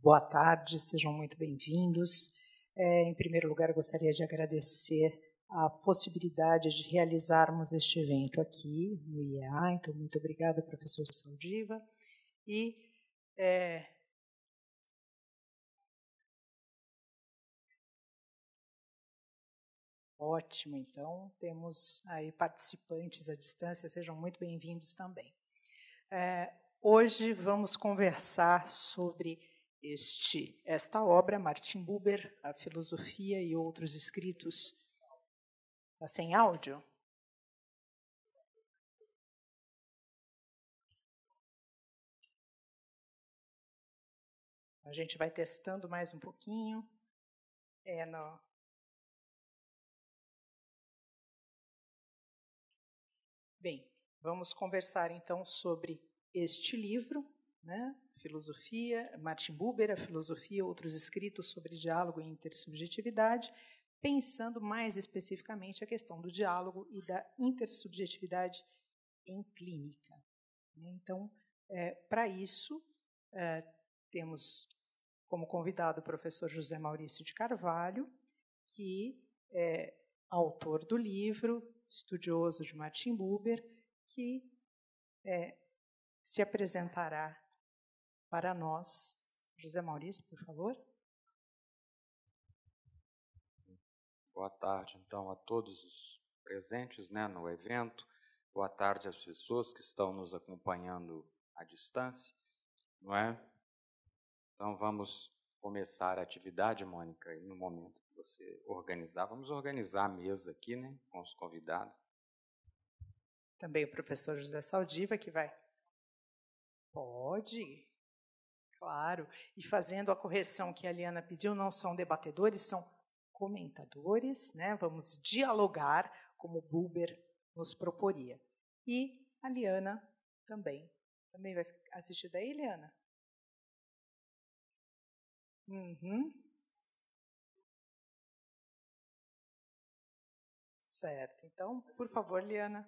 Boa tarde, sejam muito bem-vindos. É, em primeiro lugar, gostaria de agradecer a possibilidade de realizarmos este evento aqui no IEA. Então, muito obrigada, professor Saldiva. E é, Ótimo, então temos aí participantes à distância, sejam muito bem-vindos também. É, hoje vamos conversar sobre este, esta obra, Martin Buber, A Filosofia e Outros Escritos. Está sem áudio? A gente vai testando mais um pouquinho. É, no, Bem, vamos conversar então sobre este livro, né? Filosofia, Martin Buber, a filosofia, outros escritos sobre diálogo e intersubjetividade, pensando mais especificamente a questão do diálogo e da intersubjetividade em clínica. Né? Então, é, para isso, é, temos como convidado o professor José Maurício de Carvalho, que é autor do livro estudioso de Martin Buber, que é, se apresentará para nós. José Maurício, por favor. Boa tarde, então, a todos os presentes né, no evento. Boa tarde às pessoas que estão nos acompanhando à distância, não é? Então, vamos começar a atividade, Mônica, e no momento você organizar. Vamos organizar a mesa aqui, né, com os convidados. Também o professor José Saldiva que vai. Pode, claro. E fazendo a correção que a Liana pediu, não são debatedores, são comentadores, né? Vamos dialogar como Buber nos proporia. E a Liana também. Também vai assistir daí, Liana? Uhum. Certo. Então, por favor, Liana.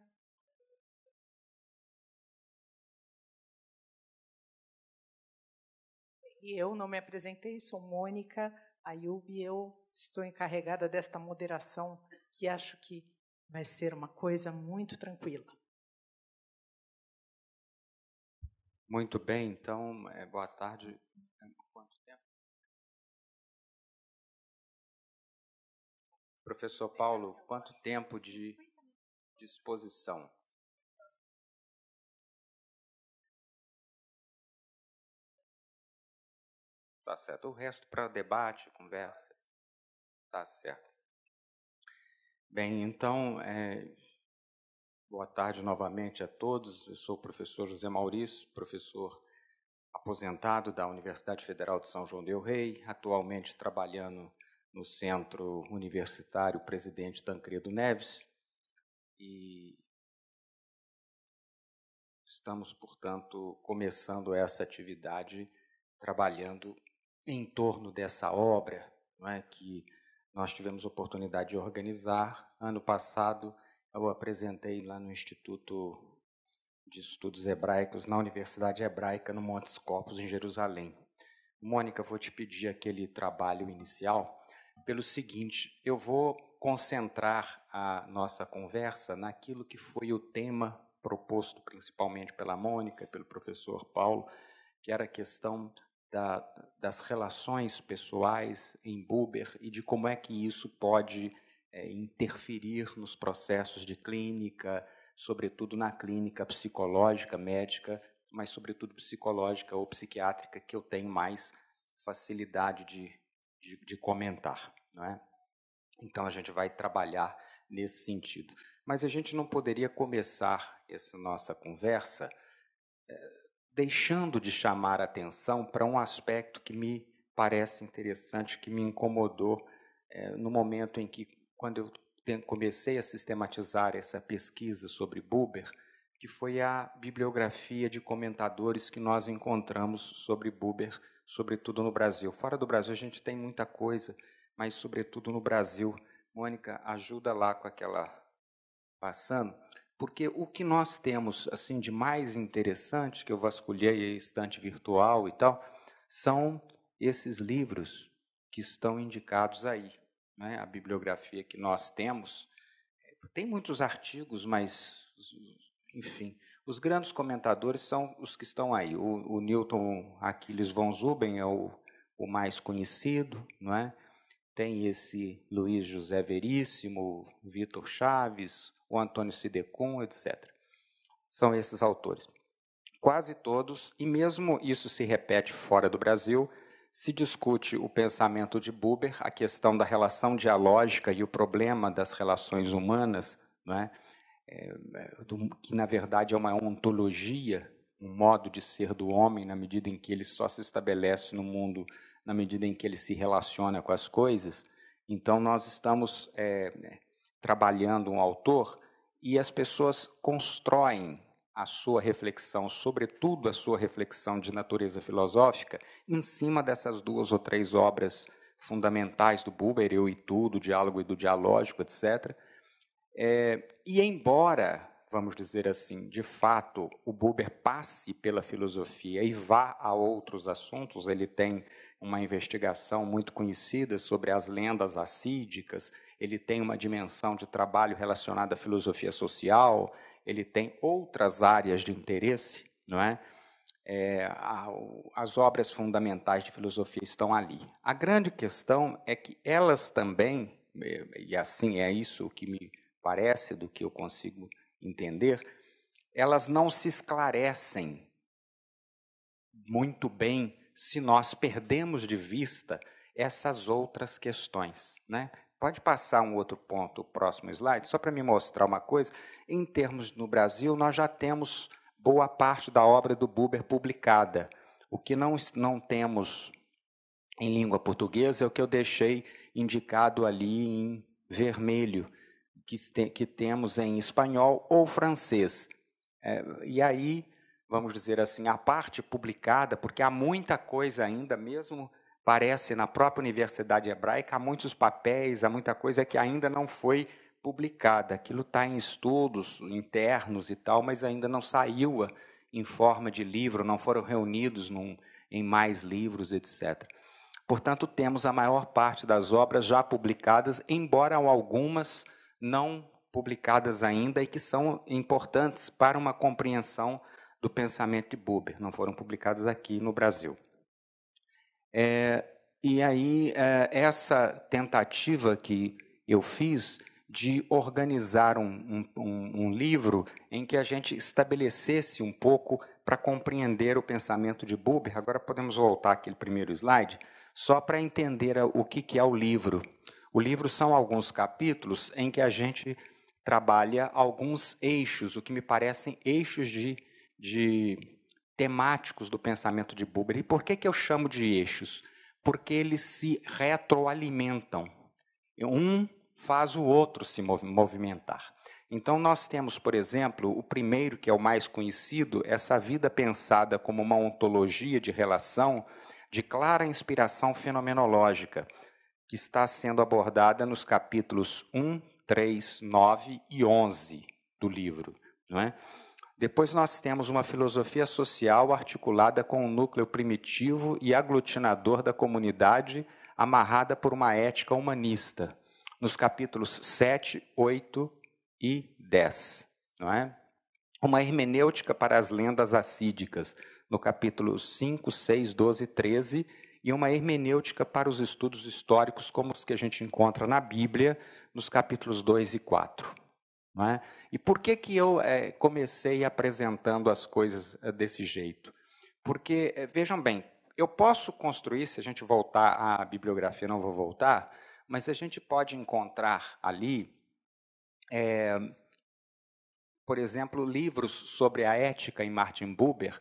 E eu não me apresentei, sou Mônica Ayub e eu estou encarregada desta moderação que acho que vai ser uma coisa muito tranquila. Muito bem, então, é, boa tarde. Professor Paulo, quanto tempo de disposição? Tá certo. O resto para debate, conversa. Tá certo. Bem, então, é, boa tarde novamente a todos. Eu sou o professor José Maurício, professor aposentado da Universidade Federal de São João del Rei, atualmente trabalhando no Centro Universitário Presidente Tancredo Neves. E estamos, portanto, começando essa atividade trabalhando em torno dessa obra é, que nós tivemos oportunidade de organizar. Ano passado, eu apresentei lá no Instituto de Estudos Hebraicos, na Universidade Hebraica, no Montes Corpos, em Jerusalém. Mônica, vou te pedir aquele trabalho inicial pelo seguinte: eu vou concentrar a nossa conversa naquilo que foi o tema proposto principalmente pela Mônica pelo professor Paulo, que era a questão da, das relações pessoais em Buber e de como é que isso pode é, interferir nos processos de clínica, sobretudo na clínica psicológica, médica, mas sobretudo psicológica ou psiquiátrica, que eu tenho mais facilidade de, de, de comentar. Não é? Então a gente vai trabalhar nesse sentido. Mas a gente não poderia começar essa nossa conversa é, deixando de chamar atenção para um aspecto que me parece interessante, que me incomodou é, no momento em que, quando eu comecei a sistematizar essa pesquisa sobre Buber, que foi a bibliografia de comentadores que nós encontramos sobre Buber, sobretudo no Brasil. Fora do Brasil a gente tem muita coisa, mas sobretudo no Brasil. Mônica, ajuda lá com aquela passando, porque o que nós temos assim de mais interessante que eu vasculhei a estante virtual e tal, são esses livros que estão indicados aí. Né? A bibliografia que nós temos tem muitos artigos, mas, enfim, os grandes comentadores são os que estão aí. O, o Newton Aquiles von Zuben é o, o mais conhecido, não é? Tem esse Luiz José Veríssimo, Vitor Chaves, o Antônio Sidecum, etc. São esses autores. Quase todos, e mesmo isso se repete fora do Brasil, se discute o pensamento de Buber, a questão da relação dialógica e o problema das relações humanas, não é? É, do, que na verdade é uma ontologia, um modo de ser do homem na medida em que ele só se estabelece no mundo na medida em que ele se relaciona com as coisas. Então nós estamos é, trabalhando um autor e as pessoas constroem a sua reflexão, sobretudo a sua reflexão de natureza filosófica, em cima dessas duas ou três obras fundamentais do Buber, Eu e Tu, do Diálogo e do Dialógico, etc. É, e embora, vamos dizer assim, de fato, o Buber passe pela filosofia e vá a outros assuntos, ele tem uma investigação muito conhecida sobre as lendas assídicas, ele tem uma dimensão de trabalho relacionada à filosofia social, ele tem outras áreas de interesse, não é? é a, as obras fundamentais de filosofia estão ali. A grande questão é que elas também, e assim é isso que me parece do que eu consigo entender, elas não se esclarecem muito bem se nós perdemos de vista essas outras questões, né? Pode passar um outro ponto, o próximo slide, só para me mostrar uma coisa. Em termos no Brasil, nós já temos boa parte da obra do Buber publicada. O que não, não temos em língua portuguesa é o que eu deixei indicado ali em vermelho, que, que temos em espanhol ou francês. É, e aí, vamos dizer assim, a parte publicada, porque há muita coisa ainda, mesmo parece na própria Universidade Hebraica, há muitos papéis, há muita coisa que ainda não foi publicada. Aquilo está em estudos internos e tal, mas ainda não saiu em forma de livro, não foram reunidos num, em mais livros, etc. Portanto, temos a maior parte das obras já publicadas, embora algumas não publicadas ainda e que são importantes para uma compreensão do pensamento de Buber, não foram publicadas aqui no Brasil. É, e aí, é, essa tentativa que eu fiz de organizar um, um, um livro em que a gente estabelecesse um pouco para compreender o pensamento de Buber. Agora podemos voltar aquele primeiro slide, só para entender o que, que é o livro. O livro são alguns capítulos em que a gente trabalha alguns eixos, o que me parecem eixos de, de temáticos do pensamento de Buber. E por que, que eu chamo de eixos? Porque eles se retroalimentam. Um faz o outro se movimentar. Então, nós temos, por exemplo, o primeiro, que é o mais conhecido, essa vida pensada como uma ontologia de relação de clara inspiração fenomenológica, que está sendo abordada nos capítulos 1, 3, 9 e 11 do livro. Não é? Depois nós temos uma filosofia social articulada com um núcleo primitivo e aglutinador da comunidade, amarrada por uma ética humanista, nos capítulos 7, 8 e 10. Não é? Uma hermenêutica para as lendas assídicas, no capítulo 5, 6, 12 e 13, e uma hermenêutica para os estudos históricos, como os que a gente encontra na Bíblia, nos capítulos 2 e 4. É? E por que, que eu é, comecei apresentando as coisas é, desse jeito? Porque, é, vejam bem, eu posso construir, se a gente voltar à bibliografia, não vou voltar, mas a gente pode encontrar ali, é, por exemplo, livros sobre a ética em Martin Buber,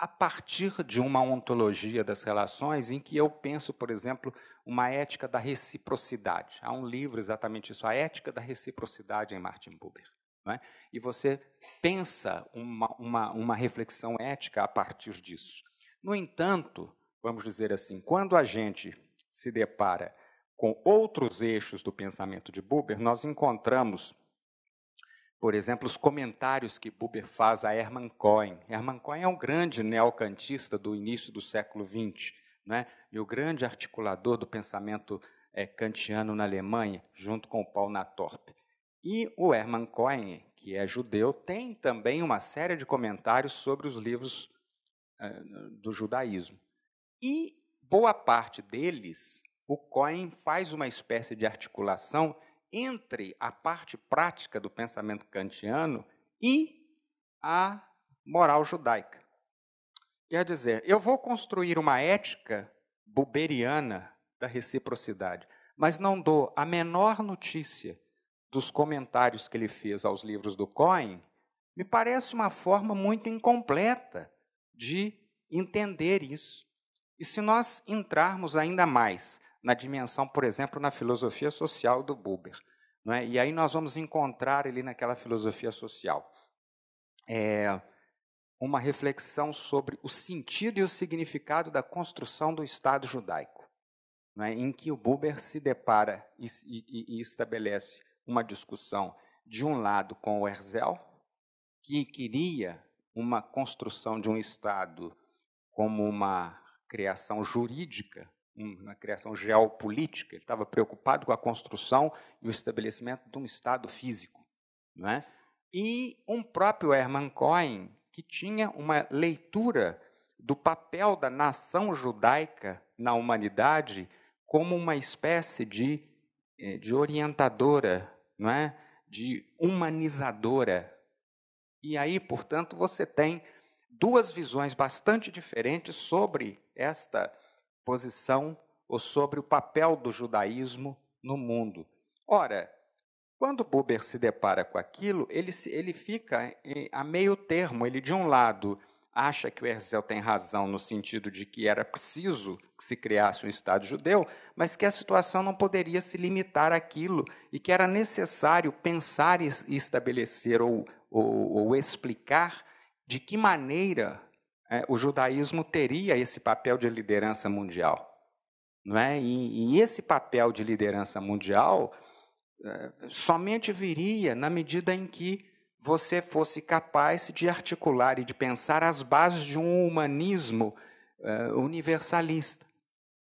a partir de uma ontologia das relações em que eu penso, por exemplo, uma ética da reciprocidade. Há um livro exatamente isso, a ética da reciprocidade em Martin Buber. É? E você pensa uma, uma, uma reflexão ética a partir disso. No entanto, vamos dizer assim, quando a gente se depara com outros eixos do pensamento de Buber, nós encontramos por exemplo, os comentários que Buber faz a Hermann Cohen. Hermann Cohen é um grande neocantista do início do século XX, né? e o grande articulador do pensamento é, kantiano na Alemanha, junto com Paul Natorp. E o Hermann Cohen, que é judeu, tem também uma série de comentários sobre os livros é, do judaísmo. E boa parte deles, o Cohen faz uma espécie de articulação entre a parte prática do pensamento kantiano e a moral judaica. Quer dizer, eu vou construir uma ética buberiana da reciprocidade, mas não dou a menor notícia dos comentários que ele fez aos livros do Cohen, me parece uma forma muito incompleta de entender isso. E se nós entrarmos ainda mais na dimensão, por exemplo, na filosofia social do Buber. Não é? E aí nós vamos encontrar ali naquela filosofia social é, uma reflexão sobre o sentido e o significado da construção do Estado judaico, é? em que o Buber se depara e, e, e estabelece uma discussão, de um lado, com o Herzl, que queria uma construção de um Estado como uma criação jurídica uma criação geopolítica, ele estava preocupado com a construção e o estabelecimento de um Estado físico. Não é? E um próprio Hermann Cohen, que tinha uma leitura do papel da nação judaica na humanidade como uma espécie de, eh, de orientadora, não é? de humanizadora. E aí, portanto, você tem duas visões bastante diferentes sobre esta posição ou sobre o papel do judaísmo no mundo. Ora, quando Buber se depara com aquilo, ele, ele fica a meio termo. Ele, de um lado, acha que o Herzl tem razão no sentido de que era preciso que se criasse um Estado judeu, mas que a situação não poderia se limitar àquilo e que era necessário pensar e estabelecer ou, ou, ou explicar de que maneira é, o judaísmo teria esse papel de liderança mundial. Não é? e, e esse papel de liderança mundial é, somente viria na medida em que você fosse capaz de articular e de pensar as bases de um humanismo é, universalista,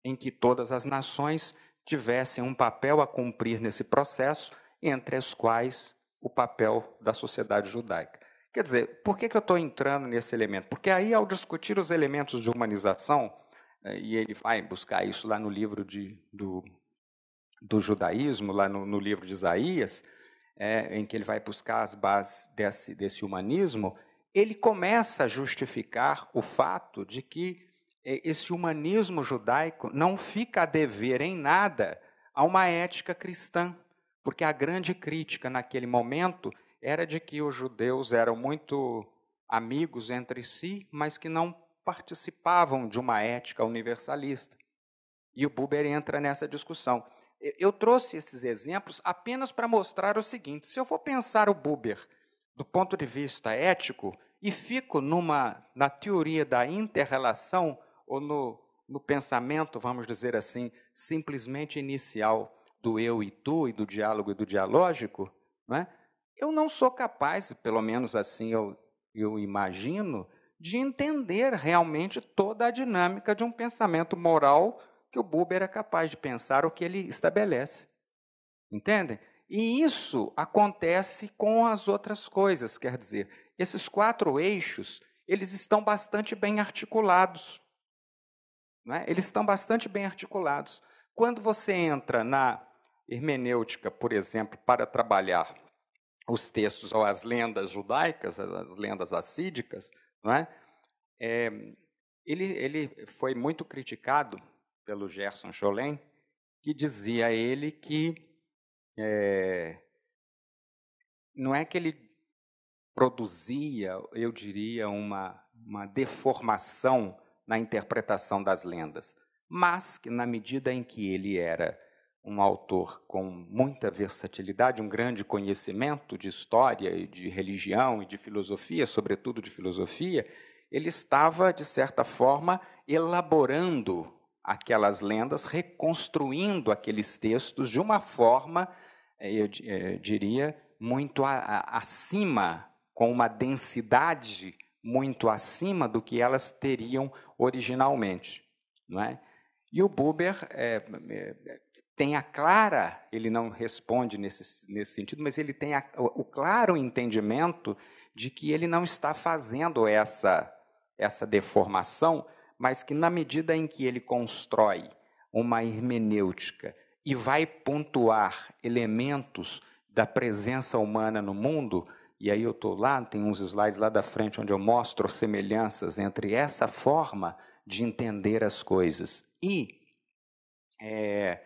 em que todas as nações tivessem um papel a cumprir nesse processo, entre as quais o papel da sociedade judaica. Quer dizer, por que, que eu estou entrando nesse elemento? Porque aí, ao discutir os elementos de humanização, eh, e ele vai buscar isso lá no livro de, do, do judaísmo, lá no, no livro de Isaías, é, em que ele vai buscar as bases desse, desse humanismo, ele começa a justificar o fato de que eh, esse humanismo judaico não fica a dever em nada a uma ética cristã, porque a grande crítica naquele momento era de que os judeus eram muito amigos entre si, mas que não participavam de uma ética universalista. E o Buber entra nessa discussão. Eu trouxe esses exemplos apenas para mostrar o seguinte: se eu for pensar o Buber do ponto de vista ético e fico numa na teoria da interrelação ou no, no pensamento, vamos dizer assim, simplesmente inicial do eu e tu e do diálogo e do dialógico, não é? Eu não sou capaz, pelo menos assim eu, eu imagino, de entender realmente toda a dinâmica de um pensamento moral que o Buber é capaz de pensar o que ele estabelece. Entendem? E isso acontece com as outras coisas, quer dizer, esses quatro eixos, eles estão bastante bem articulados. É? Eles estão bastante bem articulados. Quando você entra na hermenêutica, por exemplo, para trabalhar os textos ou as lendas judaicas, as lendas assídicas, não é? é ele, ele foi muito criticado pelo Gerson Cholem, que dizia ele que é, não é que ele produzia, eu diria, uma, uma deformação na interpretação das lendas, mas que na medida em que ele era um autor com muita versatilidade, um grande conhecimento de história e de religião e de filosofia, sobretudo de filosofia, ele estava, de certa forma, elaborando aquelas lendas, reconstruindo aqueles textos de uma forma, eh, eu eh, diria, muito acima, com uma densidade muito acima do que elas teriam originalmente. Não é? E o Buber é, tem a clara, ele não responde nesse, nesse sentido, mas ele tem a, o, o claro entendimento de que ele não está fazendo essa, essa deformação, mas que na medida em que ele constrói uma hermenêutica e vai pontuar elementos da presença humana no mundo, e aí eu estou lá, tem uns slides lá da frente onde eu mostro semelhanças entre essa forma de entender as coisas e é,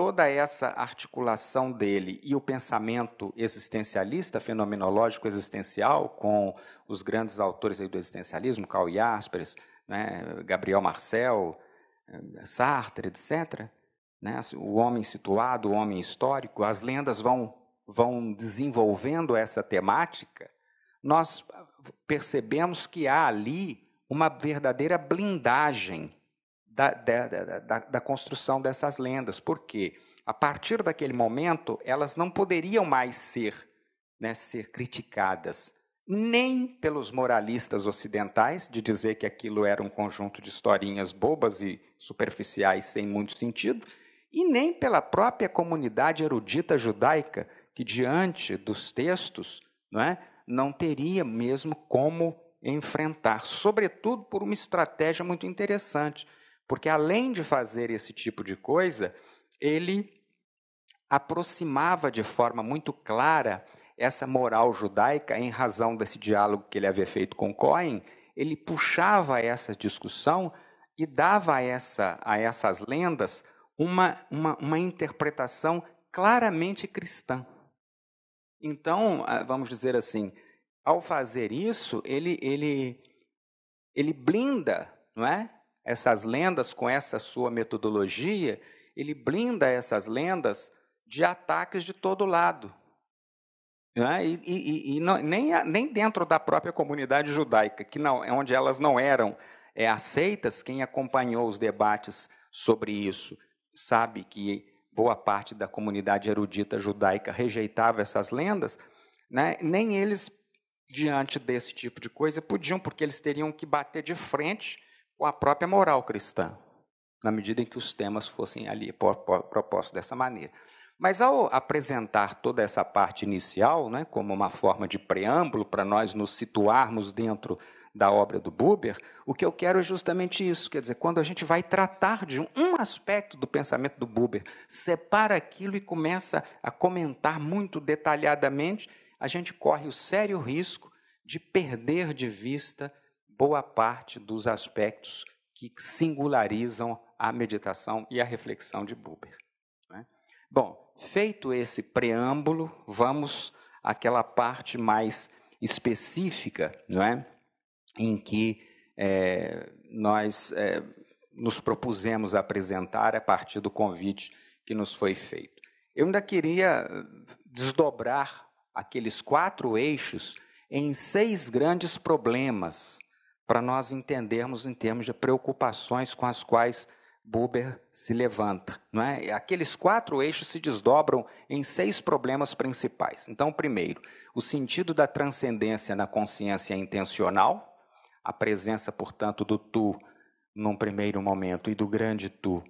toda essa articulação dele e o pensamento existencialista, fenomenológico existencial, com os grandes autores do existencialismo, Karl Jaspers, né, Gabriel Marcel, eh, Sartre, etc., né, o homem situado, o homem histórico, as lendas vão vão desenvolvendo essa temática, nós percebemos que há ali uma verdadeira blindagem da, da, da, da, construção dessas lendas. Porque, a partir daquele momento, elas não poderiam mais ser, né, ser criticadas, nem pelos moralistas ocidentais, de dizer que aquilo era um conjunto de historinhas bobas e superficiais sem muito sentido, e nem pela própria comunidade erudita judaica, que diante dos textos não, é, não teria mesmo como enfrentar, sobretudo por uma estratégia muito interessante, porque além de fazer esse tipo de coisa, ele aproximava de forma muito clara essa moral judaica em razão desse diálogo que ele havia feito com Cohen, ele puxava essa discussão e dava a, essa, a essas lendas uma, uma, uma interpretação claramente cristã. Então, vamos dizer assim, ao fazer isso, ele, ele, ele blinda não é? Essas lendas com essa sua metodologia, ele blinda essas lendas de ataques de todo lado. É? E, e, e não, nem, nem dentro da própria comunidade judaica, que não, é onde elas não eram é, aceitas, quem acompanhou os debates sobre isso sabe que boa parte da comunidade erudita judaica rejeitava essas lendas, né? nem eles, diante desse tipo de coisa, podiam, porque eles teriam que bater de frente com a própria moral cristã, na medida em que os temas fossem ali propostos dessa maneira. Mas ao apresentar toda essa parte inicial, né, como uma forma de preâmbulo para nós nos situarmos dentro da obra do Buber, o que eu quero é justamente isso. Quer dizer, quando a gente vai tratar de um, um aspecto do pensamento do Buber, separa aquilo e começa a comentar muito detalhadamente, a gente corre o sério risco de perder de vista boa parte dos aspectos que singularizam a meditação e a reflexão de Buber. Né? Bom, feito esse preâmbulo, vamos àquela parte mais específica, não é? em que é, nós é, nos propusemos apresentar a partir do convite que nos foi feito. Eu ainda queria desdobrar aqueles quatro eixos em seis grandes problemas para nós entendermos em termos de preocupações com as quais Buber se levanta. Não é? Aqueles quatro eixos se desdobram em seis problemas principais. Então, primeiro, o sentido da transcendência na consciência intencional, a presença, portanto, do tu num primeiro momento e do grande tu,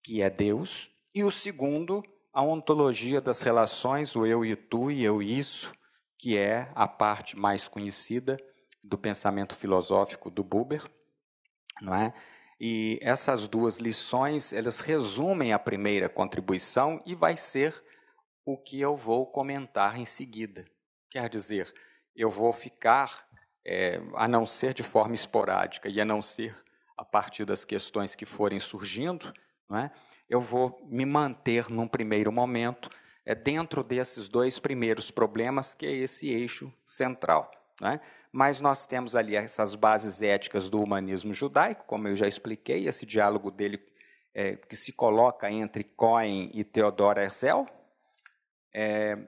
que é Deus, e o segundo, a ontologia das relações, o eu e o tu e eu e isso, que é a parte mais conhecida do pensamento filosófico do Buber, não é? E essas duas lições, elas resumem a primeira contribuição e vai ser o que eu vou comentar em seguida. Quer dizer, eu vou ficar é, a não ser de forma esporádica e a não ser a partir das questões que forem surgindo, é? eu vou me manter num primeiro momento é, dentro desses dois primeiros problemas, que é esse eixo central. É? Mas nós temos ali essas bases éticas do humanismo judaico, como eu já expliquei, esse diálogo dele é, que se coloca entre Cohen e Theodor Herzl. É,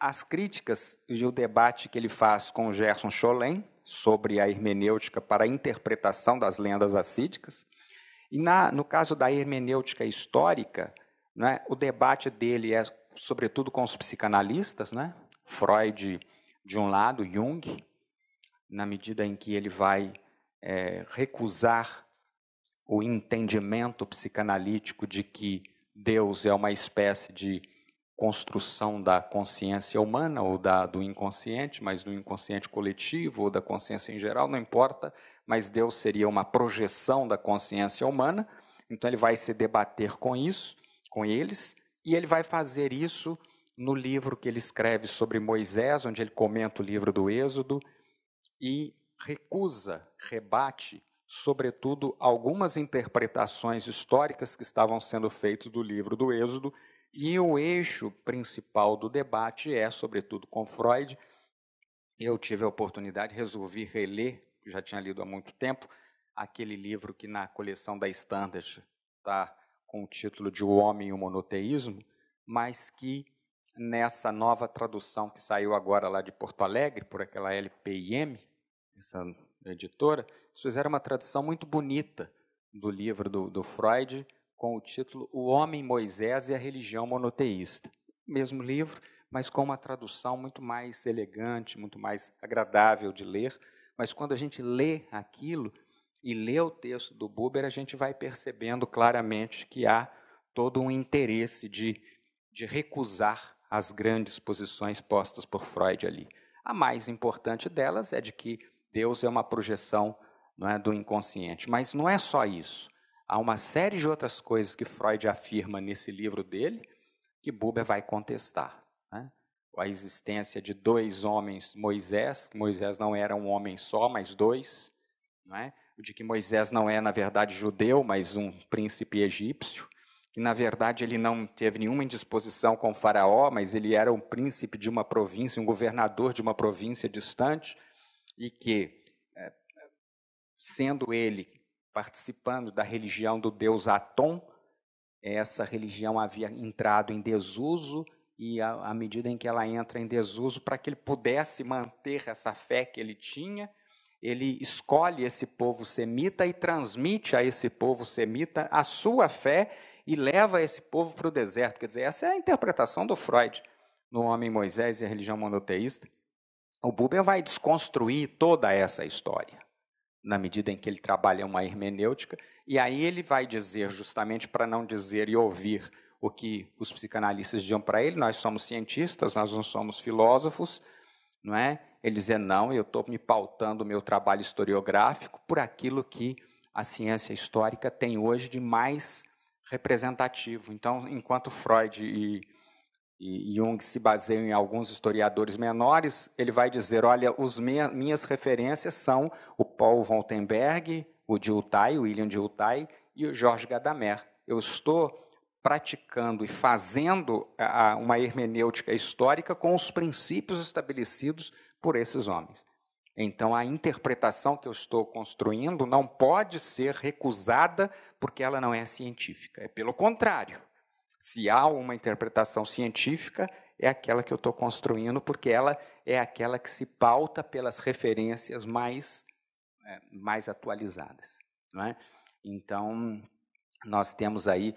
as críticas e o debate que ele faz com Gerson Cholin sobre a hermenêutica para a interpretação das lendas assídicas. E na, no caso da hermenêutica histórica, né, o debate dele é sobretudo com os psicanalistas, né? Freud de um lado, Jung, na medida em que ele vai é, recusar o entendimento psicanalítico de que Deus é uma espécie de construção da consciência humana ou da, do inconsciente, mas do inconsciente coletivo ou da consciência em geral, não importa, mas Deus seria uma projeção da consciência humana. Então ele vai se debater com isso, com eles, e ele vai fazer isso no livro que ele escreve sobre Moisés, onde ele comenta o livro do Êxodo e recusa, rebate, sobretudo, algumas interpretações históricas que estavam sendo feitas do livro do Êxodo e o eixo principal do debate é, sobretudo, com Freud. Eu tive a oportunidade, resolvi reler, já tinha lido há muito tempo, aquele livro que na coleção da Standard está com o título de O Homem e o Monoteísmo, mas que nessa nova tradução que saiu agora lá de Porto Alegre, por aquela LPIM, essa editora, eles fizeram uma tradução muito bonita do livro do, do Freud, com o título O Homem Moisés e a Religião Monoteísta. Mesmo livro, mas com uma tradução muito mais elegante, muito mais agradável de ler. Mas quando a gente lê aquilo e lê o texto do Buber, a gente vai percebendo claramente que há todo um interesse de, de recusar as grandes posições postas por Freud ali. A mais importante delas é de que Deus é uma projeção não é, do inconsciente. Mas não é só isso. Há uma série de outras coisas que Freud afirma nesse livro dele que Buber vai contestar. Né? A existência de dois homens, Moisés, Moisés não era um homem só, mas dois. Não é? De que Moisés não é, na verdade, judeu, mas um príncipe egípcio. Que, na verdade, ele não teve nenhuma indisposição com o faraó, mas ele era um príncipe de uma província, um governador de uma província distante. E que, eh, sendo ele participando da religião do deus Atom, essa religião havia entrado em desuso e à medida em que ela entra em desuso, para que ele pudesse manter essa fé que ele tinha, ele escolhe esse povo semita e transmite a esse povo semita a sua fé e leva esse povo para o deserto. Quer dizer, essa é a interpretação do Freud no Homem Moisés e a religião monoteísta. O Buber vai desconstruir toda essa história na medida em que ele trabalha uma hermenêutica, e aí ele vai dizer, justamente para não dizer e ouvir o que os psicanalistas diziam para ele, nós somos cientistas, nós não somos filósofos, não é? Ele dizer, não, eu estou me pautando o meu trabalho historiográfico por aquilo que a ciência histórica tem hoje de mais representativo. Então, enquanto Freud e e Jung se baseia em alguns historiadores menores, ele vai dizer, olha, os minhas referências são o Paul Vandenberg, o Dilthey, o William Dilthey e o Jorge Gadamer. Eu estou praticando e fazendo uma hermenêutica histórica com os princípios estabelecidos por esses homens. Então, a interpretação que eu estou construindo não pode ser recusada porque ela não é científica. É pelo contrário. Se há uma interpretação científica, é aquela que eu estou construindo, porque ela é aquela que se pauta pelas referências mais, é, mais atualizadas. É? Então, nós temos aí,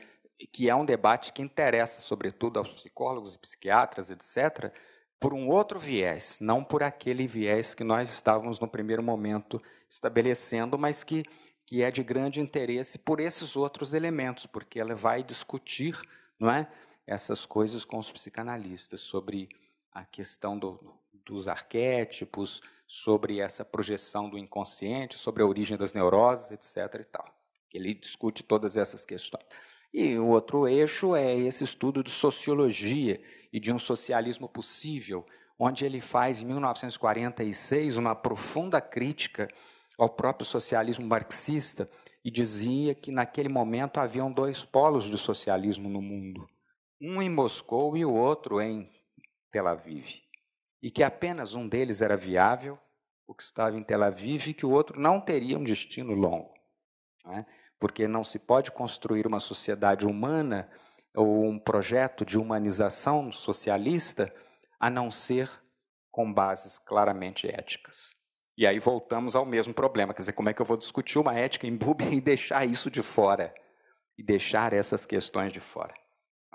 que é um debate que interessa, sobretudo, aos psicólogos e psiquiatras, etc., por um outro viés, não por aquele viés que nós estávamos no primeiro momento estabelecendo, mas que, que é de grande interesse por esses outros elementos, porque ela vai discutir não é? Essas coisas com os psicanalistas sobre a questão do, dos arquétipos, sobre essa projeção do inconsciente, sobre a origem das neuroses, etc. E tal. Ele discute todas essas questões. E o outro eixo é esse estudo de sociologia e de um socialismo possível, onde ele faz, em 1946, uma profunda crítica ao próprio socialismo marxista e dizia que naquele momento haviam dois polos de socialismo no mundo, um em Moscou e o outro em Tel Aviv, e que apenas um deles era viável, o que estava em Tel Aviv, e que o outro não teria um destino longo, não é? porque não se pode construir uma sociedade humana ou um projeto de humanização socialista a não ser com bases claramente éticas. E aí voltamos ao mesmo problema, quer dizer, como é que eu vou discutir uma ética em Buber e deixar isso de fora? E deixar essas questões de fora.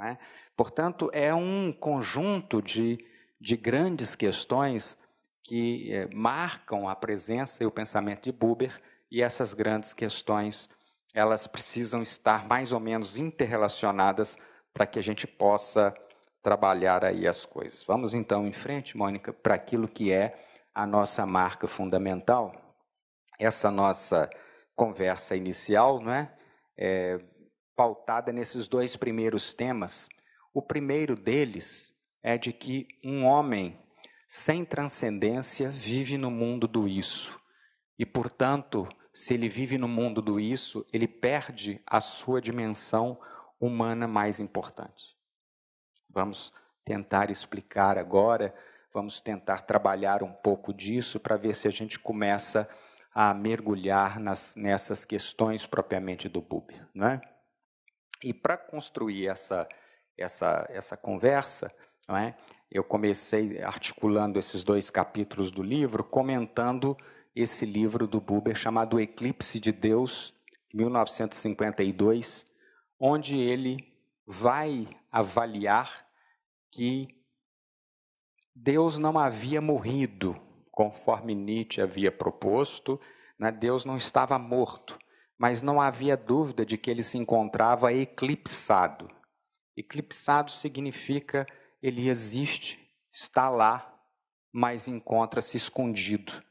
É? Portanto, é um conjunto de, de grandes questões que é, marcam a presença e o pensamento de Buber, e essas grandes questões elas precisam estar mais ou menos interrelacionadas para que a gente possa trabalhar aí as coisas. Vamos então em frente, Mônica, para aquilo que é a nossa marca fundamental. Essa nossa conversa inicial, não é? é pautada nesses dois primeiros temas. O primeiro deles é de que um homem sem transcendência vive no mundo do isso. E, portanto, se ele vive no mundo do isso, ele perde a sua dimensão humana mais importante. Vamos tentar explicar agora, vamos tentar trabalhar um pouco disso para ver se a gente começa a mergulhar nas, nessas questões propriamente do Buber, não é? E para construir essa, essa, essa conversa, não é? eu comecei articulando esses dois capítulos do livro, comentando esse livro do Buber chamado Eclipse de Deus, 1952, onde ele vai avaliar que Deus não havia morrido, conforme Nietzsche havia proposto, né? Deus não estava morto, mas não havia dúvida de que ele se encontrava eclipsado. Eclipsado significa ele existe, está lá, mas encontra-se escondido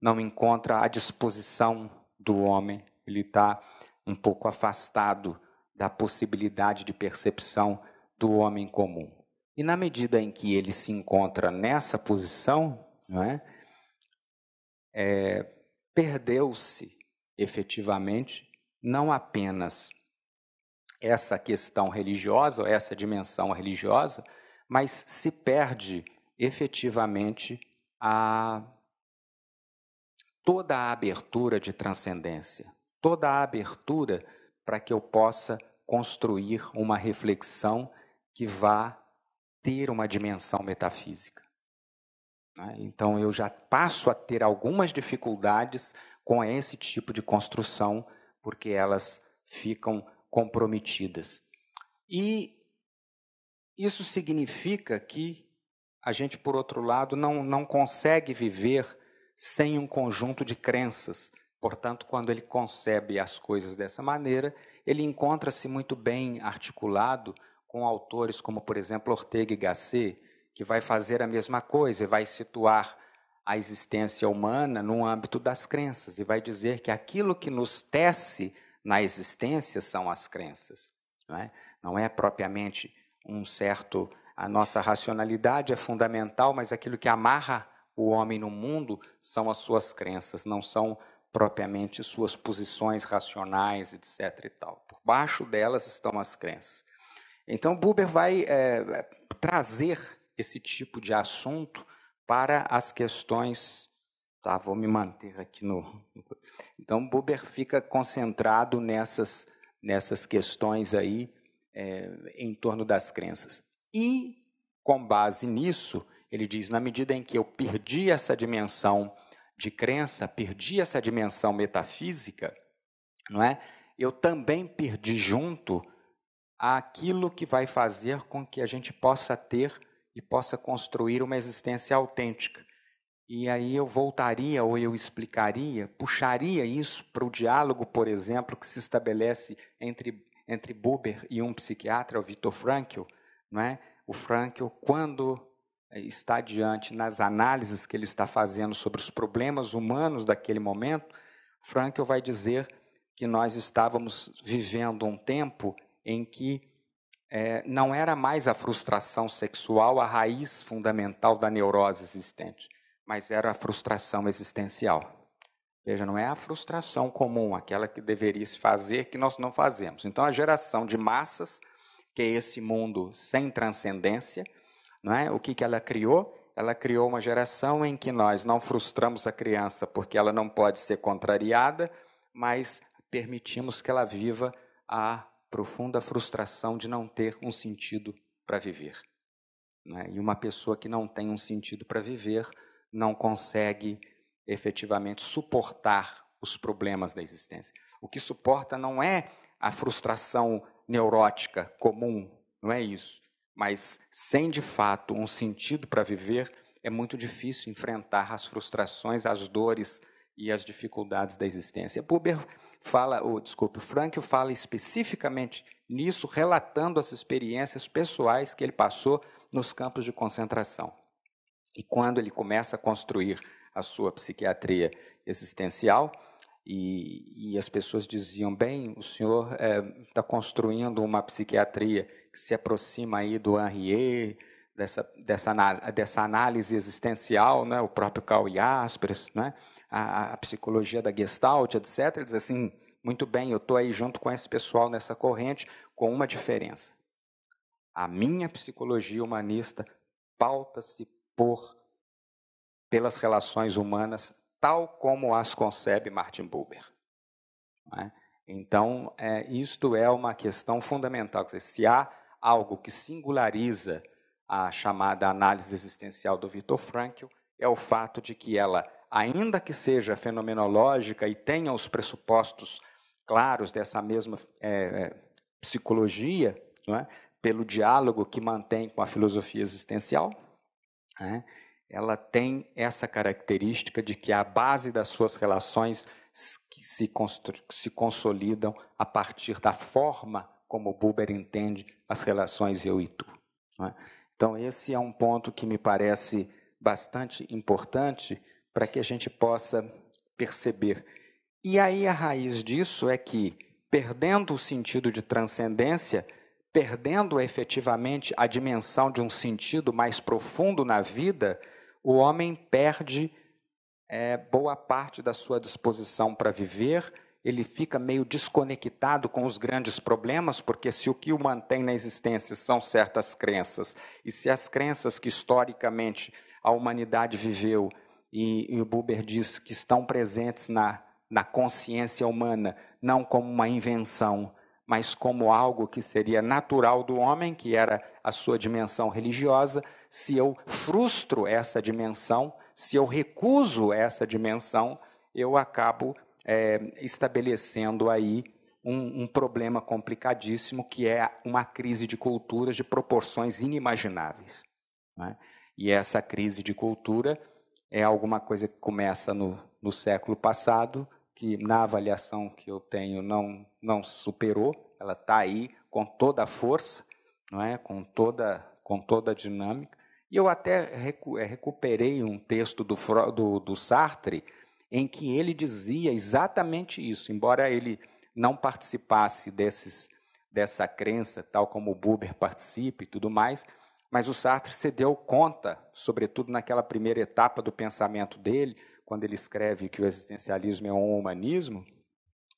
não encontra a disposição do homem, ele está um pouco afastado da possibilidade de percepção do homem comum. E na medida em que ele se encontra nessa posição, não é, é perdeu-se efetivamente não apenas essa questão religiosa, essa dimensão religiosa, mas se perde efetivamente a toda a abertura de transcendência, toda a abertura para que eu possa construir uma reflexão que vá ter uma dimensão metafísica. Né? Então eu já passo a ter algumas dificuldades com esse tipo de construção, porque elas ficam comprometidas. E isso significa que a gente, por outro lado, não, não consegue viver sem um conjunto de crenças. Portanto, quando ele concebe as coisas dessa maneira, ele encontra-se muito bem articulado com autores como, por exemplo, Ortega y Gasset, que vai fazer a mesma coisa e vai situar a existência humana no âmbito das crenças e vai dizer que aquilo que nos tece na existência são as crenças. Não é, não é propriamente um certo. A nossa racionalidade é fundamental, mas aquilo que amarra o homem no mundo são as suas crenças, não são propriamente suas posições racionais, etc. E tal. Por baixo delas estão as crenças. Então, Buber vai é, trazer esse tipo de assunto para as questões. Tá, vou me manter aqui no. Então, Buber fica concentrado nessas, nessas questões aí é, em torno das crenças. E, com base nisso, ele diz: na medida em que eu perdi essa dimensão de crença, perdi essa dimensão metafísica, não é? Eu também perdi junto aquilo que vai fazer com que a gente possa ter e possa construir uma existência autêntica. E aí eu voltaria ou eu explicaria, puxaria isso para o diálogo, por exemplo, que se estabelece entre, entre Buber e um psiquiatra, o Viktor Frankl. Não é? O Frankl, quando está diante nas análises que ele está fazendo sobre os problemas humanos daquele momento, Frankl vai dizer que nós estávamos vivendo um tempo em que é, não era mais a frustração sexual a raiz fundamental da neurose existente, mas era a frustração existencial. Veja, não é a frustração comum, aquela que deveria se fazer, que nós não fazemos. Então, a geração de massas, que é esse mundo sem transcendência, não é? O que, que ela criou? Ela criou uma geração em que nós não frustramos a criança porque ela não pode ser contrariada, mas permitimos que ela viva a profunda frustração de não ter um sentido para viver. É? E uma pessoa que não tem um sentido para viver não consegue efetivamente suportar os problemas da existência. O que suporta não é a frustração neurótica comum não é isso. Mas sem de fato um sentido para viver, é muito difícil enfrentar as frustrações, as dores e as dificuldades da existência. Buber fala, desculpe, Frank fala especificamente nisso, relatando as experiências pessoais que ele passou nos campos de concentração. E quando ele começa a construir a sua psiquiatria existencial, e, e as pessoas diziam: bem, o senhor está é, tá construindo uma psiquiatria se aproxima aí do Henriet, dessa, dessa, dessa análise existencial, né, o próprio Karl Jaspers, né, a, a psicologia da Gestalt, etc. Ele diz assim: muito bem, eu estou aí junto com esse pessoal nessa corrente, com uma diferença. A minha psicologia humanista pauta-se por pelas relações humanas tal como as concebe Martin Buber. É? Então, é, isto é uma questão fundamental. Se há algo que singulariza a chamada análise existencial do Viktor Frankl, é o fato de que ela, ainda que seja fenomenológica e tenha os pressupostos claros dessa mesma é, é psicologia, é? pelo diálogo que mantém com a filosofia existencial, é? ela tem essa característica de que a base das suas relações se, se consolidam a partir da forma como Buber entende as relações eu e tu. É? Então, esse é um ponto que me parece bastante importante para que a gente possa perceber. E aí a raiz disso é que, perdendo o sentido de transcendência, perdendo efetivamente a dimensão de um sentido mais profundo na vida, o homem perde é, boa parte da sua disposição para viver, ele fica meio desconectado com os grandes problemas, porque se o que o mantém na existência são certas crenças, e se as crenças que historicamente a humanidade viveu, e, e o Buber diz que estão presentes na, na consciência humana, não como uma invenção, mas como algo que seria natural do homem, que era a sua dimensão religiosa, se eu frustro essa dimensão, se eu recuso essa dimensão, eu acabo é, estabelecendo aí um, um, problema complicadíssimo, que é uma crise de culturas de proporções inimagináveis. Né? E essa crise de cultura é alguma coisa que começa no, no século passado, que na avaliação que eu tenho não, não superou, ela está aí com toda a força, não é? com, toda, com toda a dinâmica. E eu até recu eh, recuperei um texto do, do, do Sartre em que ele dizia exatamente isso, embora ele não participasse desses, dessa crença, tal como o Buber participa e tudo mais, mas o Sartre se deu conta, sobretudo naquela primeira etapa do pensamento dele, quando ele escreve que o existencialismo é um humanismo,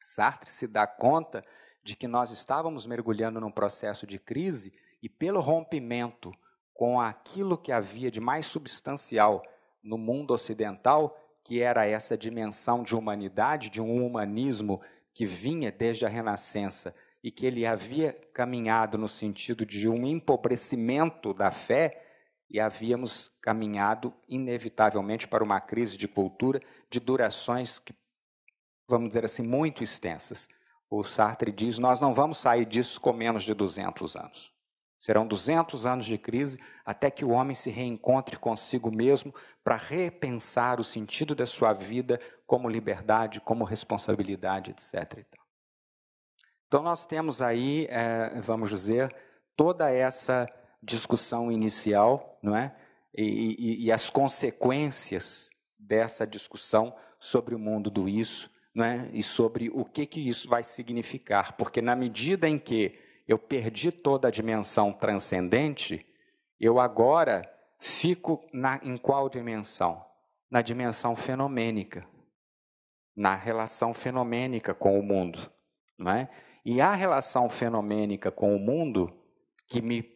Sartre se dá conta de que nós estávamos mergulhando num processo de crise e pelo rompimento com aquilo que havia de mais substancial no mundo ocidental, que era essa dimensão de humanidade, de um humanismo que vinha desde a Renascença e que ele havia caminhado no sentido de um empobrecimento da fé, e havíamos caminhado inevitavelmente para uma crise de cultura de durações que, vamos dizer assim, muito extensas. O Sartre diz: nós não vamos sair disso com menos de 200 anos. Serão 200 anos de crise até que o homem se reencontre consigo mesmo para repensar o sentido da sua vida como liberdade, como responsabilidade, etc. Então, nós temos aí, é, vamos dizer, toda essa discussão inicial, não é? E, e, e as consequências dessa discussão sobre o mundo do isso, né, e sobre o que, que isso vai significar. Porque na medida em que eu perdi toda a dimensão transcendente, eu agora fico na, em qual dimensão? Na dimensão fenomênica, na relação fenomênica com o mundo. Não é? E a relação fenomênica com o mundo, que me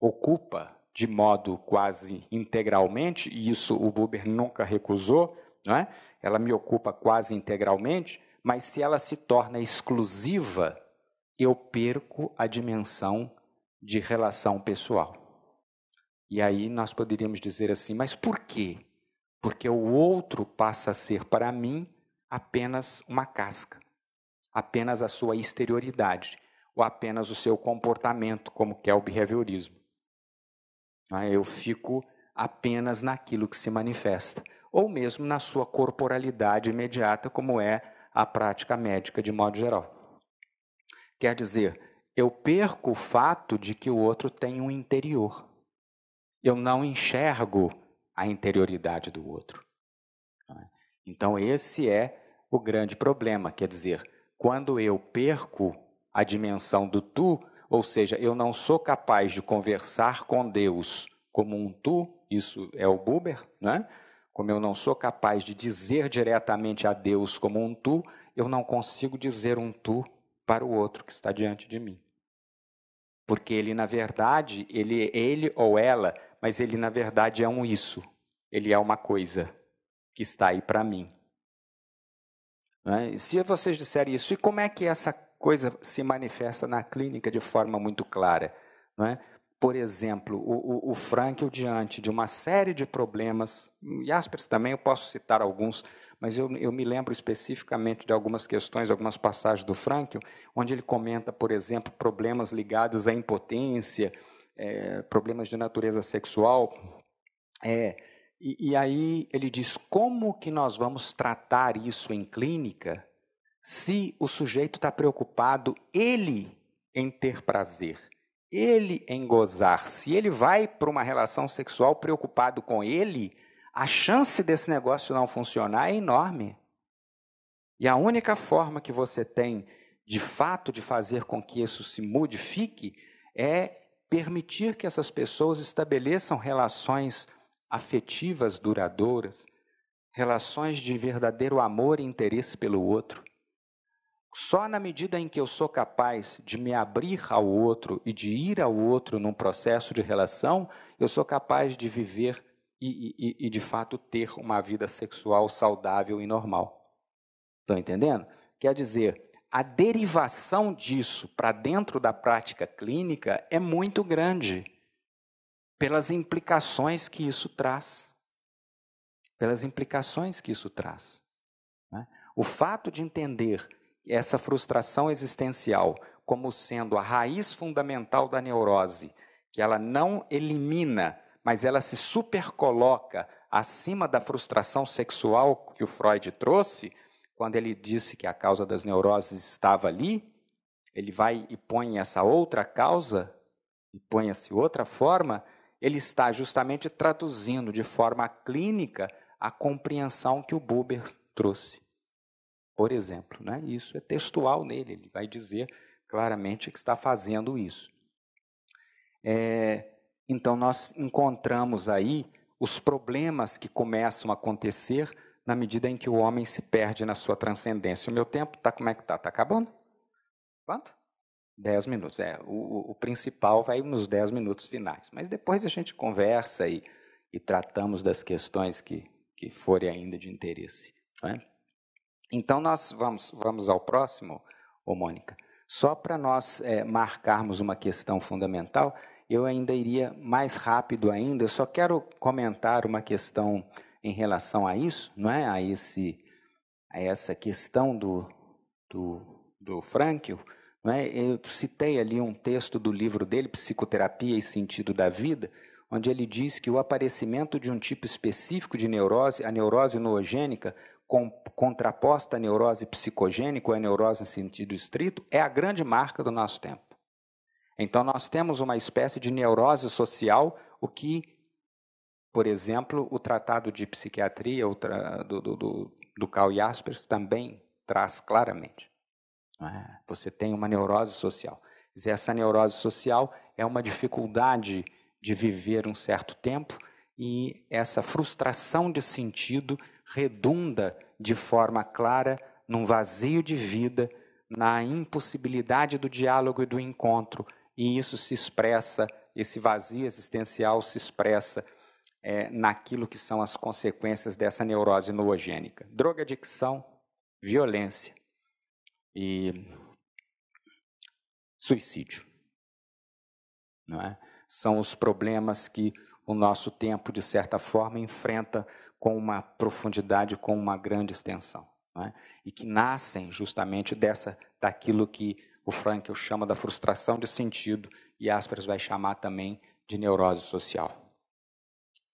ocupa de modo quase integralmente, e isso o Buber nunca recusou, não é? ela me ocupa quase integralmente, mas se ela se torna exclusiva, eu perco a dimensão de relação pessoal. E aí nós poderíamos dizer assim, mas por quê? Porque o outro passa a ser para mim apenas uma casca, apenas a sua exterioridade. ou apenas o seu comportamento, como que é o behaviorismo. É? Eu fico apenas naquilo que se manifesta, ou mesmo na sua corporalidade imediata, como é a prática médica de modo geral. Quer dizer, eu perco o fato de que o outro tem um interior. Eu não enxergo a interioridade do outro. É? Então, esse é o grande problema. Quer dizer, quando eu perco a dimensão do tu, ou seja, eu não sou capaz de conversar com Deus como um tu, isso é o Buber, né? Como eu não sou capaz de dizer diretamente a Deus como um tu, eu não consigo dizer um tu para o outro que está diante de mim. Porque ele, na verdade, ele, ele ou ela, mas ele, na verdade, é um isso. Ele é uma coisa que está aí para mim. Né? Se vocês disserem isso, e como é que essa coisa se manifesta na clínica de forma muito clara? Não é? Por exemplo, o, o, o Frankl diante de uma série de problemas, Jaspers também, eu posso citar alguns, mas eu, eu me lembro especificamente de algumas questões, algumas passagens do Frankl, onde ele comenta, por exemplo, problemas ligados à impotência, é, problemas de natureza sexual, é, e, e aí ele diz, como que nós vamos tratar isso em clínica se o sujeito está preocupado, ele, em ter prazer, ele em gozar, se ele vai para uma relação sexual preocupado com ele, a chance desse negócio não funcionar é enorme. E a única forma que você tem, de fato, de fazer com que isso se modifique é permitir que essas pessoas estabeleçam relações afetivas duradouras, relações de verdadeiro amor e interesse pelo outro. Só na medida em que eu sou capaz de me abrir ao outro e de ir ao outro num processo de relação, eu sou capaz de viver e, e, e de fato ter uma vida sexual saudável e normal. Estão entendendo? Quer dizer, a derivação disso para dentro da prática clínica é muito grande, pelas implicações que isso traz. Pelas implicações que isso traz. Né? O fato de entender essa frustração existencial como sendo a raiz fundamental da neurose, que ela não elimina, mas ela se supercoloca acima da frustração sexual que o Freud trouxe, quando ele disse que a causa das neuroses estava ali, ele vai e põe essa outra causa, e põe essa outra forma, ele está justamente traduzindo de forma clínica a compreensão que o Buber trouxe por exemplo. Né? Isso é textual nele, ele vai dizer claramente que está fazendo isso. É, então, nós encontramos aí os problemas que começam a acontecer na medida em que o homem se perde na sua transcendência. O meu tempo está como é que está? Está acabando? Quanto? Dez minutos. É, o, o, principal vai nos dez minutos finais. Mas depois a gente conversa e, e tratamos das questões que, que forem ainda de interesse. Não é? Então, nós vamos, vamos ao próximo, ô Mônica. Só para nós é, marcarmos uma questão fundamental, eu ainda iria mais rápido ainda. Eu só quero comentar uma questão em relação a isso, não é? A, esse, a essa questão do, do, do Frankl. Não é? Eu citei ali um texto do livro dele, Psicoterapia e Sentido da Vida, onde ele diz que o aparecimento de um tipo específico de neurose, a neurose noogênica, com, contraposta à neurose psicogênica ou à neurose em sentido estrito, é a grande marca do nosso tempo. Então, nós temos uma espécie de neurose social, o que, por exemplo, o Tratado de Psiquiatria do, do, do, do Carl Jaspers também traz claramente. É? Você tem uma neurose social. Essa neurose social é uma dificuldade de viver um certo tempo e essa frustração de sentido redunda de forma clara num vazio de vida, na impossibilidade do diálogo e do encontro, e isso se expressa, esse vazio existencial se expressa é, naquilo que são as consequências dessa neurose noogênica: drogadicção, violência e suicídio. Não é? São os problemas que o nosso tempo, de certa forma, enfrenta com uma profundidade, com uma grande extensão. É? E que nascem justamente dessa, daquilo que o Frankl chama da frustração de sentido e Aspers vai chamar também de neurose social.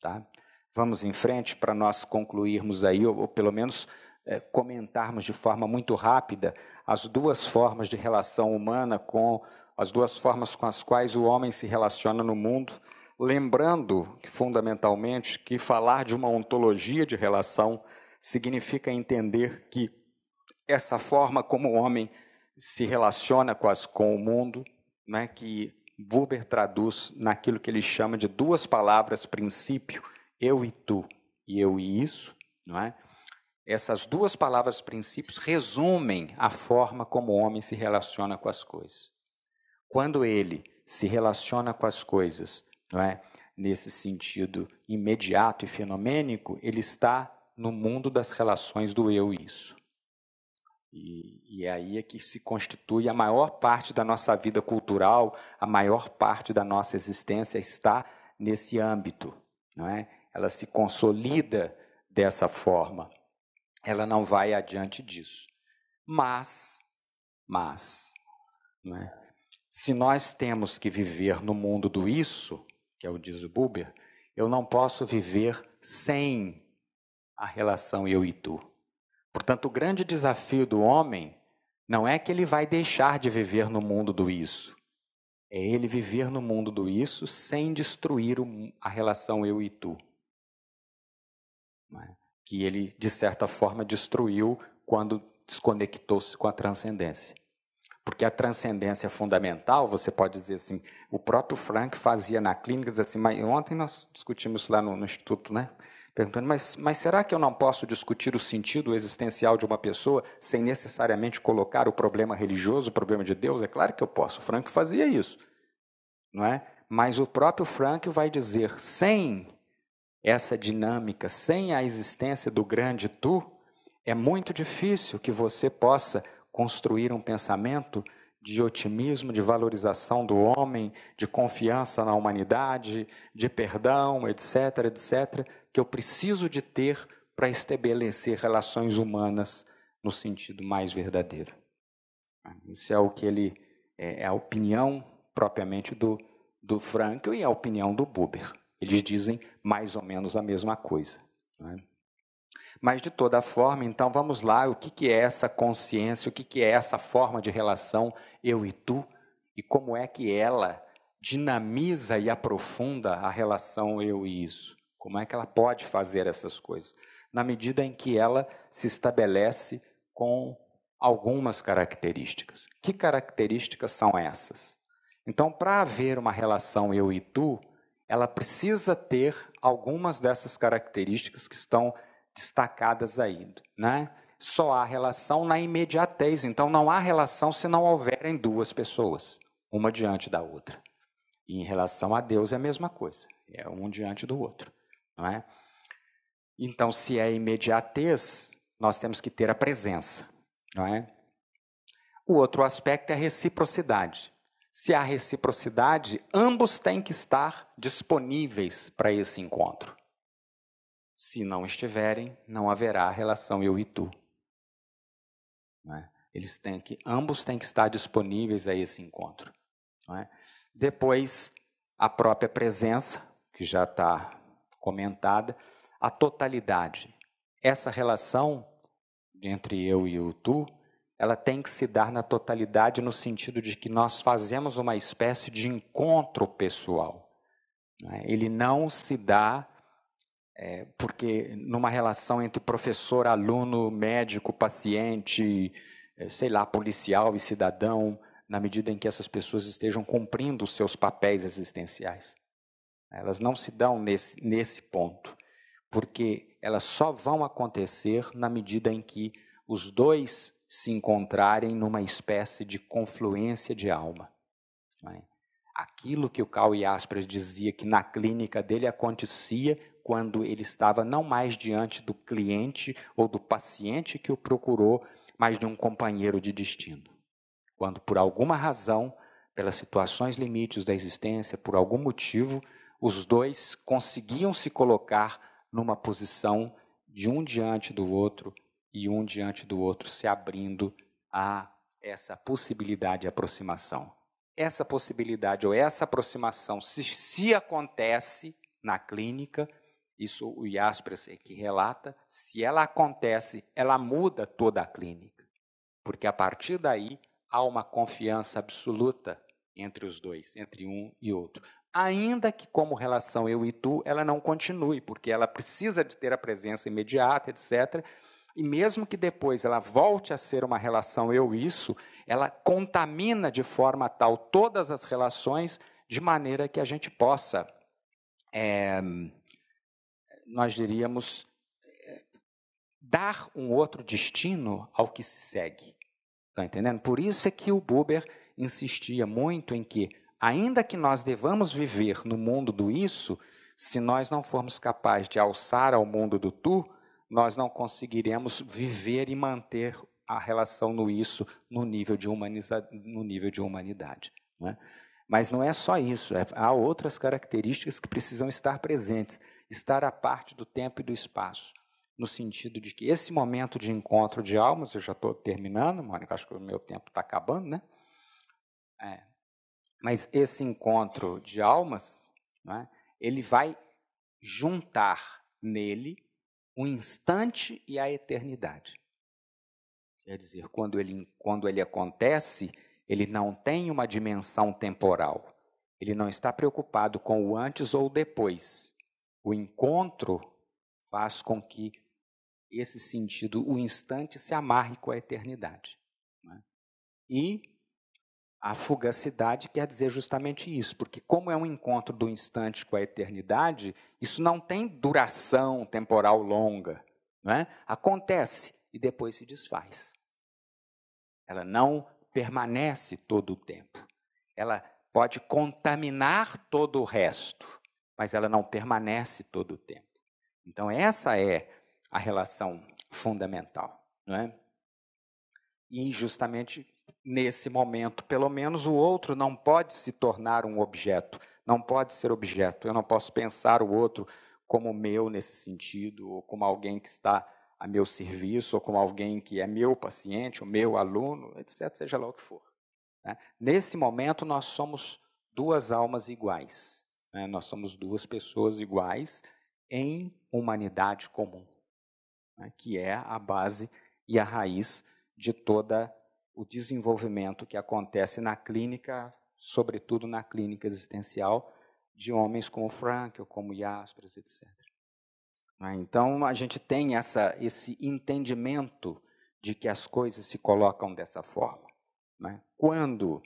Tá? Vamos em frente para nós concluirmos aí, ou, ou pelo menos é, comentarmos de forma muito rápida as duas formas de relação humana com as duas formas com as quais o homem se relaciona no mundo, lembrando fundamentalmente que falar de uma ontologia de relação significa entender que essa forma como o homem se relaciona com, as, com o mundo, né, que Buber traduz naquilo que ele chama de duas palavras princípio, eu e tu, e eu e isso, não é? Essas duas palavras princípios resumem a forma como o homem se relaciona com as coisas. Quando ele se relaciona com as coisas, não é? Nesse sentido imediato e fenomênico, ele está no mundo das relações do eu e isso. E, e é aí é que se constitui a maior parte da nossa vida cultural, a maior parte da nossa existência está nesse âmbito, não é? Ela se consolida dessa forma. Ela não vai adiante disso. Mas, mas, não é? Se nós temos que viver no mundo do isso, que é o diz o Buber, eu não posso viver sem a relação eu e tu. Portanto, o grande desafio do homem não é que ele vai deixar de viver no mundo do isso. É ele viver no mundo do isso sem destruir a relação eu e tu. É? Que ele, de certa forma, destruiu quando desconectou-se com a transcendência. Porque a transcendência é fundamental, você pode dizer assim, o próprio Frank fazia na clínica, diz assim, mas ontem nós discutimos lá no, no Instituto, né? perguntando, mas, mas será que eu não posso discutir o sentido existencial de uma pessoa sem necessariamente colocar o problema religioso, o problema de Deus? É claro que eu posso. O Frank fazia isso, não é? Mas o próprio Frank vai dizer, sem essa dinâmica, sem a existência do grande tu, é muito difícil que você possa construir um pensamento de otimismo, de valorização do homem, de confiança na humanidade, de perdão, etc, etc, que eu preciso de ter para estabelecer relações humanas no sentido mais verdadeiro. Isso é o que ele é, é a opinião propriamente do, do Frankl e a opinião do Buber. Eles dizem mais ou menos a mesma coisa. É? Mas de toda forma, então vamos lá, o que, que é essa consciência, o que, que é essa forma de relação eu e tu, e como é que ela dinamiza e aprofunda a relação eu e isso. Como é que ela pode fazer essas coisas? Na medida em que ela se estabelece com algumas características. Que características são essas? Então, para haver uma relação eu e tu, ela precisa ter algumas dessas características que estão destacadas aí, né? Só há relação na imediatez, então não há relação se não houverem duas pessoas, uma diante da outra. E em relação a Deus é a mesma coisa, é um diante do outro. Não é? Então, se é imediatez, nós temos que ter a presença. Não é? O outro aspecto é a reciprocidade. Se há reciprocidade, ambos têm que estar disponíveis para esse encontro. Se não estiverem, não haverá relação eu e tu. É? Eles têm que, ambos têm que estar disponíveis a esse encontro. É? Depois, a própria presença, que já está comentada, a totalidade. Essa relação entre eu e o tu, ela tem que se dar na totalidade no sentido de que nós fazemos uma espécie de encontro pessoal. Né? Ele não se dá é, porque numa relação entre professor, aluno, médico, paciente, é, sei lá, policial e cidadão, na medida em que essas pessoas estejam cumprindo os seus papéis existenciais. Elas não se dão nesse, nesse ponto, porque elas só vão acontecer na medida em que os dois se encontrarem numa espécie de confluência de alma. É? Aquilo que o Cal Jaspers dizia que na clínica dele acontecia quando ele estava não mais diante do cliente ou do paciente que o procurou, mas de um companheiro de destino. Quando, por alguma razão, pelas situações limites da existência, por algum motivo, os dois conseguiam se colocar numa posição de um diante do outro e um diante do outro se abrindo a essa possibilidade de aproximação. Essa possibilidade ou essa aproximação, se, se acontece na clínica, isso o Jaspers é que relata, se ela acontece, ela muda toda a clínica. Porque a partir daí há uma confiança absoluta entre os dois, entre um e outro. Ainda que como relação eu e tu, ela não continue, porque ela precisa de ter a presença imediata, etc. E mesmo que depois ela volte a ser uma relação eu-isso, ela contamina de forma tal todas as relações, de maneira que a gente possa, é, nós diríamos, é, dar um outro destino ao que se segue. Está entendendo? Por isso é que o Buber insistia muito em que, ainda que nós devamos viver no mundo do isso, se nós não formos capazes de alçar ao mundo do tu, nós não conseguiremos viver e manter a relação no isso no nível de, humaniza, no nível de humanidade. Não é? Mas não é só isso, é, há outras características que precisam estar presentes, estar à parte do tempo e do espaço, no sentido de que esse momento de encontro de almas, eu já estou terminando, Mônica, acho que o meu tempo está acabando, né? É. Mas esse encontro de almas, é? ele vai juntar nele o instante e a eternidade. Quer dizer, quando ele, quando ele acontece, ele não tem uma dimensão temporal. Ele não está preocupado com o antes ou o depois. O encontro faz com que esse sentido, o instante, se amarre com a eternidade. É? E a fugacidade quer dizer justamente isso, porque, como é um encontro do instante com a eternidade, isso não tem duração temporal longa. Não é? Acontece e depois se desfaz. Ela não permanece todo o tempo. Ela pode contaminar todo o resto, mas ela não permanece todo o tempo. Então, essa é a relação fundamental. Não é? E justamente nesse momento. Pelo menos o outro não pode se tornar um objeto, não pode ser objeto. Eu não posso pensar o outro como meu nesse sentido, ou como alguém que está a meu serviço, ou como alguém que é meu paciente, o meu aluno, etc., seja lá o que for. Né? Nesse momento, nós somos duas almas iguais. Né? Nós somos duas pessoas iguais em humanidade comum, né? que é a base e a raiz de toda o desenvolvimento que acontece na clínica, sobretudo na clínica existencial, de homens como Frankl, como Jaspers, etc. Né? Então, a gente tem essa, esse entendimento de que as coisas se colocam dessa forma. Né? Quando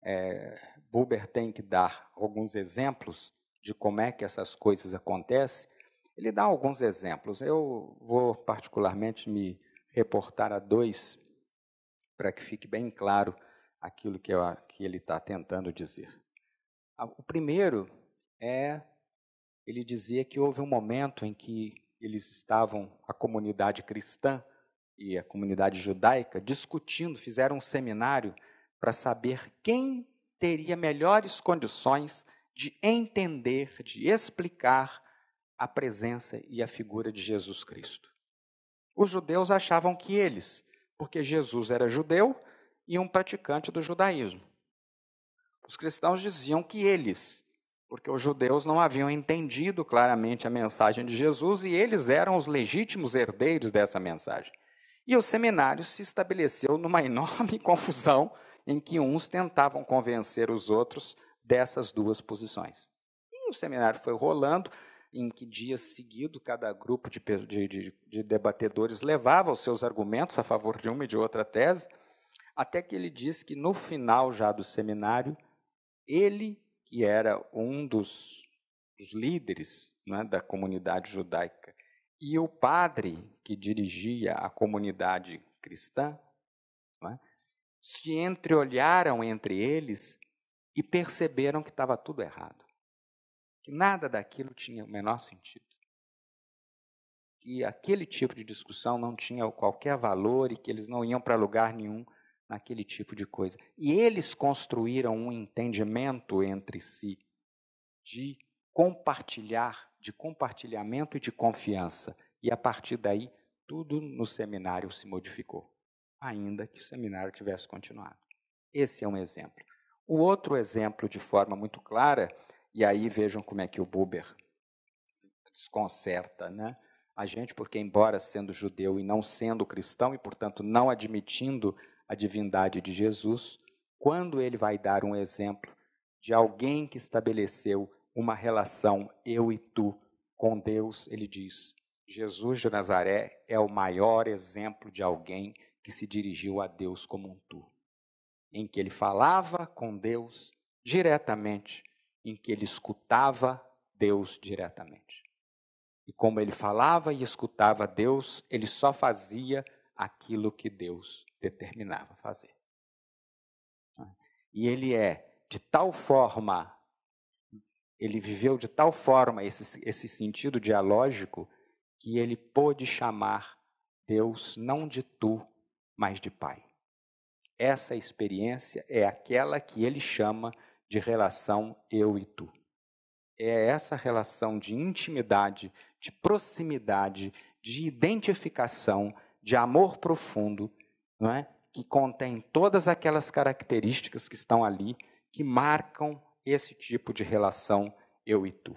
é, Buber tem que dar alguns exemplos de como é que essas coisas acontecem, ele dá alguns exemplos. Eu vou particularmente me reportar a dois para que fique bem claro aquilo que, eu, que ele está tentando dizer. O primeiro é ele dizia que houve um momento em que eles estavam, a comunidade cristã e a comunidade judaica, discutindo, fizeram um seminário para saber quem teria melhores condições de entender, de explicar a presença e a figura de Jesus Cristo. Os judeus achavam que eles porque Jesus era judeu e um praticante do judaísmo. Os cristãos diziam que eles, porque os judeus não haviam entendido claramente a mensagem de Jesus e eles eram os legítimos herdeiros dessa mensagem. E o seminário se estabeleceu numa enorme confusão em que uns tentavam convencer os outros dessas duas posições. E o seminário foi rolando, em que dias seguidos cada grupo de, de, de, de debatedores levava os seus argumentos a favor de uma e de outra tese, até que ele disse que no final já do seminário, ele, que era um dos, dos líderes né, da comunidade judaica, e o padre que dirigia a comunidade cristã, se entreolharam entre eles e perceberam que estava tudo errado que nada daquilo tinha o menor sentido. Que aquele tipo de discussão não tinha qualquer valor e que eles não iam para lugar nenhum naquele tipo de coisa. E eles construíram um entendimento entre si de compartilhar, de compartilhamento e de confiança. E a partir daí, tudo no seminário se modificou. Ainda que o seminário tivesse continuado. Esse é um exemplo. O outro exemplo, de forma muito clara, e aí vejam como é que o Buber desconcerta né? a gente, porque, embora sendo judeu e não sendo cristão, e, portanto, não admitindo a divindade de Jesus, quando ele vai dar um exemplo de alguém que estabeleceu uma relação eu e tu com Deus, ele diz: Jesus de Nazaré é o maior exemplo de alguém que se dirigiu a Deus como um tu, em que ele falava com Deus diretamente, em que ele escutava Deus diretamente. E como ele falava e escutava Deus, ele só fazia aquilo que Deus determinava fazer. E ele é de tal forma, ele viveu de tal forma esse, esse sentido dialógico, que ele pôde chamar Deus não de tu, mas de Pai. Essa experiência é aquela que ele chama de relação eu e tu. É essa relação de intimidade, de proximidade, de identificação, de amor profundo, não é? que contém todas aquelas características que estão ali, que marcam esse tipo de relação eu e tu.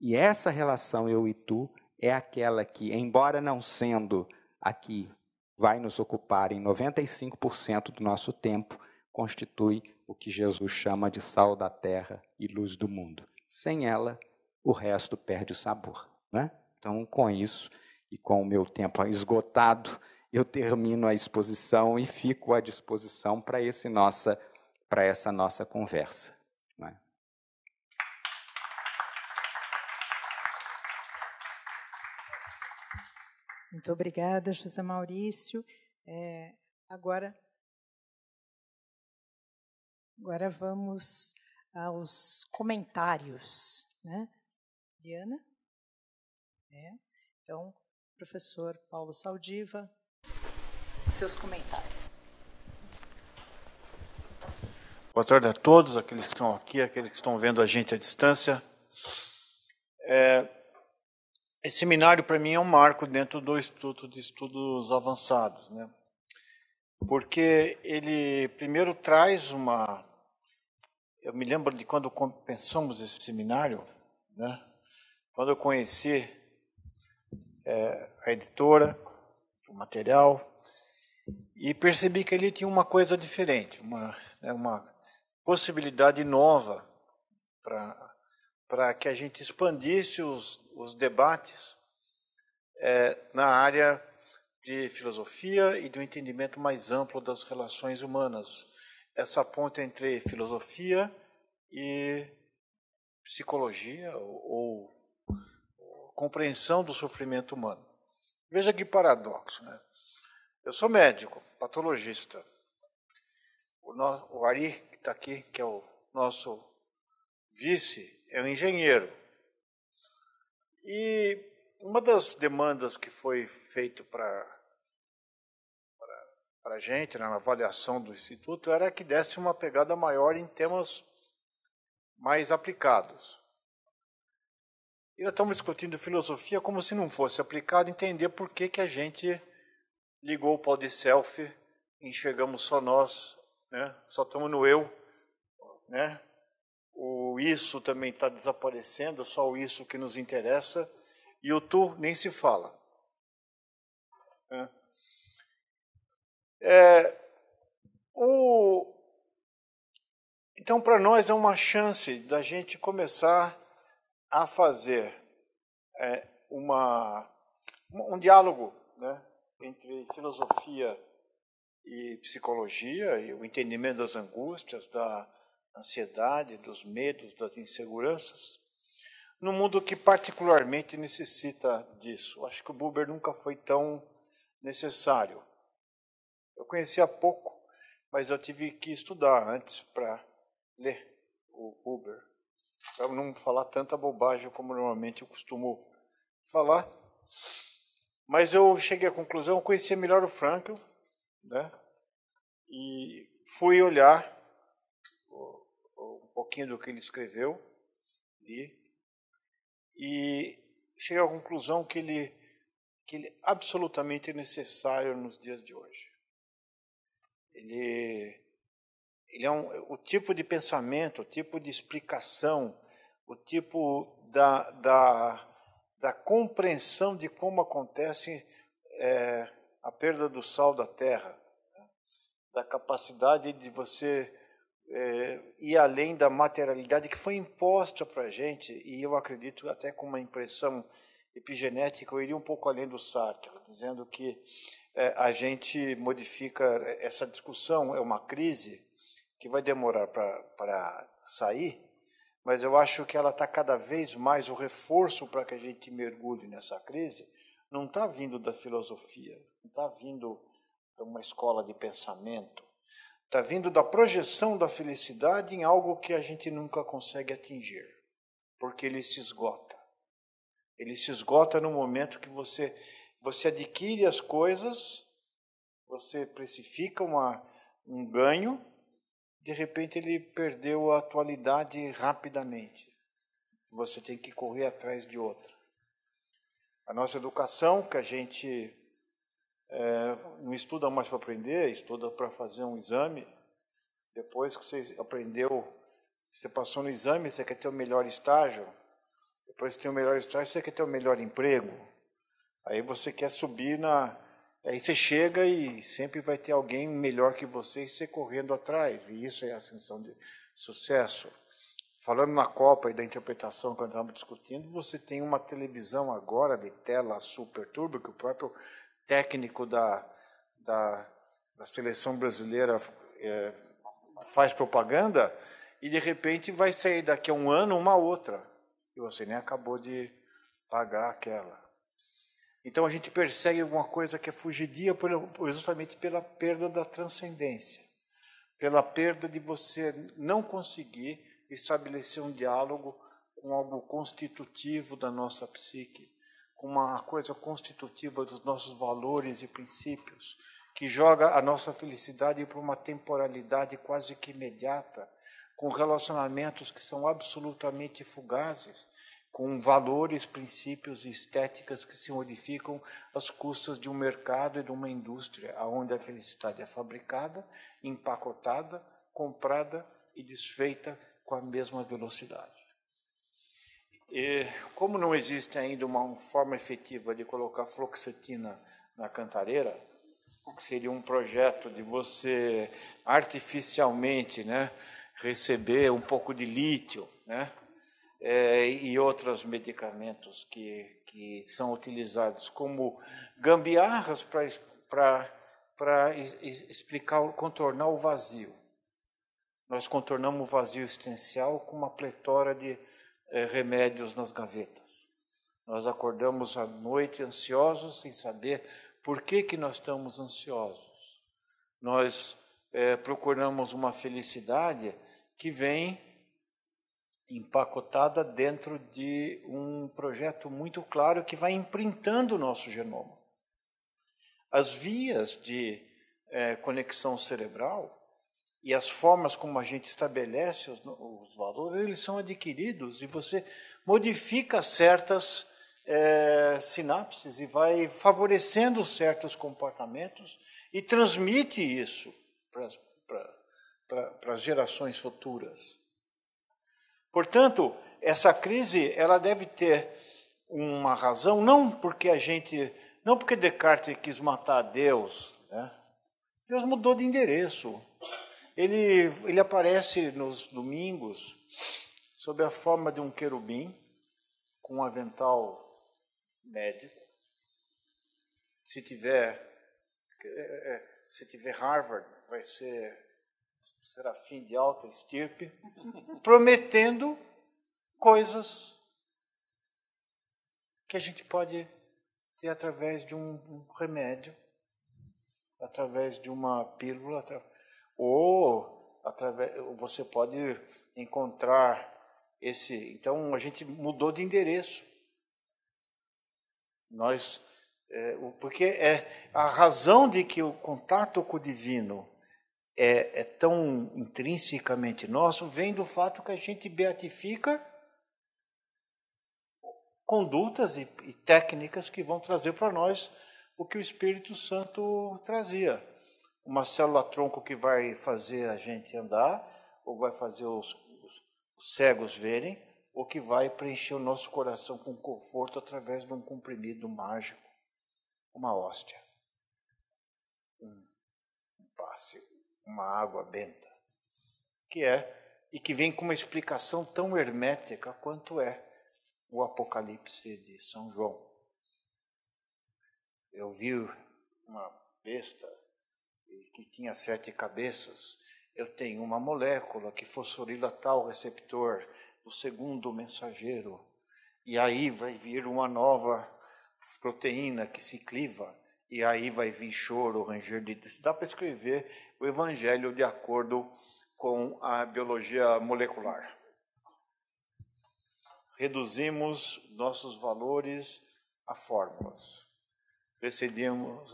E essa relação eu e tu é aquela que, embora não sendo aqui, vai nos ocupar em 95% do nosso tempo, constitui o que Jesus chama de sal da terra e luz do mundo. Sem ela, o resto perde o sabor. Né? Então, com isso e com o meu tempo esgotado, eu termino a exposição e fico à disposição para essa nossa conversa. É? Muito obrigada, José Maurício. É, agora, agora vamos aos comentários, né? Diana? É. Então, professor Paulo Saldiva, seus comentários. Boa tarde a todos, aqueles que estão aqui, aqueles que estão vendo a gente à distância. É, esse seminário, para mim, é um marco dentro do Instituto de Estudos Avançados, né? porque ele, primeiro, traz uma. Eu me lembro de quando pensamos esse seminário, né? quando eu conheci é, a editora, o material, e percebi que ele tinha uma coisa diferente, uma, né, uma possibilidade nova para que a gente expandisse os, os debates é, na área de filosofia e do entendimento mais amplo das relações humanas. Essa ponte entre filosofia e psicologia ou, ou compreensão do sofrimento humano. Veja que paradoxo, né? Eu sou médico, patologista. O, no, o Ari, que está aqui, que é o nosso vice, é um engenheiro. E uma das demandas que foi feito para para a gente, né, na avaliação do Instituto, era que desse uma pegada maior em temas mais aplicados. E nós estamos discutindo filosofia como se não fosse aplicado, entender por que, que a gente ligou o pau de selfie, enxergamos só nós, né? só estamos no eu. Né? Isso também está desaparecendo, só o isso que nos interessa, e o tu nem se fala. É, o, então, para nós é uma chance da gente começar a fazer é, uma, um diálogo né, entre filosofia e psicologia, e o entendimento das angústias, da ansiedade, dos medos, das inseguranças, num mundo que particularmente necessita disso. Acho que o Buber nunca foi tão necessário. Eu conhecia pouco, mas eu tive que estudar antes para ler o Buber, para não falar tanta bobagem como normalmente eu costumo falar. Mas eu cheguei à conclusão, conhecia melhor o Frankl, né? E fui olhar pouquinho do que ele escreveu, li, e cheguei à conclusão que ele, que ele é absolutamente necessário nos dias de hoje. Ele, ele é um, o tipo de pensamento, o tipo de explicação, o tipo da, da, da compreensão de como acontece é, a perda do sal da terra, né? da capacidade de você é, ir além da materialidade que foi imposta para a gente, e eu acredito até com uma impressão epigenética, eu iria um pouco além do Sartre, dizendo que é, a gente modifica essa discussão, é uma crise que vai demorar para sair, mas eu acho que ela está cada vez mais, o reforço para que a gente mergulhe nessa crise, não está vindo da filosofia, não está vindo de uma escola de pensamento, está vindo da projeção da felicidade em algo que a gente nunca consegue atingir, porque ele se esgota. Ele se esgota no momento que você você adquire as coisas, você precifica uma, um ganho, de repente ele perdeu a atualidade rapidamente. Você tem que correr atrás de outra. A nossa educação, que a gente é, não estuda mais para aprender, estuda para fazer um exame. Depois que você aprendeu, você passou no exame, você quer ter o melhor estágio. Depois que tem o melhor estágio, você quer ter o melhor emprego. Aí você quer subir na. Aí você chega e sempre vai ter alguém melhor que você e você correndo atrás. E isso é ascensão de sucesso. Falando na Copa e da interpretação que nós estamos discutindo, você tem uma televisão agora de tela super turbo, que o próprio técnico da, da, da seleção brasileira é, faz propaganda, e de repente vai sair daqui a um ano uma outra, e você nem acabou de pagar aquela. Então a gente persegue alguma coisa que é fugidia justamente pela perda da transcendência, pela perda de você não conseguir estabelecer um diálogo com algo constitutivo da nossa psique, com uma coisa constitutiva dos nossos valores e princípios, que joga a nossa felicidade para uma temporalidade quase que imediata, com relacionamentos que são absolutamente fugazes, com valores, princípios e estéticas que se modificam às custas de um mercado e de uma indústria, onde a felicidade é fabricada, empacotada, comprada e desfeita com a mesma velocidade. E, como não existe ainda uma forma efetiva de colocar fluoxetina na cantareira, que seria um projeto de você artificialmente né, receber um pouco de lítio, né, é, e outros medicamentos que, que são utilizados como gambiarras para explicar, contornar o vazio. Nós contornamos o vazio existencial com uma pletora de é, remédios nas gavetas. Nós acordamos à noite ansiosos sem saber por que, que nós estamos ansiosos. Nós é, procuramos uma felicidade que vem empacotada dentro de um projeto muito claro que vai imprintando o nosso genoma. As vias de é, conexão cerebral e as formas como a gente estabelece os, os, valores, eles são adquiridos e você modifica certas é, sinapses e vai favorecendo certos comportamentos e transmite isso para as gerações futuras. Portanto, essa crise ela deve ter uma razão, não porque a gente, não porque Descartes quis matar Deus, né? Deus mudou de endereço. Ele, ele aparece nos domingos sob a forma de um querubim com um avental médico. Se tiver, é, é, se tiver Harvard, vai ser serafim de alta estirpe, prometendo coisas que a gente pode ter através de um remédio, através de uma pílula, ou através, você pode encontrar esse. Então a gente mudou de endereço. Nós, é, porque é a razão de que o contato com o divino é, é tão intrinsecamente nosso vem do fato que a gente beatifica condutas e, e técnicas que vão trazer para nós o que o Espírito Santo trazia uma célula-tronco que vai fazer a gente andar, ou vai fazer os, os, os cegos verem, ou que vai preencher o nosso coração com conforto através de um comprimido mágico, uma hóstia, um, um passe, uma água benta, que é e que vem com uma explicação tão hermética quanto é o Apocalipse de São João. Eu vi uma besta que tinha sete cabeças. Eu tenho uma molécula que fosforila tal receptor, o segundo mensageiro. E aí vai vir uma nova proteína que se cliva. E aí vai vir choro, ranger de. Dá para escrever o evangelho de acordo com a biologia molecular. Reduzimos nossos valores a fórmulas. Recebemos,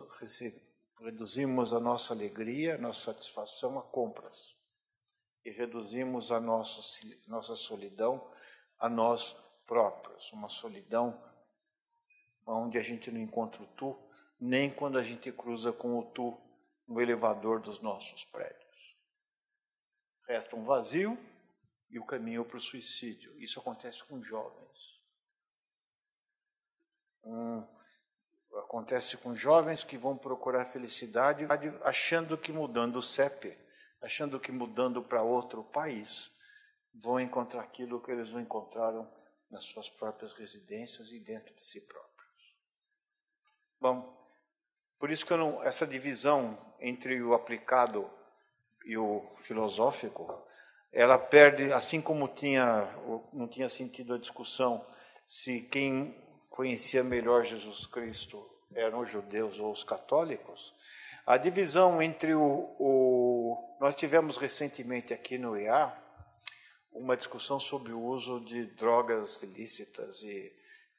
reduzimos a nossa alegria, a nossa satisfação a compras. E reduzimos a nossa, nossa solidão a nós próprios. Uma solidão onde a gente não encontra o tu, nem quando a gente cruza com o tu no elevador dos nossos prédios. Resta um vazio e o caminho para o suicídio. Isso acontece com jovens. Um, acontece com jovens que vão procurar felicidade achando que mudando o CEP, achando que mudando para outro país, vão encontrar aquilo que eles não encontraram nas suas próprias residências e dentro de si próprios. Bom, por isso que não, essa divisão entre o aplicado e o filosófico, ela perde, assim como tinha, não tinha sentido a discussão se quem conhecia melhor Jesus Cristo eram os judeus ou os católicos, a divisão entre o, o nós tivemos recentemente aqui no IA uma discussão sobre o uso de drogas ilícitas e,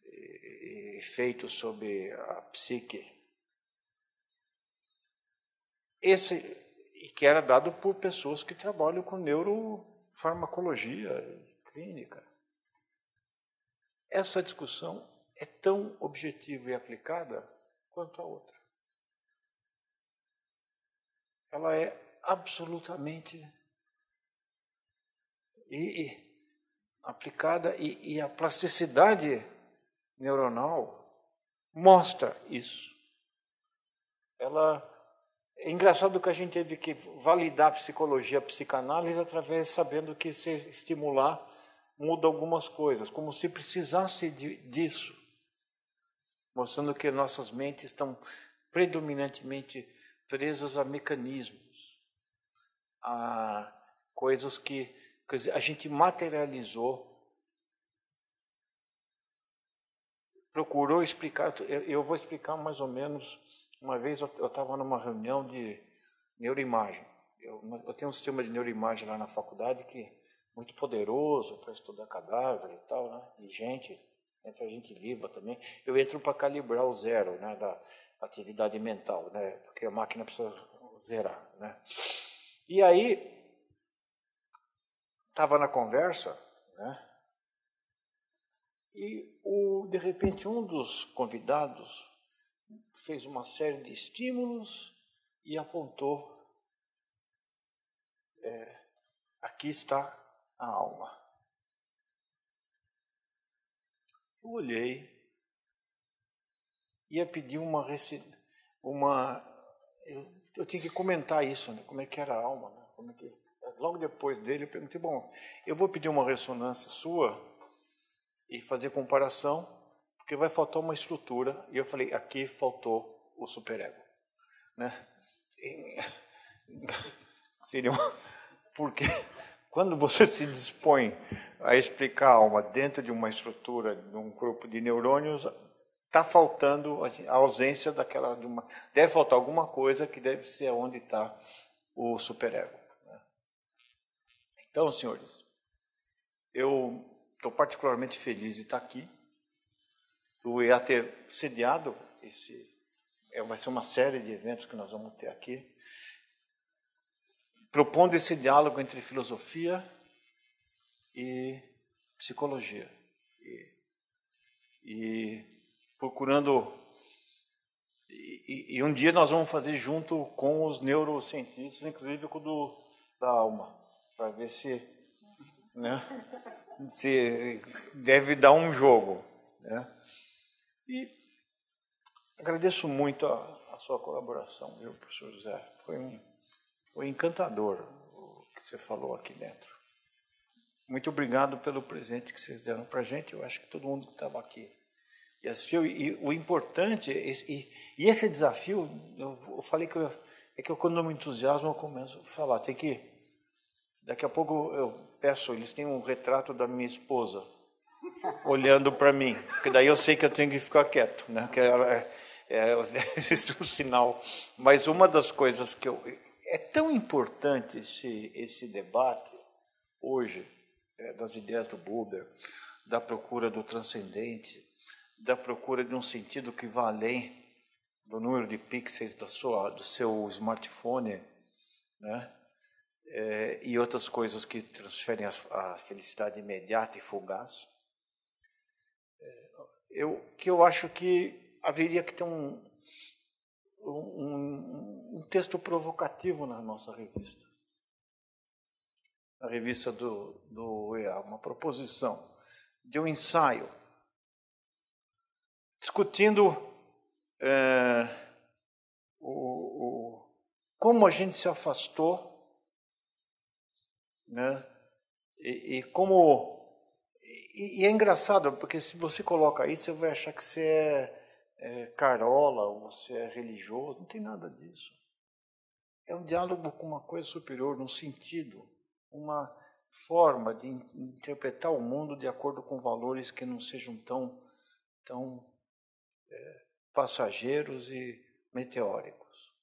e efeitos sobre a psique. Esse e que era dado por pessoas que trabalham com neurofarmacologia clínica. Essa discussão é tão objetiva e aplicada quanto a outra. Ela é absolutamente e, e aplicada e, e a plasticidade neuronal mostra isso. Ela é engraçado que a gente teve que validar a psicologia, a psicanálise, através sabendo que se estimular muda algumas coisas, como se precisasse de, disso, mostrando que nossas mentes estão predominantemente presas a mecanismos, a coisas que dizer, a gente materializou, procurou explicar. Eu, eu vou explicar mais ou menos uma vez eu estava numa reunião de neuroimagem. Eu, eu, tenho um sistema de neuroimagem lá na faculdade que é muito poderoso para estudar cadáver e tal, né? E gente, entre a gente viva também. Eu entro para calibrar o zero, né? Da atividade mental, né? Porque a máquina precisa zerar, né? E aí estava na conversa, né? E o, de repente um dos convidados fez uma série de estímulos e apontou: é, aqui está a alma. Eu olhei, ia pedir uma. uma eu, eu tinha que comentar isso, né? como é que era a alma. Né? Como é que, logo depois dele, eu perguntei: bom, eu vou pedir uma ressonância sua e fazer comparação porque vai faltar uma estrutura. E eu falei, aqui faltou o superego. Né? Seria uma... Porque quando você se dispõe a explicar a alma dentro de uma estrutura, de um grupo de neurônios, está faltando a ausência daquela. De uma, deve faltar alguma coisa que deve ser onde está o superego. Né? Então, senhores, eu estou particularmente feliz de estar aqui o IA ter sediado esse. É, vai ser uma série de eventos que nós vamos ter aqui, propondo esse diálogo entre filosofia e psicologia. E, e procurando E, e, um dia nós vamos fazer junto com os neurocientistas, inclusive com o do, da alma, para ver se, né, se deve dar um jogo. Né? E agradeço muito a, a sua colaboração, viu, professor José? Foi, um, foi encantador o que você falou aqui dentro. Muito obrigado pelo presente que vocês deram para a gente. Eu acho que todo mundo que estava aqui e assistiu. E o importante, e, e esse desafio, eu falei que eu, é que eu, quando eu me entusiasmo, eu começo a falar. Tem que. Daqui a pouco eu peço, eles têm um retrato da minha esposa olhando para mim, porque daí eu sei que eu tenho que ficar quieto, né? Que ela é, é, existe um sinal. Mas uma das coisas que eu é tão importante esse esse debate hoje é, das ideias do Buber, da procura do transcendente, da procura de um sentido que vá além do número de pixels da sua, do seu smartphone, né? É, e outras coisas que transferem a, a felicidade imediata e fugaz. É, eu, que eu acho que haveria que ter um, um, um texto provocativo na nossa revista. Na revista do, do EA, uma proposição de um ensaio discutindo é, o, o, como a gente se afastou, né? E, e como e, e, é engraçado porque se você coloca isso, você vai achar que você é, é carola ou você é religioso. Não tem nada disso. É um diálogo com uma coisa superior, num sentido, uma forma de interpretar o mundo de acordo com valores que não sejam tão tão é, passageiros e meteóricos.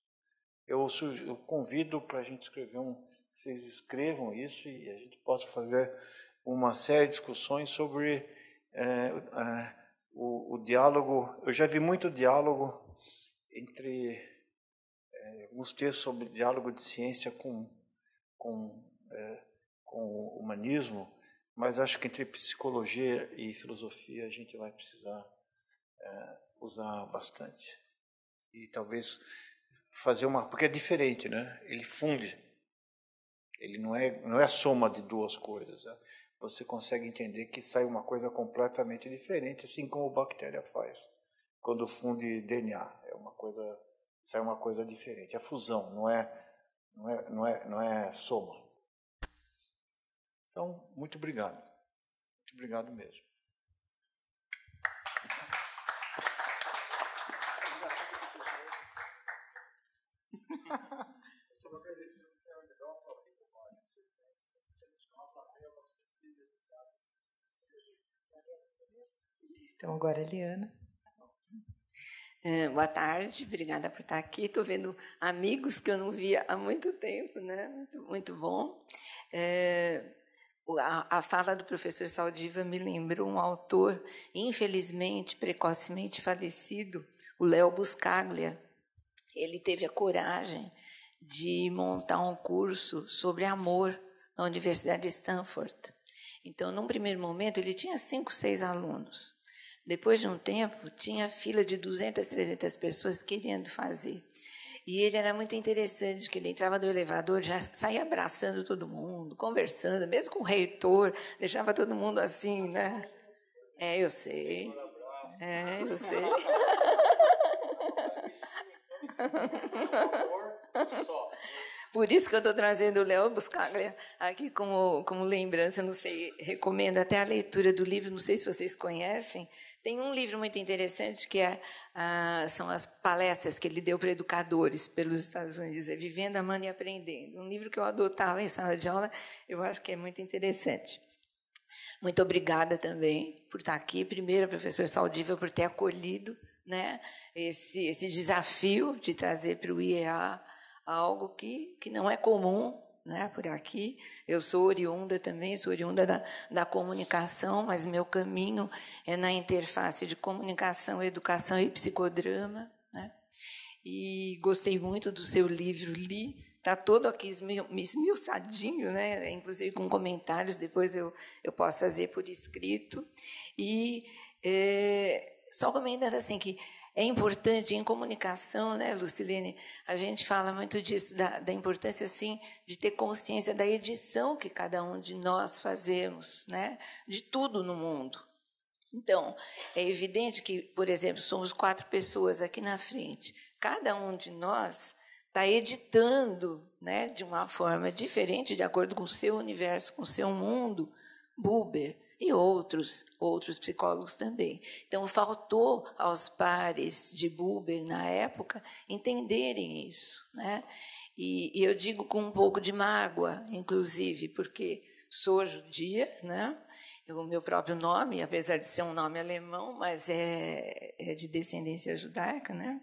Eu, eu convido para a gente escrever um, vocês escrevam isso e a gente possa fazer uma série de discussões sobre é, é, o, o, diálogo. Eu já vi muito diálogo entre é, alguns textos sobre diálogo de ciência com com, é, com o humanismo, mas acho que entre psicologia e filosofia a gente vai precisar é, usar bastante. E talvez fazer uma. Porque é diferente, né? Ele funde. Ele não é, não é a soma de duas coisas. Né? Você consegue entender que sai uma coisa completamente diferente, assim como a bactéria faz. Quando funde DNA, é uma coisa, sai uma coisa diferente. É fusão, não é, não é, não é, não é soma. Então, muito obrigado. Muito obrigado mesmo. Então, agora a Eliana. É, boa tarde, obrigada por estar aqui. Estou vendo amigos que eu não via há muito tempo, né? Muito, muito bom. É, a, a, fala do professor Saldiva me lembrou um autor, infelizmente, precocemente falecido, o Léo Buscaglia. Ele teve a coragem de montar um curso sobre amor na Universidade de Stanford. Então, num primeiro momento, ele tinha cinco, seis alunos. Depois de um tempo, tinha fila de 200, 300 pessoas querendo fazer. E ele era muito interessante, que ele entrava no elevador, já saía abraçando todo mundo, conversando, mesmo com o reitor, deixava todo mundo assim, né? É, eu sei. É, eu sei. Por isso que eu estou trazendo o Léo Buscaglia aqui como, como lembrança, não sei, recomendo até a leitura do livro, não sei se vocês conhecem. Tem um livro muito interessante que é, ah, são as palestras que ele deu para educadores pelos Estados Unidos, é Vivendo, Amando e Aprendendo. Um livro que eu adotava em sala de aula, eu acho que é muito interessante. Muito obrigada também por estar aqui. Primeiro, professor Saldível, por ter acolhido né, esse, esse desafio de trazer para o IEA algo que, que não é comum né, por aqui. Eu sou oriunda também, sou oriunda da, da comunicação, mas meu caminho é na interface de comunicação, educação e psicodrama. Né? E gostei muito do seu livro, li. Está todo aqui esmiuçadinho, né? inclusive com comentários, depois eu, eu posso fazer por escrito. E é, só comentando assim que é importante em comunicação, né, Luciline? A gente fala muito disso, da, da, importância, assim, de ter consciência da edição que cada um de nós fazemos, né? De tudo no mundo. Então, é evidente que, por exemplo, somos quatro pessoas aqui na frente. Cada um de nós está editando, né, de uma forma diferente, de acordo com o seu universo, com o seu mundo, Buber e outros, outros psicólogos também. Então, faltou aos pares de Buber, na época, entenderem isso. Né? E, e eu digo com um pouco de mágoa, inclusive, porque sou judia, né? o meu próprio nome, apesar de ser um nome alemão, mas é, é de descendência judaica. Né?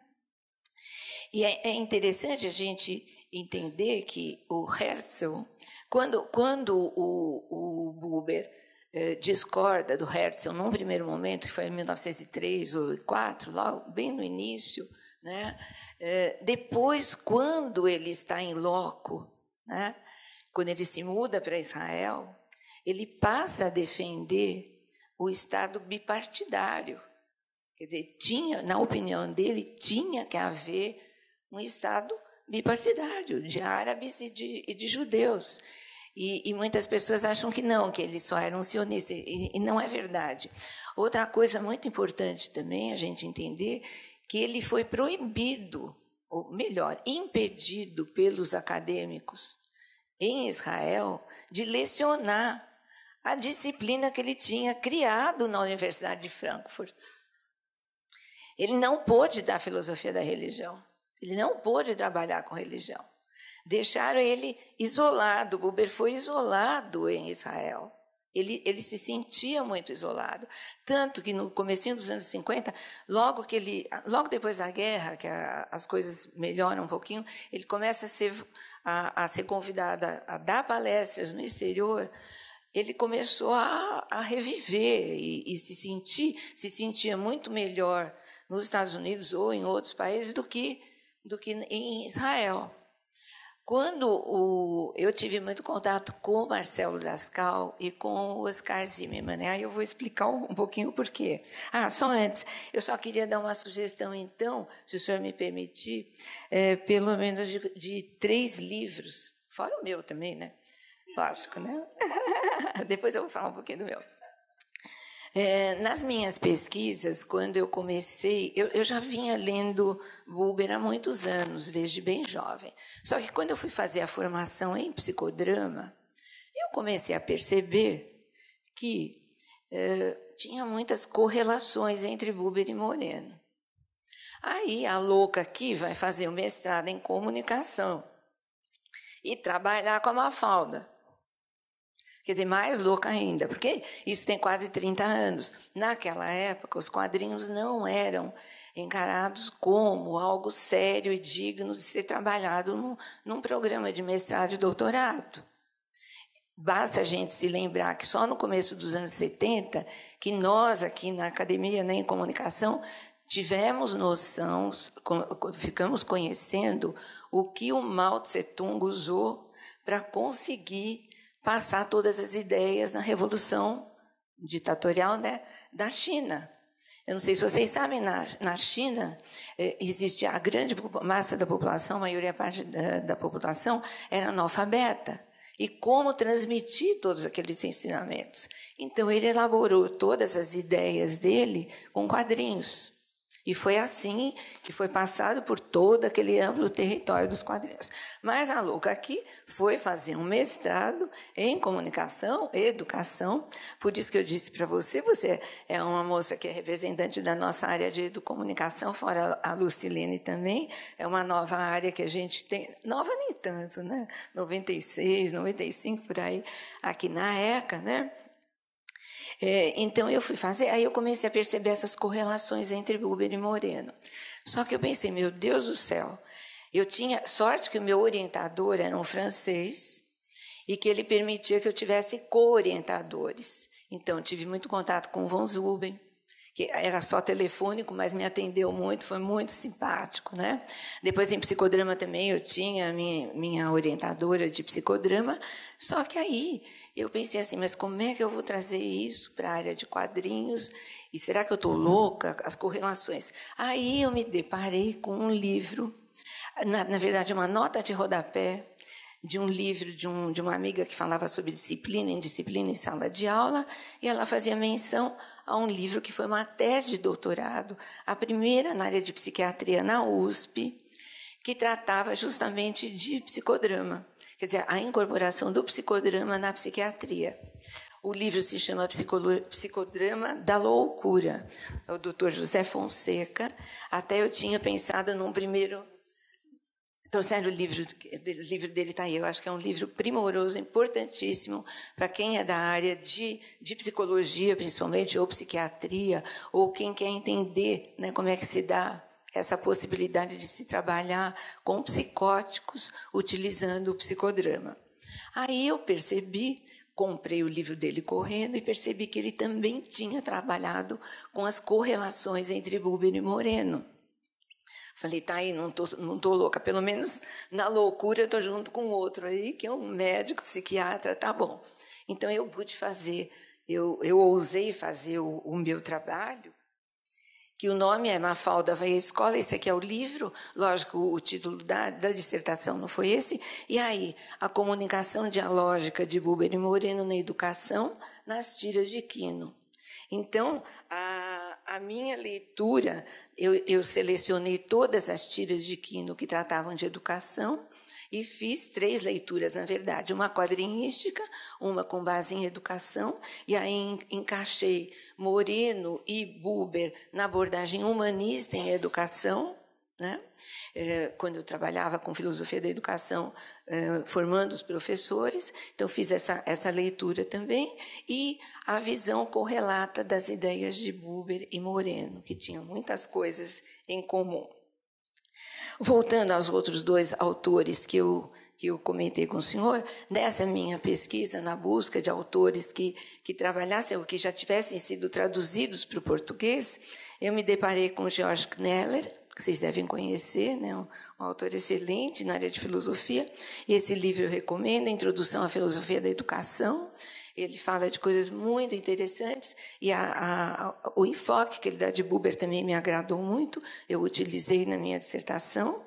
E é, é interessante a gente entender que o Herzl, quando, quando o, o Buber eh, discorda do Herzl num primeiro momento, que foi em 1903 ou 2004, logo bem no início. Né? Eh, depois, quando ele está em loco, né? quando ele se muda para Israel, ele passa a defender o Estado bipartidário. Quer dizer, tinha, na opinião dele, tinha que haver um Estado bipartidário, de árabes e de, e de judeus. E, e, muitas pessoas acham que não, que ele só era um sionista, e, e não é verdade. Outra coisa muito importante também a gente entender que ele foi proibido, ou melhor, impedido pelos acadêmicos em Israel de lecionar a disciplina que ele tinha criado na Universidade de Frankfurt. Ele não pôde dar filosofia da religião. Ele não pôde trabalhar com religião. Deixaram ele isolado. Buber foi isolado em Israel. Ele, ele se sentia muito isolado. Tanto que no começo dos anos 50, logo que ele, logo depois da guerra, que a, as coisas melhoram um pouquinho, ele começa a ser, a, a ser convidado a, a, dar palestras no exterior. Ele começou a, a reviver e, e se sentir, se sentia muito melhor nos Estados Unidos ou em outros países do que do que em Israel. Quando o, eu tive muito contato com o Marcelo Dascal e com o Oscar Zimmermann, né? aí eu vou explicar um, pouquinho o porquê. Ah, só antes, eu só queria dar uma sugestão, então, se o senhor me permitir, é, pelo menos de, de três livros, fora o meu também, né? Lógico, né? Depois eu vou falar um pouquinho do meu. É, nas minhas pesquisas, quando eu comecei, eu, eu, já vinha lendo Buber há muitos anos, desde bem jovem. Só que quando eu fui fazer a formação em psicodrama, eu comecei a perceber que é, tinha muitas correlações entre Buber e Moreno. Aí a louca aqui vai fazer o mestrado em comunicação e trabalhar com a Mafalda. Quer dizer, mais louca ainda, porque isso tem quase 30 anos. Naquela época, os quadrinhos não eram encarados como algo sério e digno de ser trabalhado num, num programa de mestrado e doutorado. Basta a gente se lembrar que só no começo dos anos 70, que nós aqui na academia, né, em comunicação, tivemos noção, ficamos conhecendo o que o Mao Tse Tung usou para conseguir passar todas as ideias na revolução ditatorial né, da China. Eu não sei se vocês sabem, na, na China eh, existe a grande massa da população, a maioria parte da, da população era analfabeta. E como transmitir todos aqueles ensinamentos? Então ele elaborou todas as ideias dele com quadrinhos. E foi assim que foi passado por todo aquele amplo território dos quadrinhos. Mas a louca aqui foi fazer um mestrado em comunicação educação. Por isso que eu disse para você, você é uma moça que é representante da nossa área de comunicação, fora a Lucilene também. É uma nova área que a gente tem, nova nem tanto, né? 96, 95 por aí, aqui na ECA, né? É, então eu fui fazer, aí eu comecei a perceber essas correlações entre Buber e Moreno. Só que eu pensei, meu Deus do céu, eu tinha sorte que o meu orientador era um francês e que ele permitia que eu tivesse co-orientadores. Então, tive muito contato com o Von Zuben, que era só telefônico, mas me atendeu muito, foi muito simpático, né? Depois em psicodrama também eu tinha minha minha orientadora de psicodrama, só que aí eu pensei assim, mas como é que eu vou trazer isso para a área de quadrinhos? E será que eu estou louca? As correlações. Aí eu me deparei com um livro, na, na verdade uma nota de rodapé de um livro de, um, de uma amiga que falava sobre disciplina, indisciplina em sala de aula, e ela fazia menção a um livro que foi uma tese de doutorado, a primeira na área de psiquiatria na USP, que tratava justamente de psicodrama, quer dizer, a incorporação do psicodrama na psiquiatria. O livro se chama Psicodrama da Loucura, é o doutor José Fonseca. Até eu tinha pensado num primeiro Trouxeram o livro, o livro dele está aí. Eu acho que é um livro primoroso, importantíssimo para quem é da área de, de psicologia, principalmente, ou psiquiatria, ou quem quer entender né, como é que se dá essa possibilidade de se trabalhar com psicóticos utilizando o psicodrama. Aí eu percebi, comprei o livro dele correndo e percebi que ele também tinha trabalhado com as correlações entre Buber e Moreno. Falei, tá aí, não tô, não tô louca. Pelo menos na loucura eu tô junto com outro aí, que é um médico, psiquiatra, tá bom. Então eu pude fazer, eu, eu ousei fazer o, o meu trabalho, que o nome é Mafalda vai à escola, esse aqui é o livro, lógico, o título da, da dissertação não foi esse, e aí, a comunicação dialógica de Buber e Moreno na educação, nas tiras de Quino. Então, a, a minha leitura, eu, eu selecionei todas as tiras de Quino que tratavam de educação e fiz três leituras, na verdade, uma quadrinística, uma com base em educação, e aí encaixei Moreno e Buber na abordagem humanista em educação, né? É, quando eu trabalhava com filosofia da educação, formando os professores, então fiz essa, essa leitura também, e a visão correlata das ideias de Buber e Moreno, que tinham muitas coisas em comum. Voltando aos outros dois autores que eu, que eu comentei com o senhor, nessa minha pesquisa, na busca de autores que, que trabalhassem ou que já tivessem sido traduzidos para o português, eu me deparei com George Kneller, que vocês devem conhecer, né? um, um autor excelente na área de filosofia. E esse livro eu recomendo, Introdução à Filosofia da Educação. Ele fala de coisas muito interessantes e a, a, o enfoque que ele dá de Buber também me agradou muito. Eu utilizei na minha dissertação.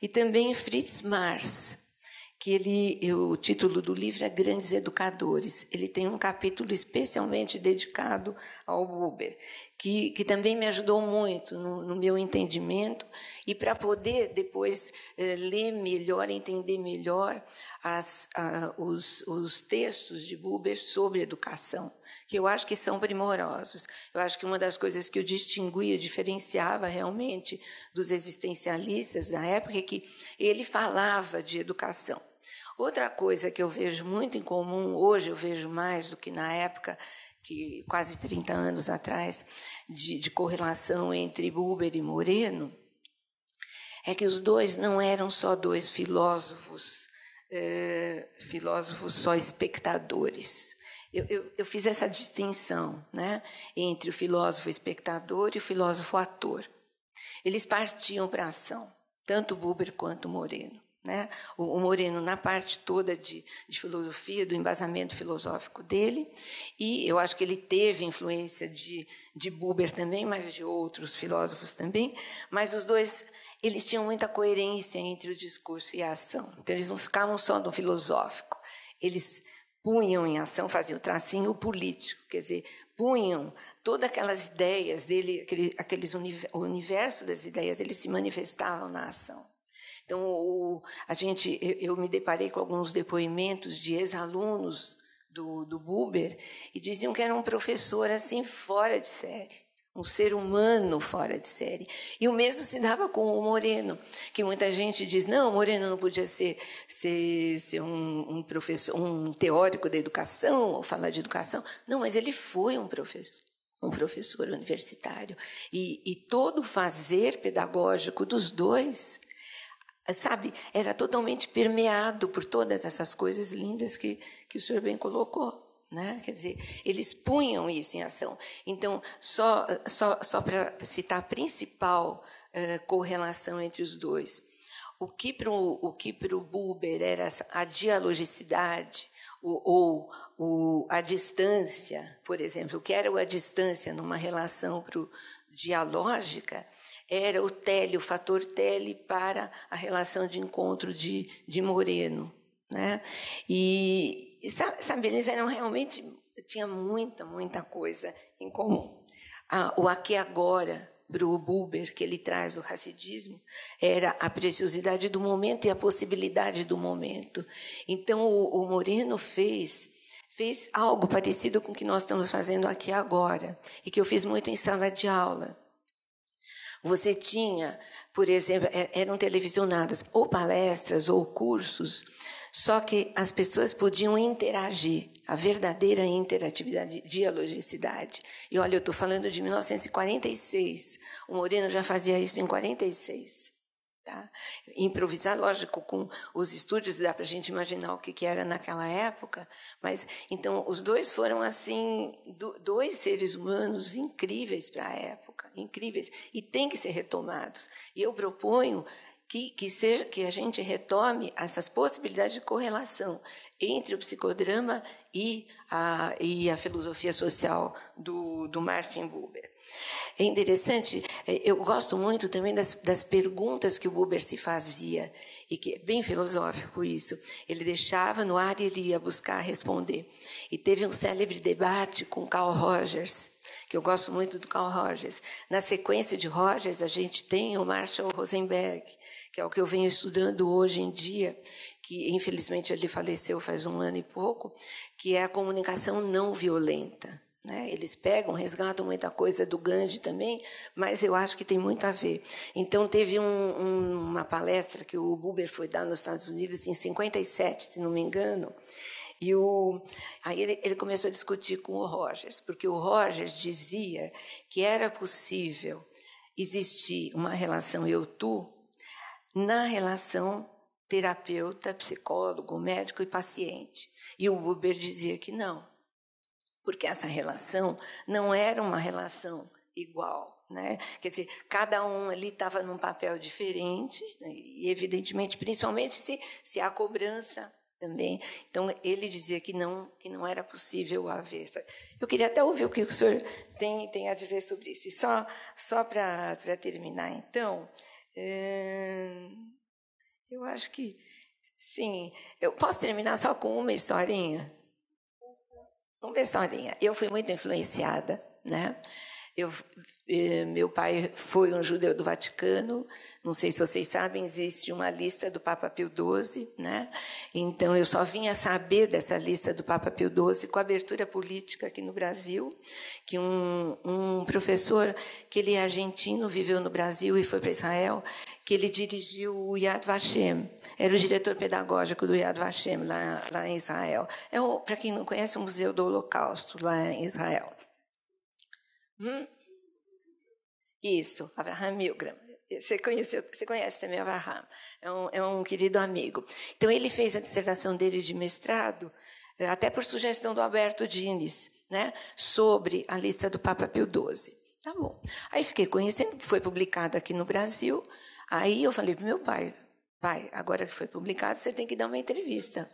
E também Fritz Mars, que ele, o título do livro é Grandes Educadores. Ele tem um capítulo especialmente dedicado ao Buber, que, que também me ajudou muito no, no meu entendimento e para poder depois eh, ler melhor, entender melhor as, os, os textos de Buber sobre educação que eu acho que são primorosos. Eu acho que uma das coisas que o distinguia, diferenciava realmente dos existencialistas da época é que ele falava de educação. Outra coisa que eu vejo muito em comum, hoje eu vejo mais do que na época, que quase 30 anos atrás, de, de correlação entre Buber e Moreno, é que os dois não eram só dois filósofos, é, filósofos só espectadores. Eu, eu, eu, fiz essa distinção né, entre o filósofo espectador e o filósofo ator. Eles partiam para a ação, tanto Buber quanto Moreno. Né? O, o, Moreno, na parte toda de, de, filosofia, do embasamento filosófico dele, e eu acho que ele teve influência de, de Buber também, mas de outros filósofos também, mas os dois eles tinham muita coerência entre o discurso e a ação. Então, eles não ficavam só no filosófico, eles punham em ação, faziam o tracinho político, quer dizer, punham todas aquelas ideias dele, aquele, aqueles o universo das ideias, eles se manifestavam na ação. Então, o, a gente, eu, eu, me deparei com alguns depoimentos de ex-alunos do, do Buber e diziam que era um professor assim fora de série um ser humano fora de série. E o mesmo se dava com o Moreno, que muita gente diz, não, Moreno não podia ser, ser, ser um, um, professor, um teórico da educação, ou falar de educação. Não, mas ele foi um professor, um professor universitário. E, e todo o fazer pedagógico dos dois sabe, era totalmente permeado por todas essas coisas lindas que, que o senhor bem colocou. Né? Quer dizer, eles punham isso em ação. Então, só, só, só para citar a principal uh, correlação entre os dois. O que para o Buber era a dialogicidade, ou, ou, ou, a distância, por exemplo, o que era a distância numa relação pro, dialógica, era o tele, o fator tele para a relação de encontro de, de Moreno. Né? E, sabe, eles eram realmente, tinha muita, muita coisa em comum. Ah, o aqui e agora, o Buber, que ele traz o racidismo, era a preciosidade do momento e a possibilidade do momento. Então, o, o Moreno fez fez algo parecido com o que nós estamos fazendo aqui agora, e que eu fiz muito em sala de aula. Você tinha, por exemplo, é, eram televisionadas ou palestras ou cursos, só que as pessoas podiam interagir, a verdadeira interatividade, dialogicidade. E olha, eu estou falando de 1946, o Moreno já fazia isso em 46. Tá? Improvisar, lógico, com os estúdios, dá para a gente imaginar o que, que era naquela época, mas então os dois foram assim dois seres humanos incríveis para a época, incríveis e têm que ser retomados. E eu proponho que, que, seja, que a gente retome essas possibilidades de correlação entre o psicodrama e a, e a filosofia social do, do Martin Buber. É interessante, é, eu gosto muito também das, das perguntas que o Buber se fazia, e que é bem filosófico isso. Ele deixava no ar e ele ia buscar responder. E teve um célebre debate com Carl Rogers, que eu gosto muito do Carl Rogers. Na sequência de Rogers, a gente tem o Marshall Rosenberg, que é o que eu venho estudando hoje em dia, que infelizmente ele faleceu faz um ano e pouco, que é a comunicação não violenta. Né? Eles pegam, resgatam muita coisa do Gandhi também, mas eu acho que tem muito a ver. Então, teve um, um, uma palestra que o Buber foi dar nos Estados Unidos em 57, se não me engano, e o, aí ele, ele começou a discutir com o Rogers, porque o Rogers dizia que era possível existir uma relação eu-tu na relação terapeuta, psicólogo, médico e paciente. E o Buber dizia que não, porque essa relação não era uma relação igual. Né? Quer dizer, cada um ali estava num papel diferente, né? e evidentemente, principalmente se, se há cobrança também. Então, ele dizia que não, que não era possível haver. Eu queria até ouvir o que o senhor tem, tem a dizer sobre isso. E só, só para terminar, então, eu acho que sim. Eu posso terminar só com uma historinha? Uma historinha. Eu fui muito influenciada, né? Eu, meu pai foi um judeu do Vaticano. Não sei se vocês sabem, existe uma lista do Papa Pio XII, né? Então eu só vinha saber dessa lista do Papa Pio XII com a abertura política aqui no Brasil, que um, um professor que ele é argentino viveu no Brasil e foi para Israel, que ele dirigiu o Yad Vashem, era o diretor pedagógico do Yad Vashem lá, lá em Israel. É para quem não conhece, o Museu do Holocausto lá em Israel. Hum? Isso, Abraham Milgram. Você, conheceu, você conhece também Abraham, é um, é um querido amigo. Então, ele fez a dissertação dele de mestrado, eh, até por sugestão do Alberto Dines, né, sobre a lista do Papa Pio XII. Tá bom. Aí fiquei conhecendo, foi publicado aqui no Brasil. Aí eu falei para meu pai, pai, agora que foi publicado, você tem que dar uma entrevista.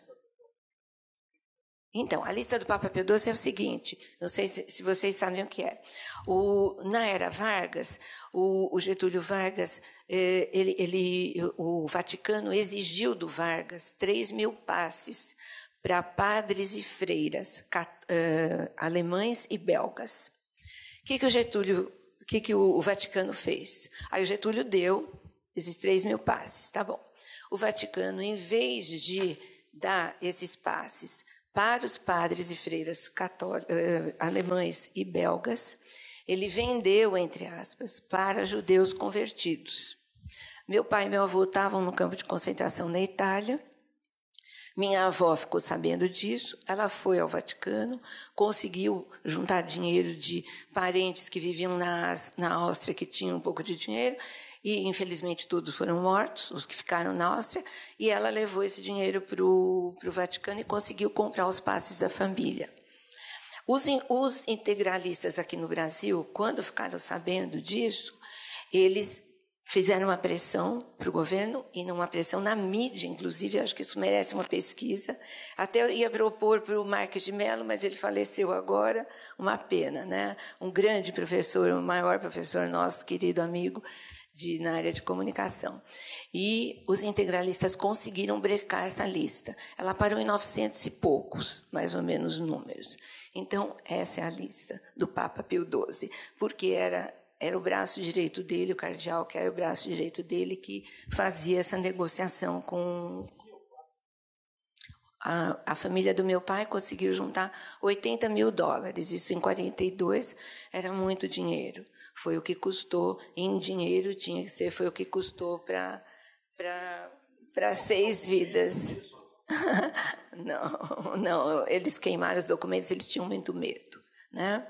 Então, a lista do Papa Pio XII é o seguinte, não sei se, vocês sabem o que é. O, na era Vargas, o, o Getúlio Vargas, eh, ele, ele, o Vaticano exigiu do Vargas 3 mil passes para padres e freiras cat, uh, alemães e belgas. O que, que o Getúlio, o que, que o, o Vaticano fez? Aí o Getúlio deu esses 3 mil passes, tá bom. O Vaticano, em vez de dar esses passes para os padres e freiras uh, alemães e belgas, ele vendeu, entre aspas, para judeus convertidos. Meu pai e meu avô estavam no campo de concentração na Itália. Minha avó ficou sabendo disso, ela foi ao Vaticano, conseguiu juntar dinheiro de parentes que viviam na, na Áustria, que tinham um pouco de dinheiro, e infelizmente todos foram mortos, os que ficaram na Áustria, e ela levou esse dinheiro para o Vaticano e conseguiu comprar os passes da família. Os, os integralistas aqui no Brasil, quando ficaram sabendo disso, eles fizeram uma pressão para o governo e uma pressão na mídia, inclusive, acho que isso merece uma pesquisa. Até ia propor para o Marques de Mello, mas ele faleceu agora, uma pena, né? Um grande professor, o maior professor nosso, querido amigo, de, na área de comunicação. E os integralistas conseguiram brecar essa lista. Ela parou em 900 e poucos, mais ou menos, números. Então, essa é a lista do Papa Pio XII, porque era era o braço direito dele, o cardeal, que era o braço direito dele, que fazia essa negociação com. A, a família do meu pai conseguiu juntar 80 mil dólares. Isso em 42 era muito dinheiro. Foi o que custou em dinheiro, tinha que ser, foi o que custou para para seis vidas. não, não, eles queimaram os documentos, eles tinham muito medo, né?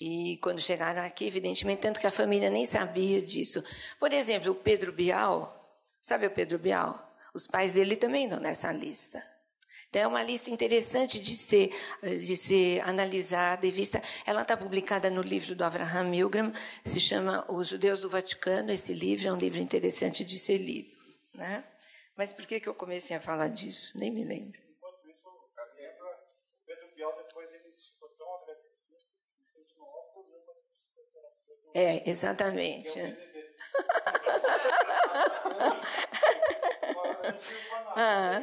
E quando chegaram aqui, evidentemente, tanto que a família nem sabia disso. Por exemplo, o Pedro Bial, sabe o Pedro Bial? Os pais dele também estão nessa lista. Então, é uma lista interessante de ser, de ser analisada e vista. Ela está publicada no livro do Abraham Milgram, se chama Os Judeus do Vaticano. Esse livro é um livro interessante de ser lido. Né? Mas por que, que eu comecei a falar disso? Nem me lembro. É, exatamente. ah.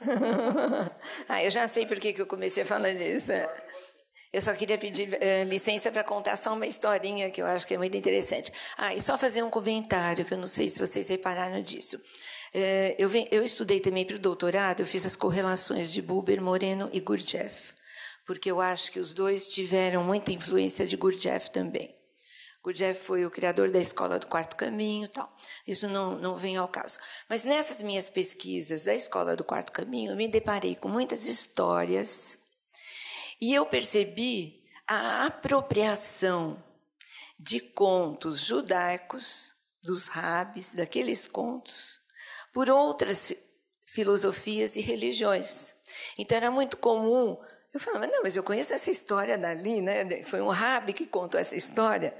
ah, eu já sei por que, que eu comecei a falar disso. Eu só queria pedir uh, licença para contar só uma historinha que eu acho que é muito interessante. Ah, e só fazer um comentário, que eu não sei se vocês repararam disso. Uh, eu, vem, eu estudei também para o doutorado, eu fiz as correlações de Buber, Moreno e Gurdjieff porque eu acho que os dois tiveram muita influência de Gurdjieff também. Gurdjieff foi o criador da escola do quarto caminho, tal. Isso não, não vem ao caso. Mas nessas minhas pesquisas da escola do quarto caminho, eu me deparei com muitas histórias e eu percebi a apropriação de contos judaicos dos rabis, daqueles contos, por outras filosofias e religiões. Então era muito comum eu falava, não, mas eu conheço essa história dali, né? Foi um rabi que contou essa história.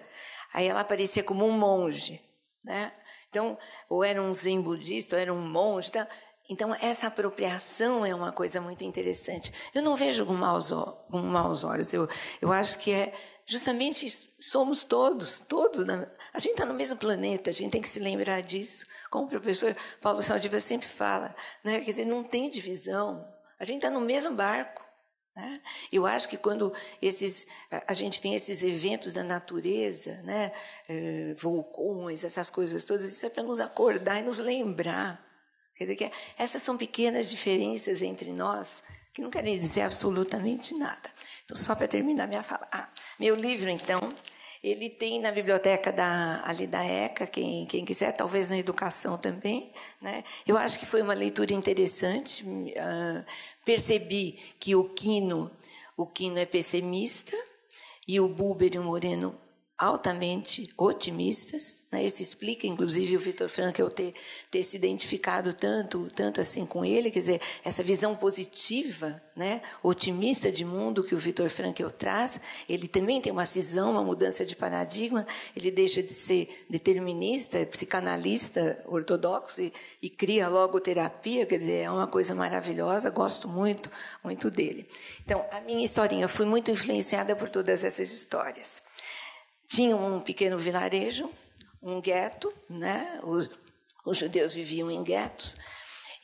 Aí ela aparecia como um monge, né? Então, ou era um zen budista, ou era um monge, tá? Então, essa apropriação é uma coisa muito interessante. Eu não vejo com maus, com maus olhos. Eu, eu acho que é justamente somos todos, todos. a gente está no mesmo planeta, a gente tem que se lembrar disso. Como o professor Paulo Saldiva sempre fala, né? quer dizer, não tem divisão. A gente está no mesmo barco. Né? Eu acho que quando esses, a gente tem esses eventos da natureza, né? É, vulcões, essas coisas todas, isso é para nos acordar e nos lembrar. Quer dizer, que essas são pequenas diferenças entre nós que não querem dizer absolutamente nada. Então, só para terminar minha fala. Ah, meu livro, então, ele tem na biblioteca da, ali da ECA, quem, quem quiser, talvez na educação também. Né? Eu acho que foi uma leitura interessante. Uh, percebi que o Quino, o Quino é pessimista e o Buber e o Moreno altamente otimistas. Né? Isso explica, inclusive, o Vitor Frankl ter, ter se identificado tanto, tanto assim com ele, quer dizer, essa visão positiva, né? otimista de mundo que o Vitor Frankl traz. Ele também tem uma cisão, uma mudança de paradigma. Ele deixa de ser determinista, psicanalista ortodoxo e, e cria logoterapia, quer dizer, é uma coisa maravilhosa. Gosto muito, muito dele. Então, a minha historinha foi muito influenciada por todas essas histórias. Tinha um pequeno vilarejo, um gueto, né? Os, os judeus viviam em guetos.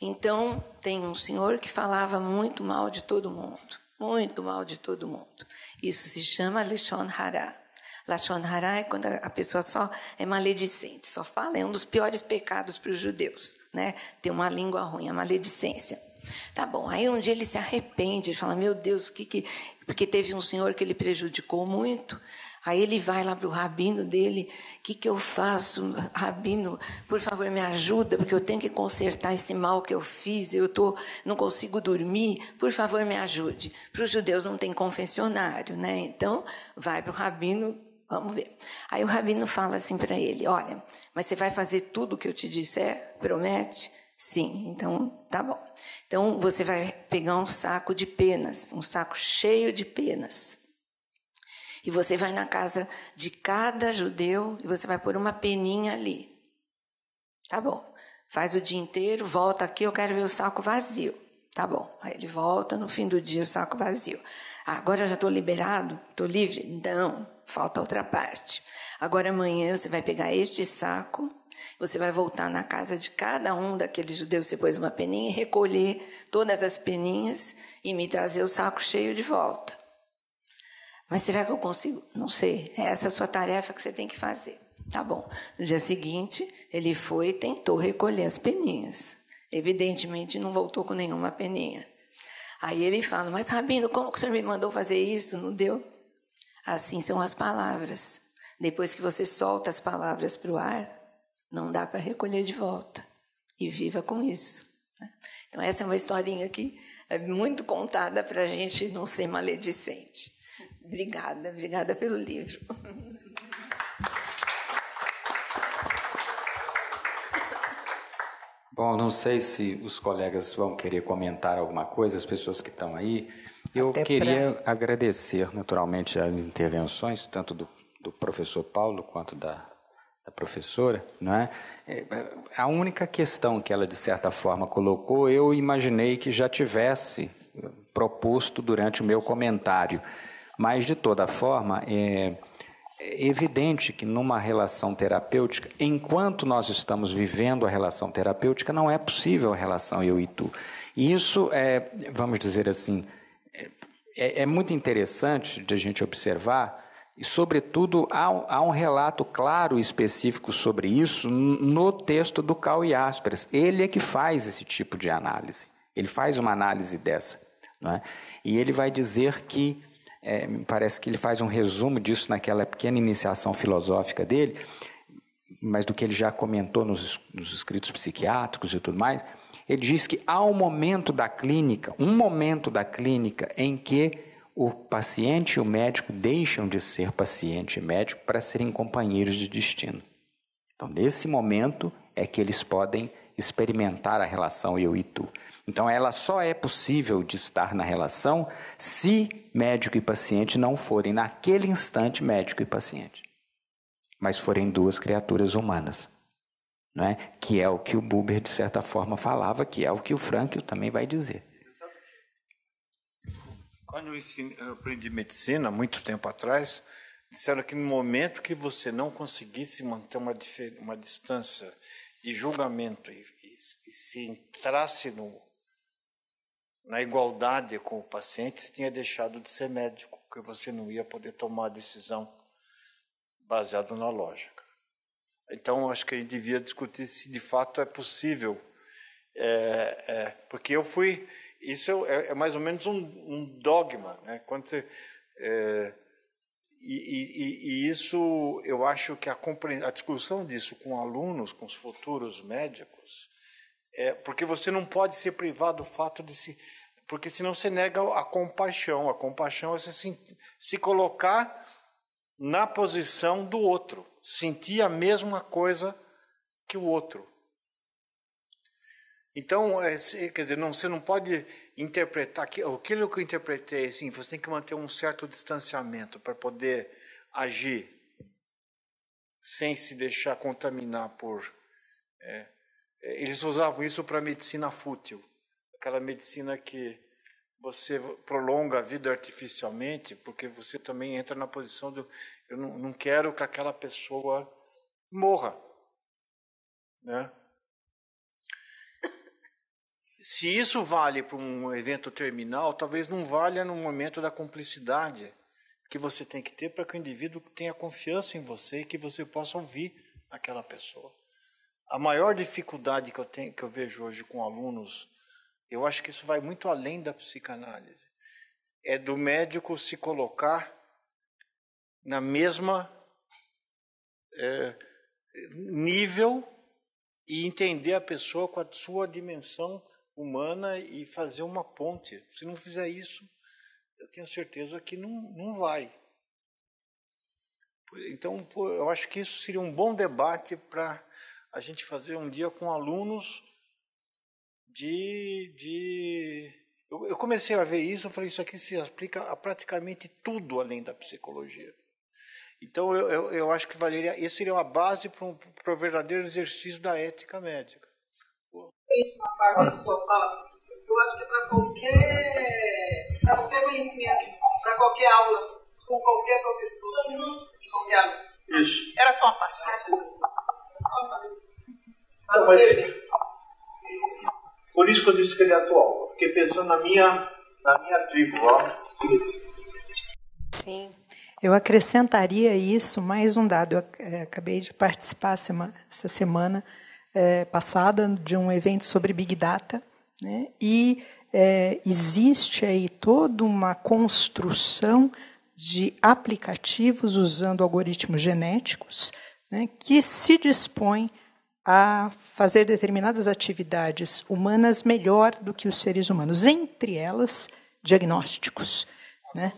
Então, tem um senhor que falava muito mal de todo mundo, muito mal de todo mundo. Isso se chama Lishon Hara. Lashon Hara é quando a pessoa só é maledicente, só fala, é um dos piores pecados para os judeus, né? Ter uma língua ruim, a maledicência. Tá bom, aí um dia ele se arrepende, ele fala, meu Deus, que que... Porque teve um senhor que ele prejudicou muito, Aí ele vai lá para o rabino dele, o que, que eu faço? Rabino, por favor, me ajuda, porque eu tenho que consertar esse mal que eu fiz, eu tô, não consigo dormir, por favor, me ajude. Para os judeus não tem confessionário, né? Então, vai para o rabino, vamos ver. Aí o rabino fala assim para ele, olha, mas você vai fazer tudo o que eu te disser? Promete? Sim, então tá bom. Então você vai pegar um saco de penas, um saco cheio de penas. E você vai na casa de cada judeu e você vai pôr uma peninha ali. Tá bom. Faz o dia inteiro, volta aqui, eu quero ver o saco vazio. Tá bom. Aí ele volta, no fim do dia o saco vazio. Ah, agora eu já estou liberado? Estou livre? Não, falta outra parte. Agora amanhã você vai pegar este saco você vai voltar na casa de cada um daqueles judeus, você pôs uma peninha, e recolher todas as peninhas e me trazer o saco cheio de volta. Mas será que eu consigo? Não sei. É essa a sua tarefa que você tem que fazer. Tá bom. No dia seguinte, ele foi e tentou recolher as peninhas. Evidentemente, não voltou com nenhuma peninha. Aí ele fala: Mas, Rabino, como que o senhor me mandou fazer isso? Não deu? Assim são as palavras. Depois que você solta as palavras para o ar, não dá para recolher de volta. E viva com isso. Né? Então, essa é uma historinha que é muito contada para a gente não ser maledicente. Obrigada, obrigada pelo livro. Bom, não sei se os colegas vão querer comentar alguma coisa, as pessoas que estão aí. Eu Até queria pra... agradecer, naturalmente, as intervenções, tanto do, do professor Paulo quanto da da professora, não é? é? A única questão que ela de certa forma colocou, eu imaginei que já tivesse proposto durante o meu comentário, mas de toda forma é, evidente que numa relação terapêutica, enquanto nós estamos vivendo a relação terapêutica, não é possível a relação eu e tu. E isso é, vamos dizer assim, é, é muito interessante de a gente observar e, sobretudo, há, há, um relato claro e específico sobre isso no texto do Cal e Asperas. Ele é que faz esse tipo de análise. Ele faz uma análise dessa. Não é? E ele vai dizer que, é, me parece que ele faz um resumo disso naquela pequena iniciação filosófica dele, mas do que ele já comentou nos, nos escritos psiquiátricos e tudo mais. Ele diz que há um momento da clínica, um momento da clínica em que o paciente e o médico deixam de ser paciente e médico para serem companheiros de destino. Então, nesse momento é que eles podem experimentar a relação eu e tu. Então, ela só é possível de estar na relação se médico e paciente não forem, naquele instante, médico e paciente, mas forem duas criaturas humanas. Não é? Que é o que o Buber, de certa forma, falava, que é o que o Frankl também vai dizer. Quando eu, eu aprendi medicina, muito tempo atrás, disseram que no momento que você não conseguisse manter uma, uma distância de julgamento e, e, e se entrasse no, na igualdade com o paciente, você tinha deixado de ser médico, porque você não ia poder tomar a decisão baseada na lógica. Então, acho que a gente devia discutir se de fato é possível, é, é, porque eu fui isso é, é, mais ou menos um, um dogma, né? Quando você é, e, e, e, isso, eu acho que a, a, discussão disso com alunos, com os futuros médicos, é porque você não pode se privar do fato de se, porque senão você nega a compaixão. A compaixão é você se, se colocar na posição do outro, sentir a mesma coisa que o outro. Então, é, quer dizer, não, você não pode interpretar aquilo que eu interpretei, assim, você tem que manter um certo distanciamento para poder agir sem se deixar contaminar por. É eles usavam isso para medicina fútil, aquela medicina que você prolonga a vida artificialmente, porque você também entra na posição do eu não, não quero que aquela pessoa morra, né? se isso vale para um evento terminal, talvez não valha no momento da cumplicidade que você tem que ter para que o indivíduo tenha confiança em você e que você possa ouvir aquela pessoa. A maior dificuldade que eu tenho, que eu vejo hoje com alunos, eu acho que isso vai muito além da psicanálise, é do médico se colocar na mesma é, nível e entender a pessoa com a sua dimensão humana e fazer uma ponte. Se não fizer isso, eu tenho certeza que não, não vai. Então, eu acho que isso seria um bom debate para a gente fazer um dia com alunos de, de eu, comecei a ver isso, eu falei, isso aqui se aplica a praticamente tudo além da psicologia. Então, eu, eu, eu acho que valeria, isso seria uma base para um, para o verdadeiro exercício da ética médica. Uma parte da sua fala, eu acho que para qualquer, para qualquer conhecimento, para qualquer aula, com qualquer professor, de qualquer aula. Isso. Era só uma parte. Era só uma parte. Mas, por isso que eu disse que ele é atual. Eu fiquei pensando na minha, na minha tribo. Ó. Sim. Eu acrescentaria isso mais um dado. Eu é, acabei de participar essa semana é, passada de um evento sobre Big Data, né? e é, existe aí toda uma construção de aplicativos usando algoritmos genéticos né, que se dispõem a fazer determinadas atividades humanas melhor do que os seres humanos, entre elas diagnósticos, né?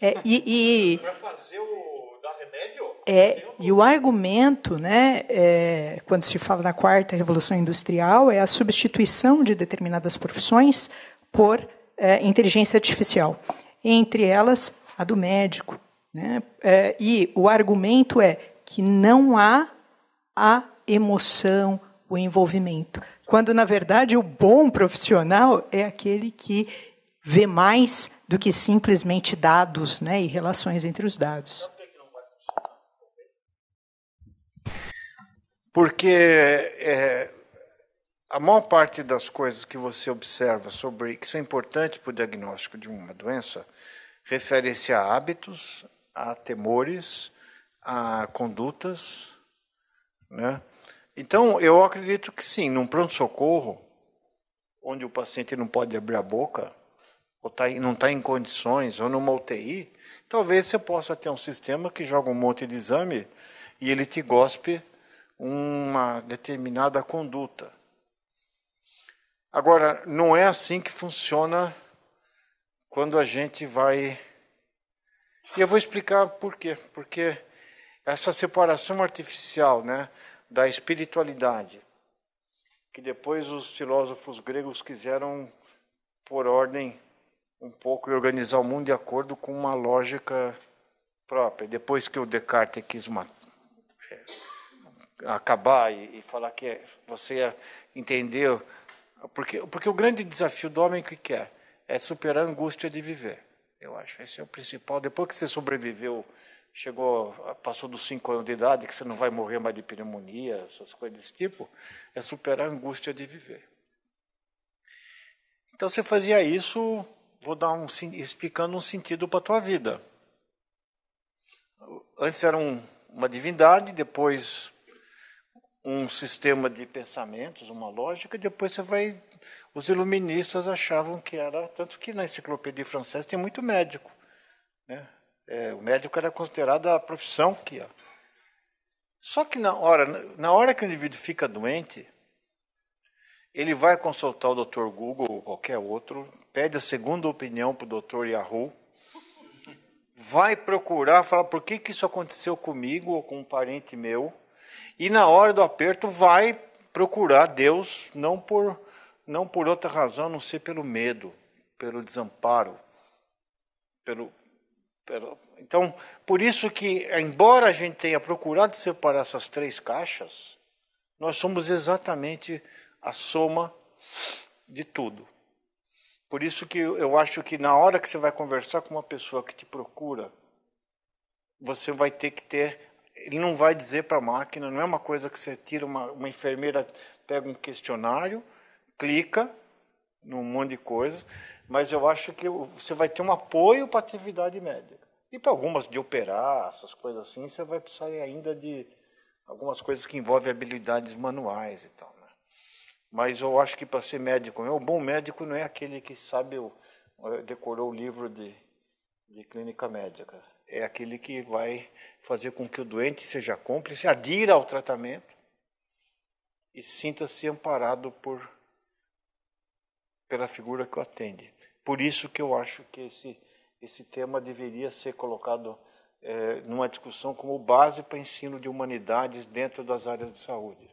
É, e, e para fazer o dar remédio? É, e o argumento, né, é, quando se fala na quarta revolução industrial, é a substituição de determinadas profissões por é, inteligência artificial, entre elas a do médico. Né? É, e o argumento é que não há a emoção, o envolvimento. Quando, na verdade, o bom profissional é aquele que vê mais do que simplesmente dados né, e relações entre os dados. Porque é, a maior parte das coisas que você observa sobre que são importantes para o diagnóstico de uma doença refere-se a hábitos, a temores, a condutas, né? Então, eu acredito que sim, num pronto-socorro, onde o paciente não pode abrir a boca, ou tá, não está em condições, ou numa UTI, talvez você possa ter um sistema que joga um monte de exame e ele te gospe uma determinada conduta. Agora, não é assim que funciona quando a gente vai. E eu vou explicar por quê. Porque essa separação artificial né, da espiritualidade, que depois os filósofos gregos quiseram por ordem um pouco e organizar o mundo de acordo com uma lógica própria. Depois que o Descartes quis uma, é, acabar e, e, falar que você entendeu, porque, porque o grande desafio do homem que quer é superar a angústia de viver. Eu acho esse é o principal. Depois que você sobreviveu chegou, passou dos cinco anos de idade, que você não vai morrer mais de pneumonia, essas coisas desse tipo, é superar a angústia de viver. Então você fazia isso, vou dar um explicando um sentido para a tua vida. Antes era um, uma divindade, depois um sistema de pensamentos, uma lógica, depois você vai. Os iluministas achavam que era. Tanto que na enciclopédia francesa tem muito médico. Né? É, o médico era considerado a profissão que. Só que na hora, na hora que o indivíduo fica doente, ele vai consultar o Dr. Google ou qualquer outro, pede a segunda opinião para o Dr. Yahoo, vai procurar, falar por que, que isso aconteceu comigo ou com um parente meu, e na hora do aperto vai procurar Deus, não por, não por outra razão, a não ser pelo medo, pelo desamparo, pelo, então, por isso que, embora a gente tenha procurado separar essas três caixas, nós somos exatamente a soma de tudo. Por isso que eu acho que na hora que você vai conversar com uma pessoa que te procura, você vai ter que ter. Ele não vai dizer para a máquina, não é uma coisa que você tira uma, uma enfermeira, pega um questionário, clica num monte de coisa, mas eu acho que você vai ter um apoio para a atividade médica. E para algumas de operar, essas coisas assim, você vai precisar ainda de algumas coisas que envolvem habilidades manuais e tal. Né? Mas eu acho que para ser médico, o bom médico não é aquele que sabe, decorou o livro de, de clínica médica. É aquele que vai fazer com que o doente seja cúmplice, adira ao tratamento e sinta-se amparado por pela figura que o atende. Por isso que eu acho que esse esse tema deveria ser colocado é, numa discussão como base para ensino de humanidades dentro das áreas de saúde.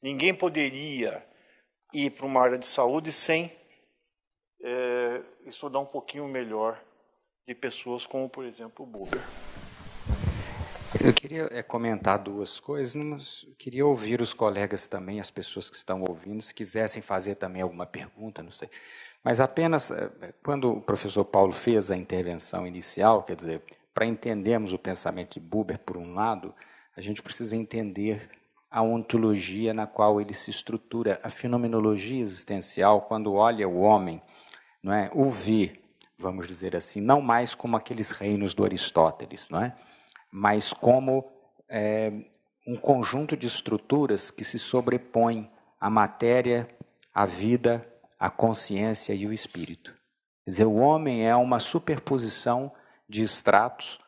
Ninguém poderia ir para uma área de saúde sem é, estudar um pouquinho melhor de pessoas como, por exemplo, o Buber. Eu queria é, comentar duas coisas, mas queria ouvir os colegas também, as pessoas que estão ouvindo, se quisessem fazer também alguma pergunta, não sei. Mas apenas, é, quando o professor Paulo fez a intervenção inicial, quer dizer, para entendermos o pensamento de Buber, por um lado, a gente precisa entender a ontologia na qual ele se estrutura, a fenomenologia existencial, quando olha o homem, não é, o vê, vamos dizer assim, não mais como aqueles reinos do Aristóteles, não é? mas como é, um conjunto de estruturas que se sobrepõem à matéria, à vida, à consciência e o espírito. Quer dizer, o homem é uma superposição de estratos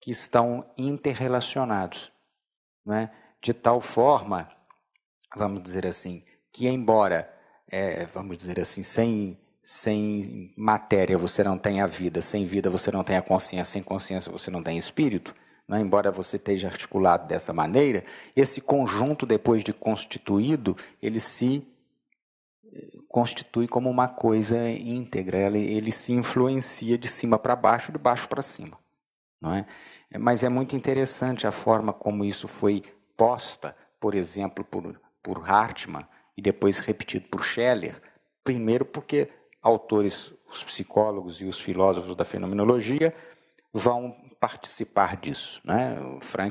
que estão interrelacionados, não é? de tal forma, vamos dizer assim, que embora, é, vamos dizer assim, sem, sem matéria você não tenha vida, sem vida você não tenha consciência, sem consciência você não tem espírito, né? embora você esteja articulado dessa maneira, esse conjunto, depois de constituído, ele se constitui como uma coisa íntegra, ele, ele se influencia de cima para baixo, de baixo para cima. Não é? Mas é muito interessante a forma como isso foi posta, por exemplo, por, por Hartmann e depois repetido por Scheller. Primeiro, porque autores, os psicólogos e os filósofos da fenomenologia vão participar disso. Né?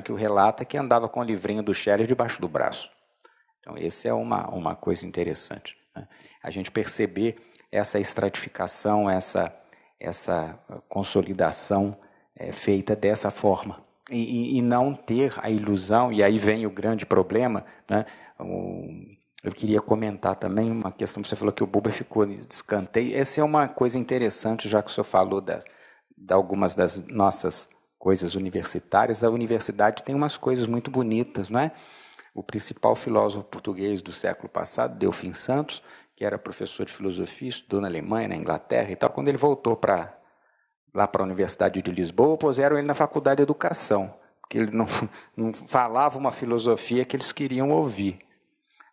O relata que andava com o livrinho do Scheller debaixo do braço. Então, essa é uma, uma coisa interessante. Né? A gente perceber essa estratificação, essa, essa consolidação é, feita dessa forma. E, e, não ter a ilusão, e aí vem o grande problema, né? O, eu queria comentar também uma questão, você falou que o Buber ficou de escanteio. Essa é uma coisa interessante, já que o senhor falou das, de algumas das nossas coisas universitárias, a universidade tem umas coisas muito bonitas, não é? O principal filósofo português do século passado, Delfim Santos, que era professor de filosofia, estudou na Alemanha, na Inglaterra e tal, quando ele voltou para lá para a Universidade de Lisboa, puseram ele na Faculdade de Educação, porque ele não, não falava uma filosofia que eles queriam ouvir.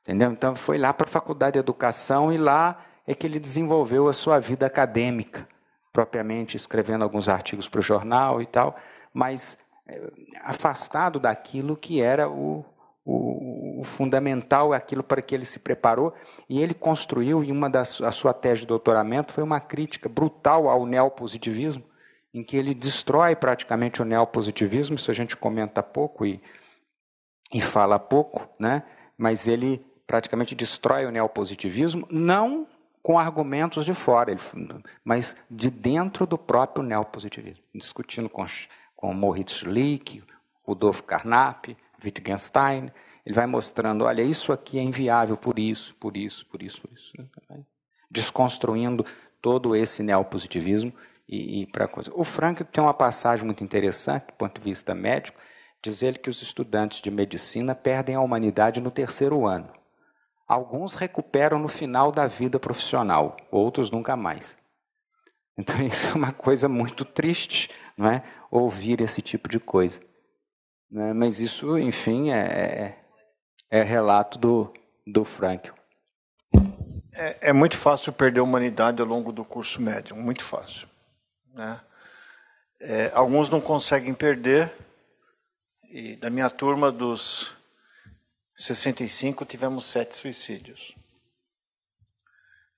Entendeu? Então foi lá para a Faculdade de Educação e lá é que ele desenvolveu a sua vida acadêmica, propriamente escrevendo alguns artigos para o jornal e tal mas é, afastado daquilo que era o, o, o, fundamental, aquilo para que ele se preparou, e ele construiu, e uma das a sua tese de doutoramento foi uma crítica brutal ao neopositivismo, em que ele destrói praticamente o neopositivismo, isso a gente comenta pouco e, e fala pouco, né? mas ele praticamente destrói o neopositivismo, não com argumentos de fora, ele, mas de dentro do próprio neopositivismo, discutindo com com Moritz Schlick, Rudolf Carnap, Wittgenstein. Ele vai mostrando, olha, isso aqui é inviável por isso, por isso, por isso, por isso. Desconstruindo todo esse neopositivismo e, e para coisa. O Frank tem uma passagem muito interessante do ponto de vista médico, dizer que os estudantes de medicina perdem a humanidade no terceiro ano. Alguns recuperam no final da vida profissional, outros nunca mais. Então isso é uma coisa muito triste, não é? Ouvir esse tipo de coisa. Né? Mas isso, enfim, é, é, é relato do, do Frankl. É, é, muito fácil perder a humanidade ao longo do curso médio, muito fácil. Né? É, alguns não conseguem perder, e da minha turma dos 65 tivemos sete suicídios.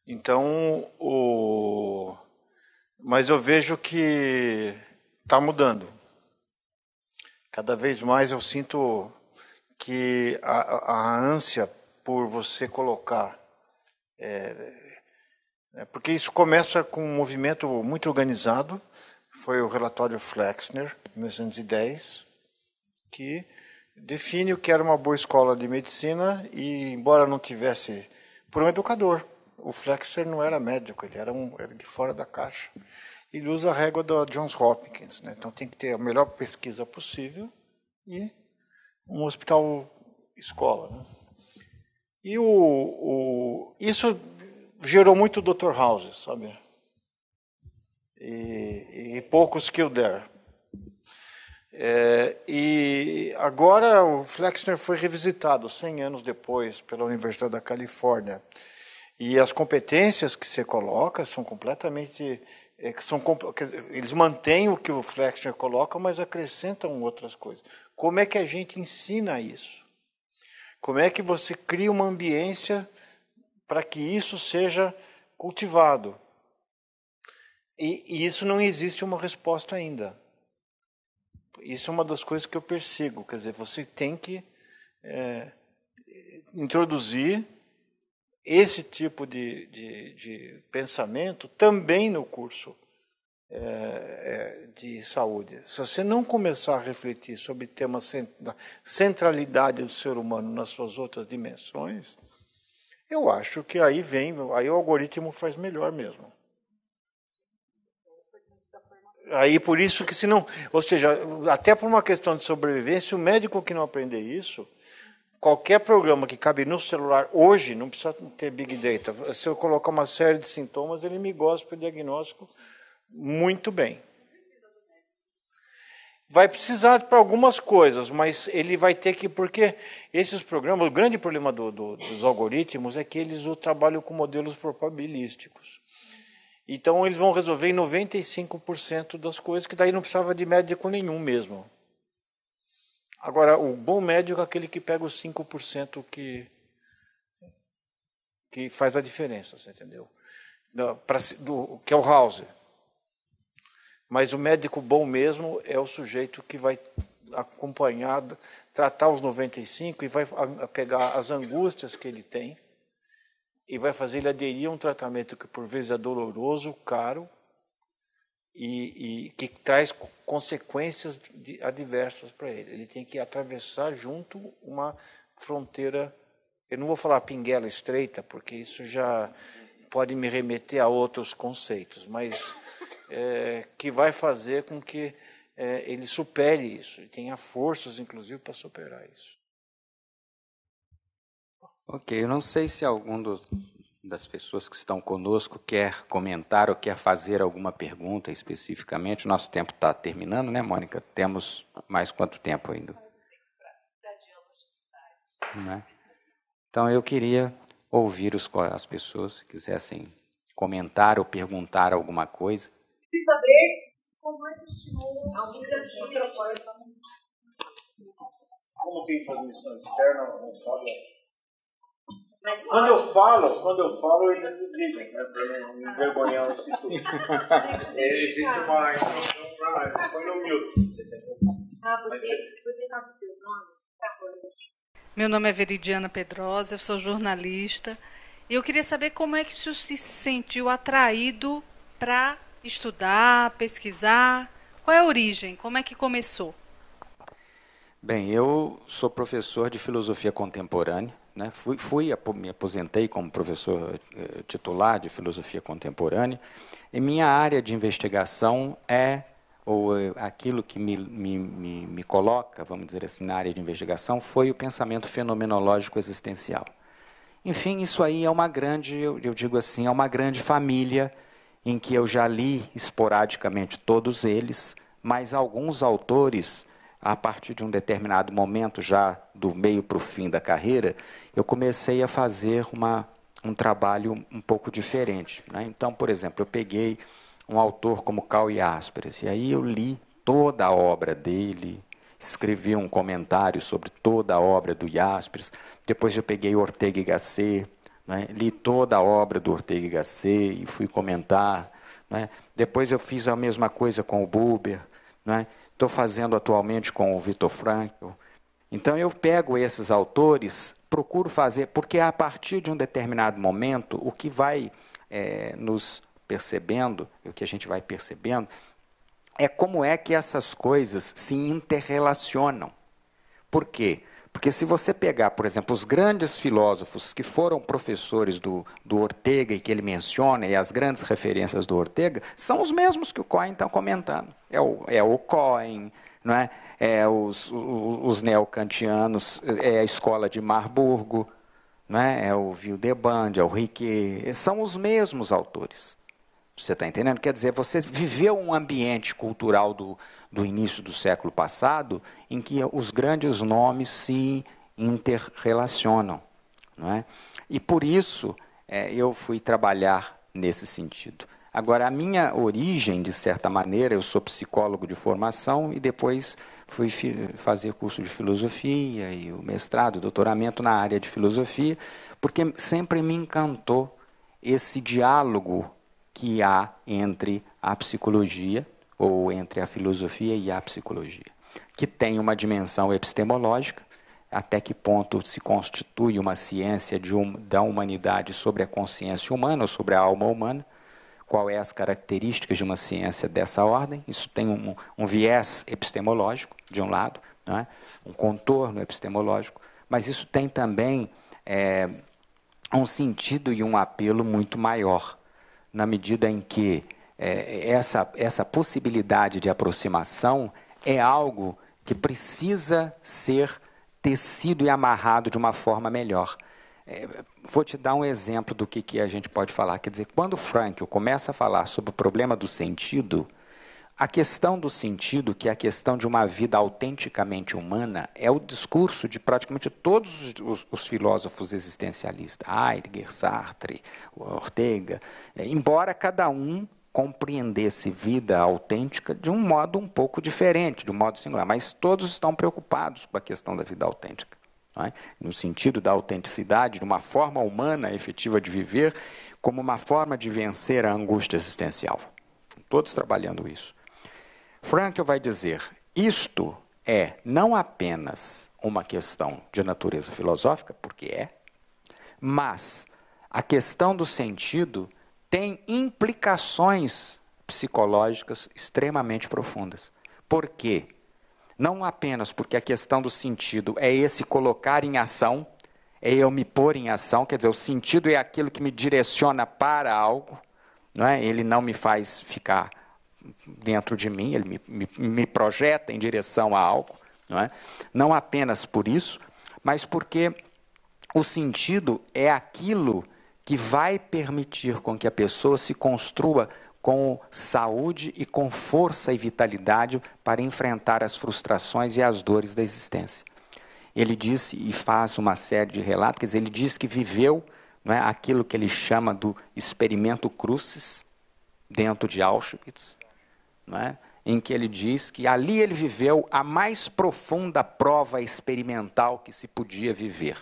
Então, o, mas eu vejo que está mudando. Cada vez mais eu sinto que a, a ânsia por você colocar. É, é, porque isso começa com um movimento muito organizado, foi o relatório Flexner, 1910, que define o que era uma boa escola de medicina e, embora não tivesse, por um educador. O Flexner não era médico, ele era, um, era de fora da caixa ele usa a régua da Johns Hopkins. Né? Então tem que ter a melhor pesquisa possível e um hospital escola. Né? E o, o, isso gerou muito Dr. House, sabe? E, e poucos Kildare. É, e agora o Flexner foi revisitado 100 anos depois pela Universidade da Califórnia. E as competências que você coloca são completamente. É, são, eles mantêm o que o Flexner coloca, mas acrescentam outras coisas. Como é que a gente ensina isso? Como é que você cria uma ambiência para que isso seja cultivado? E, e, isso não existe uma resposta ainda. Isso é uma das coisas que eu persigo. Quer dizer, você tem que é, introduzir esse tipo de, de, de, pensamento também no curso é, é, de saúde. Se você não começar a refletir sobre tema da centralidade do ser humano nas suas outras dimensões, eu acho que aí vem, aí o algoritmo faz melhor mesmo. Aí por isso que se não, ou seja, até por uma questão de sobrevivência, o médico que não aprender isso, qualquer programa que cabe no celular hoje, não precisa ter Big Data. Se eu colocar uma série de sintomas, ele me gosta o diagnóstico muito bem. Vai precisar para algumas coisas, mas ele vai ter que, porque esses programas, o grande problema do, do, dos algoritmos é que eles trabalham com modelos probabilísticos. Então eles vão resolver em 95% das coisas, que daí não precisava de médico nenhum mesmo. Agora, o bom médico é aquele que pega os 5% que, que faz a diferença, você entendeu? Pra, do, que é o House. Mas o médico bom mesmo é o sujeito que vai acompanhar, tratar os 95 e vai pegar as angústias que ele tem e vai fazer ele aderir a um tratamento que por vezes é doloroso, caro, e, e que traz consequências adversas para ele. Ele tem que atravessar junto uma fronteira. Eu não vou falar pinguela estreita, porque isso já pode me remeter a outros conceitos, mas é, que vai fazer com que é, ele supere isso e tenha forças, inclusive, para superar isso. Ok, eu não sei se algum dos, das pessoas que estão conosco quer comentar ou quer fazer alguma pergunta especificamente. Nosso tempo está terminando, né, Mônica? Temos mais quanto tempo ainda? Né? Então, eu queria ouvir os, as pessoas que quisessem comentar ou perguntar alguma coisa. Queria saber como é que o senhor. Como quem faz missão externa não sabe mas quando eu falo, quando eu falo, eles desligam, né? Para não envergonhar o instituto. Existe uma instrução para. Põe no mute. Ah, você, você fala o seu nome? Tá Meu nome é Veridiana Pedrosa, eu sou jornalista. E eu queria saber como é que o senhor se sentiu atraído para estudar, pesquisar. Qual é a origem? Como é que começou? Bem, eu sou professor de filosofia contemporânea né? Fui, fui, me aposentei como professor eh, titular de filosofia contemporânea, e minha área de investigação é, ou eh, aquilo que me, me, me, me coloca, vamos dizer assim, na área de investigação, foi o pensamento fenomenológico existencial. Enfim, isso aí é uma grande, eu, eu digo assim, é uma grande família em que eu já li esporadicamente todos eles, mas alguns autores a partir de um determinado momento, já do meio para o fim da carreira, eu comecei a fazer uma, um trabalho um pouco diferente. Né? Então, por exemplo, eu peguei um autor como Cal Jaspers, e aí eu li toda a obra dele, escrevi um comentário sobre toda a obra do Jaspers, depois eu peguei Ortega y Gasset, né? li toda a obra do Ortega y Gasset e fui comentar. Né? Depois eu fiz a mesma coisa com o Buber. Né? Estou fazendo atualmente com o Vitor Frankl. Então eu pego esses autores, procuro fazer, porque a partir de um determinado momento, o que vai é, nos percebendo, o que a gente vai percebendo, é como é que essas coisas se interrelacionam. Por quê? Porque se você pegar, por exemplo, os grandes filósofos que foram professores do, do Ortega e que ele menciona, e as grandes referências do Ortega, são os mesmos que o Cohen está comentando. É o, é o Cohen, não é? é os, os, os neocantianos, é a escola de Marburgo, não é? é o Vildeband, é o Riquet, são os mesmos autores. Você está entendendo? Quer dizer, você viveu um ambiente cultural do, do início do século passado em que os grandes nomes se interrelacionam. Não é? E por isso, é, eu fui trabalhar nesse sentido. Agora, a minha origem, de certa maneira, eu sou psicólogo de formação e depois fui fazer curso de filosofia e o mestrado, doutoramento na área de filosofia, porque sempre me encantou esse diálogo que há entre a psicologia, ou entre a filosofia e a psicologia, que tem uma dimensão epistemológica, até que ponto se constitui uma ciência um, da humanidade sobre a consciência humana ou sobre a alma humana, qual é as características de uma ciência dessa ordem. Isso tem um, um viés epistemológico, de um lado, é? um contorno epistemológico, mas isso tem também é, um sentido e um apelo muito maior, na medida em que é, essa, essa possibilidade de aproximação é algo que precisa ser tecido e amarrado de uma forma melhor. É, vou te dar um exemplo do que, que a gente pode falar. Quer dizer, quando Frankl começa a falar sobre o problema do sentido, a questão do sentido, que é a questão de uma vida autenticamente humana, é o discurso de praticamente todos os, os filósofos existencialistas, Heidegger, Sartre, Ortega, é, embora cada um compreendesse vida autêntica de um modo um pouco diferente, de um modo singular, mas todos estão preocupados com a questão da vida autêntica é? no sentido da autenticidade, de uma forma humana efetiva de viver, como uma forma de vencer a angústia existencial. Todos trabalhando isso. Frankl vai dizer: isto é não apenas uma questão de natureza filosófica, porque é, mas a questão do sentido tem implicações psicológicas extremamente profundas. Por quê? Não apenas porque a questão do sentido é esse colocar em ação, é eu me pôr em ação, quer dizer, o sentido é aquilo que me direciona para algo, não é? ele não me faz ficar dentro de mim, ele me, me, me projeta em direção a algo. Não, é? não apenas por isso, mas porque o sentido é aquilo que vai permitir com que a pessoa se construa com saúde e com força e vitalidade para enfrentar as frustrações e as dores da existência. Ele disse e faz uma série de relatos, ele diz que viveu é, aquilo que ele chama do experimento Crucis, dentro de Auschwitz, não é, em que ele diz que ali ele viveu a mais profunda prova experimental que se podia viver.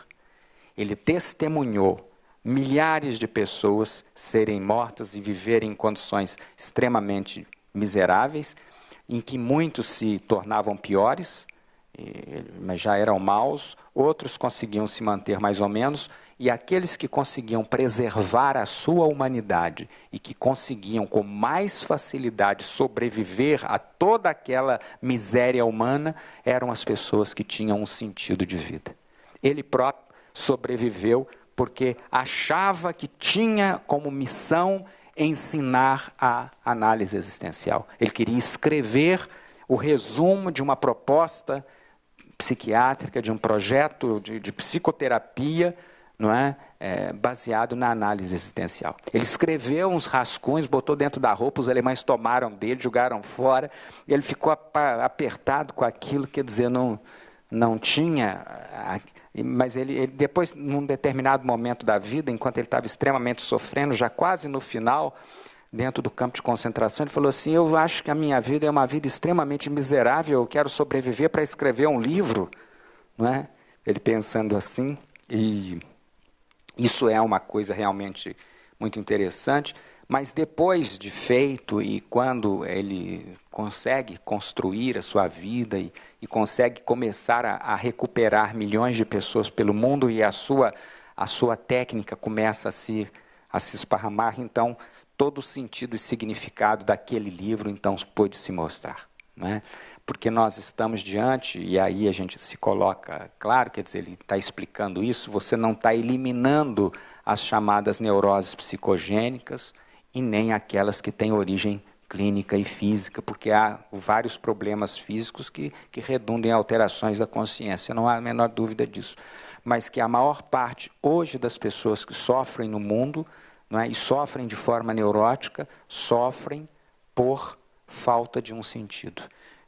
Ele testemunhou milhares de pessoas serem mortas e viverem em condições extremamente miseráveis, em que muitos se tornavam piores, mas já eram maus, outros conseguiam se manter mais ou menos, e aqueles que conseguiam preservar a sua humanidade e que conseguiam com mais facilidade sobreviver a toda aquela miséria humana eram as pessoas que tinham um sentido de vida. Ele próprio sobreviveu porque achava que tinha como missão ensinar a análise existencial. Ele queria escrever o resumo de uma proposta psiquiátrica, de um projeto de, de psicoterapia, não é? é? baseado na análise existencial. Ele escreveu uns rascunhos, botou dentro da roupa, os alemães tomaram dele, jogaram fora, ele ficou apertado com aquilo, quer dizer, não, não tinha mas ele, ele, depois, num determinado momento da vida, enquanto ele estava extremamente sofrendo, já quase no final, dentro do campo de concentração, ele falou assim: Eu acho que a minha vida é uma vida extremamente miserável, eu quero sobreviver para escrever um livro. Não é? Ele pensando assim, e isso é uma coisa realmente muito interessante. Mas depois de feito e quando ele consegue construir a sua vida e, e consegue começar a, a, recuperar milhões de pessoas pelo mundo e a sua, a sua técnica começa a se, a se esparramar, então todo o sentido e significado daquele livro então pôde se mostrar. Né? Porque nós estamos diante, e aí a gente se coloca, claro, quer dizer, ele está explicando isso, você não está eliminando as chamadas neuroses psicogênicas, e nem aquelas que têm origem clínica e física, porque há vários problemas físicos que, que redundem em alterações da consciência, não há a menor dúvida disso. Mas que a maior parte hoje das pessoas que sofrem no mundo, não é, e sofrem de forma neurótica, sofrem por falta de um sentido,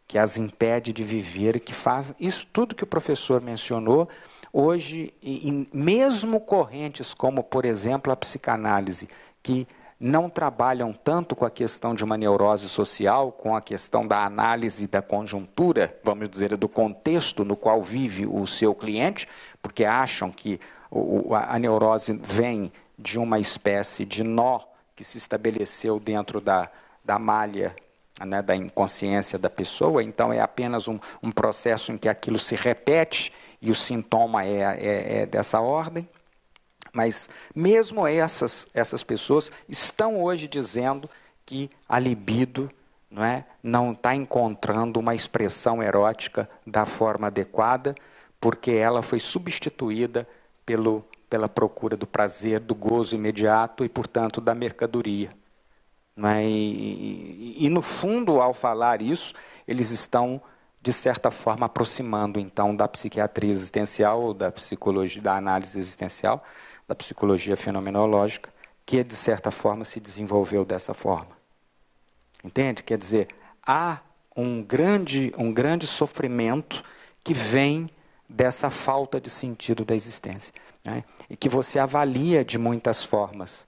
que as impede de viver, que faz isso tudo que o professor mencionou, Hoje, em, mesmo correntes como, por exemplo, a psicanálise, que não trabalham tanto com a questão de uma neurose social, com a questão da análise da conjuntura, vamos dizer, do contexto no qual vive o seu cliente, porque acham que a neurose vem de uma espécie de nó que se estabeleceu dentro da, da malha né, da inconsciência da pessoa, então é apenas um, um, processo em que aquilo se repete e o sintoma é, é, é dessa ordem. Mas mesmo essas, essas pessoas estão hoje dizendo que a libido não é, não está encontrando uma expressão erótica da forma adequada, porque ela foi substituída pelo, pela procura do prazer, do gozo imediato e, portanto, da mercadoria. É? E, e, e, no fundo, ao falar isso, eles estão, de certa forma, aproximando então da psiquiatria existencial, ou da psicologia, da análise existencial, da psicologia fenomenológica, que de certa forma se desenvolveu dessa forma. Entende? Quer dizer, há um grande, um grande sofrimento que vem dessa falta de sentido da existência. Né? E que você avalia de muitas formas.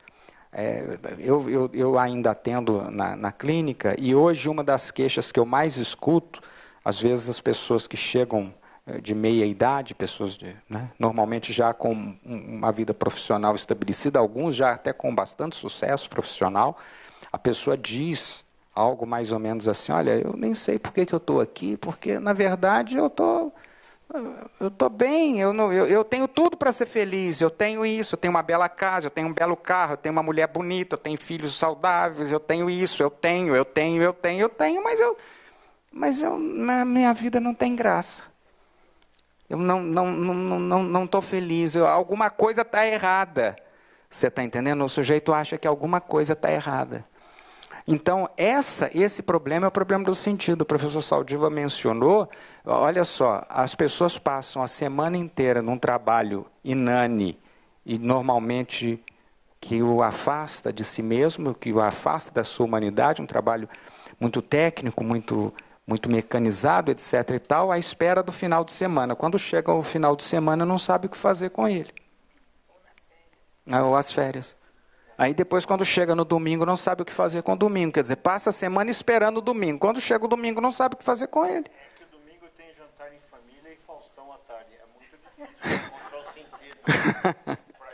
É, eu, eu, eu, ainda atendo na, na clínica e hoje uma das queixas que eu mais escuto, às vezes as pessoas que chegam eh, de meia idade, pessoas de, né, normalmente já com uma vida profissional estabelecida, alguns já até com bastante sucesso profissional, a pessoa diz algo mais ou menos assim, olha, eu nem sei por que, que eu estou aqui, porque na verdade eu tô, eu estou bem, eu, não, eu, eu tenho tudo para ser feliz, eu tenho isso, eu tenho uma bela casa, eu tenho um belo carro, eu tenho uma mulher bonita, eu tenho filhos saudáveis, eu tenho isso, eu tenho, eu tenho, eu tenho, eu tenho, mas eu, mas eu, minha vida não tem graça. Eu não estou não, não, não, não tô feliz, eu, alguma coisa está errada. Você está entendendo? O sujeito acha que alguma coisa está errada. Então, essa, esse problema é o problema do sentido. O professor Saldiva mencionou, olha só, as pessoas passam a semana inteira num trabalho inane e normalmente que o afasta de si mesmo, que o afasta da sua humanidade, um trabalho muito técnico, muito muito mecanizado, etc. e tal, à espera do final de semana. Quando chega o final de semana, não sabe o que fazer com ele. Ou as férias. Aí depois, quando chega no domingo, não sabe o que fazer com o domingo. Quer dizer, passa a semana esperando o domingo. Quando chega o domingo, não sabe o que fazer com ele. É que domingo tem jantar em família e Faustão à tarde. É muito difícil encontrar o sentido para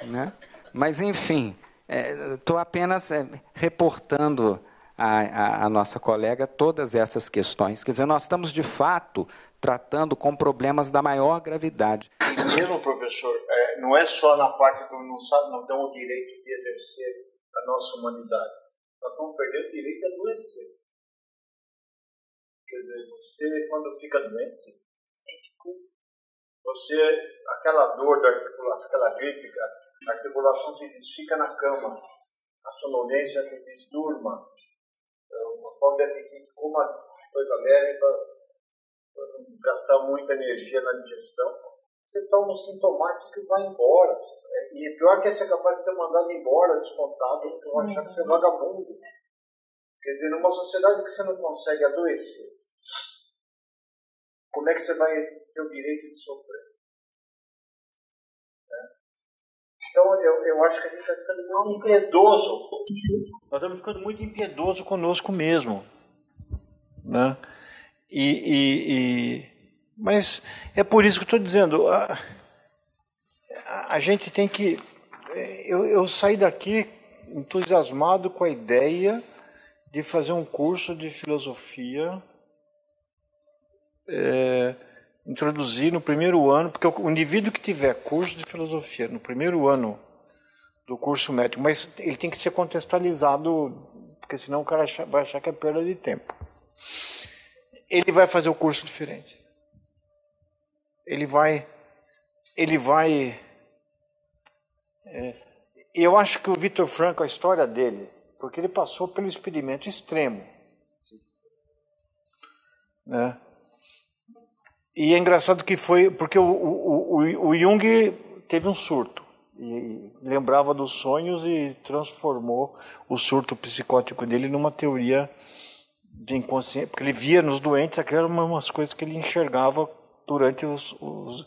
isso. Né? Mas, enfim, Estou é, apenas é, reportando a, nossa colega todas essas questões. Quer dizer, nós estamos de fato tratando com problemas da maior gravidade. Mesmo, professor, é, não é só na parte do não sabe, não dão o direito de exercer a nossa humanidade. Nós estamos perdendo o direito de adoecer. Quer dizer, você quando fica doente, você, aquela dor da articulação, aquela gripe, a tribulação te diz, fica na cama. A sonolência te diz, durma. Então, uma falta de apetite, coma coisa leve para gastar muita energia na digestão. Você toma um sintomático e vai embora. E é pior que você é capaz de ser mandado embora, descontado, porque vão achar que você é vagabundo. Quer dizer, numa sociedade que você não consegue adoecer, como é que você vai ter o direito de sofrer? Então, eu, eu acho que a gente está ficando muito impiedoso. Nós estamos ficando muito impiedoso conosco mesmo. Né? E, e, e, mas é por isso que estou dizendo, a, a, gente tem que. Eu, eu saí daqui entusiasmado com a ideia de fazer um curso de filosofia. É, introduzir no primeiro ano, porque o indivíduo que tiver curso de filosofia no primeiro ano do curso médico, mas ele tem que ser contextualizado, porque senão o cara vai achar que é perda de tempo. Ele vai fazer o curso diferente. Ele vai, ele vai. É, eu acho que o Vitor Franco, a história dele, porque ele passou pelo experimento extremo, né? E é engraçado que foi, porque o, o, o, o Jung teve um surto, e lembrava dos sonhos e transformou o surto psicótico dele numa teoria de inconsciência, porque ele via nos doentes aquelas umas coisas que ele enxergava durante os, os,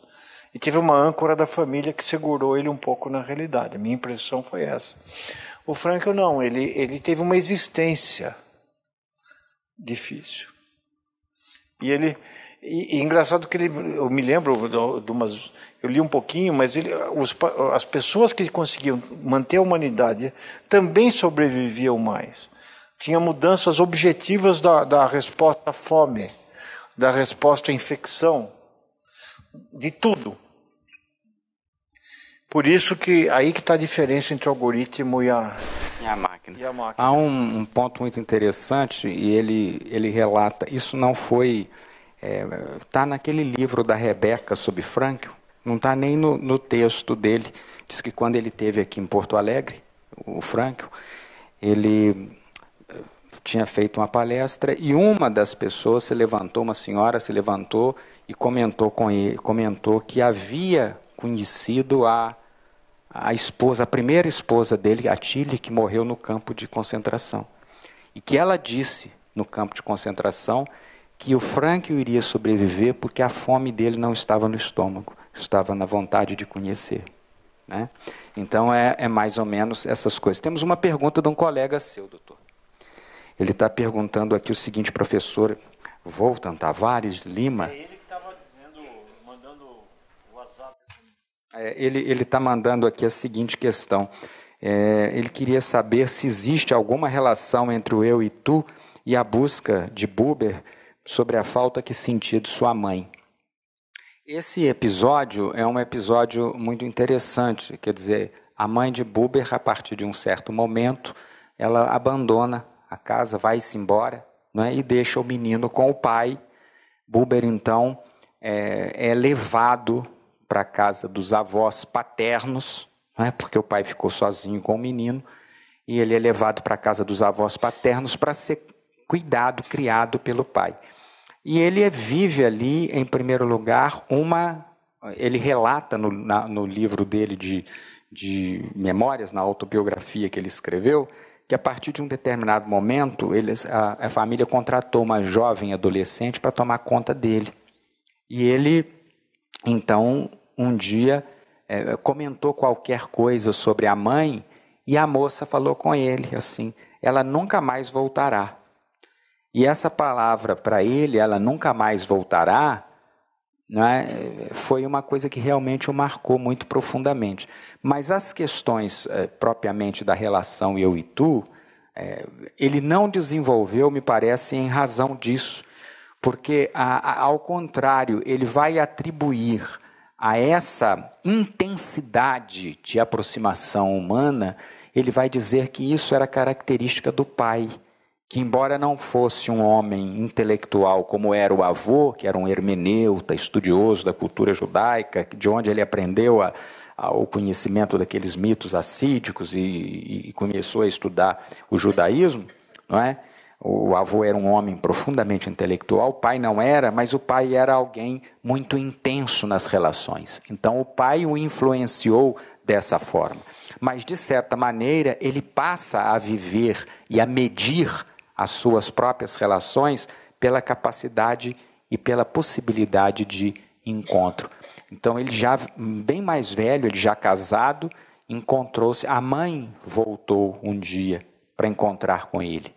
e teve uma âncora da família que segurou ele um pouco na realidade. A minha impressão foi essa. O Frank não, ele ele teve uma existência difícil. E ele e, e engraçado que ele, eu me lembro de umas, eu li um pouquinho, mas ele, os, as pessoas que conseguiam manter a humanidade também sobreviviam mais tinha mudanças objetivas da, da resposta à fome, da resposta à infecção, de tudo. Por isso que aí que está a diferença entre o algoritmo e a, e a máquina. E a máquina. Há um, um, ponto muito interessante e ele, ele relata, isso não foi, está é, tá naquele livro da Rebeca sobre Franklin, não está nem no, no texto dele, diz que quando ele teve aqui em Porto Alegre, o Franklin, ele tinha feito uma palestra e uma das pessoas se levantou, uma senhora se levantou e comentou com ele, comentou que havia conhecido a a esposa, a primeira esposa dele, a Tilly, que morreu no campo de concentração. E que ela disse no campo de concentração que o Frank iria sobreviver porque a fome dele não estava no estômago, estava na vontade de conhecer. Né? Então é, é mais ou menos essas coisas. Temos uma pergunta de um colega seu, doutor. Ele está perguntando aqui o seguinte, professor Voltan Tavares Lima. É ele que estava dizendo, mandando o WhatsApp. É, ele está mandando aqui a seguinte questão. É, ele queria saber se existe alguma relação entre o eu e tu e a busca de Buber sobre a falta que sentia de sua mãe. Esse episódio é um episódio muito interessante, quer dizer, a mãe de Buber, a partir de um certo momento, ela abandona a casa, vai-se embora né, e deixa o menino com o pai. Buber, então, é, é levado para a casa dos avós paternos, né, porque o pai ficou sozinho com o menino, e ele é levado para a casa dos avós paternos para ser cuidado, criado pelo pai. E ele vive ali, em primeiro lugar, uma. Ele relata no, na, no livro dele de, de memórias, na autobiografia que ele escreveu, que a partir de um determinado momento eles, a, a família contratou uma jovem adolescente para tomar conta dele. E ele, então, um dia é, comentou qualquer coisa sobre a mãe e a moça falou com ele assim: ela nunca mais voltará. E essa palavra para ele, ela nunca mais voltará, é? foi uma coisa que realmente o marcou muito profundamente. Mas as questões é, propriamente da relação eu e tu, é, ele não desenvolveu, me parece, em razão disso, porque, a, a, ao contrário, ele vai atribuir a essa intensidade de aproximação humana, ele vai dizer que isso era característica do pai que, embora não fosse um homem intelectual como era o avô, que era um hermeneuta, estudioso da cultura judaica, de onde ele aprendeu a, a, o conhecimento daqueles mitos assídicos e, e, começou a estudar o judaísmo, não é? O avô era um homem profundamente intelectual, o pai não era, mas o pai era alguém muito intenso nas relações. Então o pai o influenciou dessa forma. Mas, de certa maneira, ele passa a viver e a medir as suas próprias relações pela capacidade e pela possibilidade de encontro. Então ele já bem mais velho, ele já casado, encontrou-se, a mãe voltou um dia para encontrar com ele.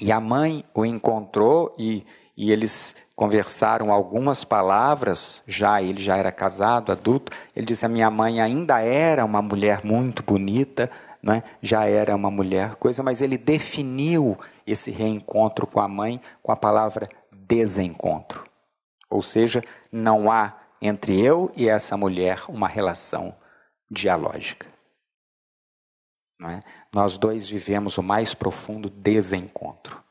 E a mãe o encontrou e, e eles conversaram algumas palavras, já ele já era casado, adulto. Ele disse: "A minha mãe ainda era uma mulher muito bonita, né? já era uma mulher, coisa, mas ele definiu esse reencontro com a mãe com a palavra desencontro. Ou seja, não há entre eu e essa mulher uma relação dialógica. É? Nós dois vivemos o mais profundo desencontro.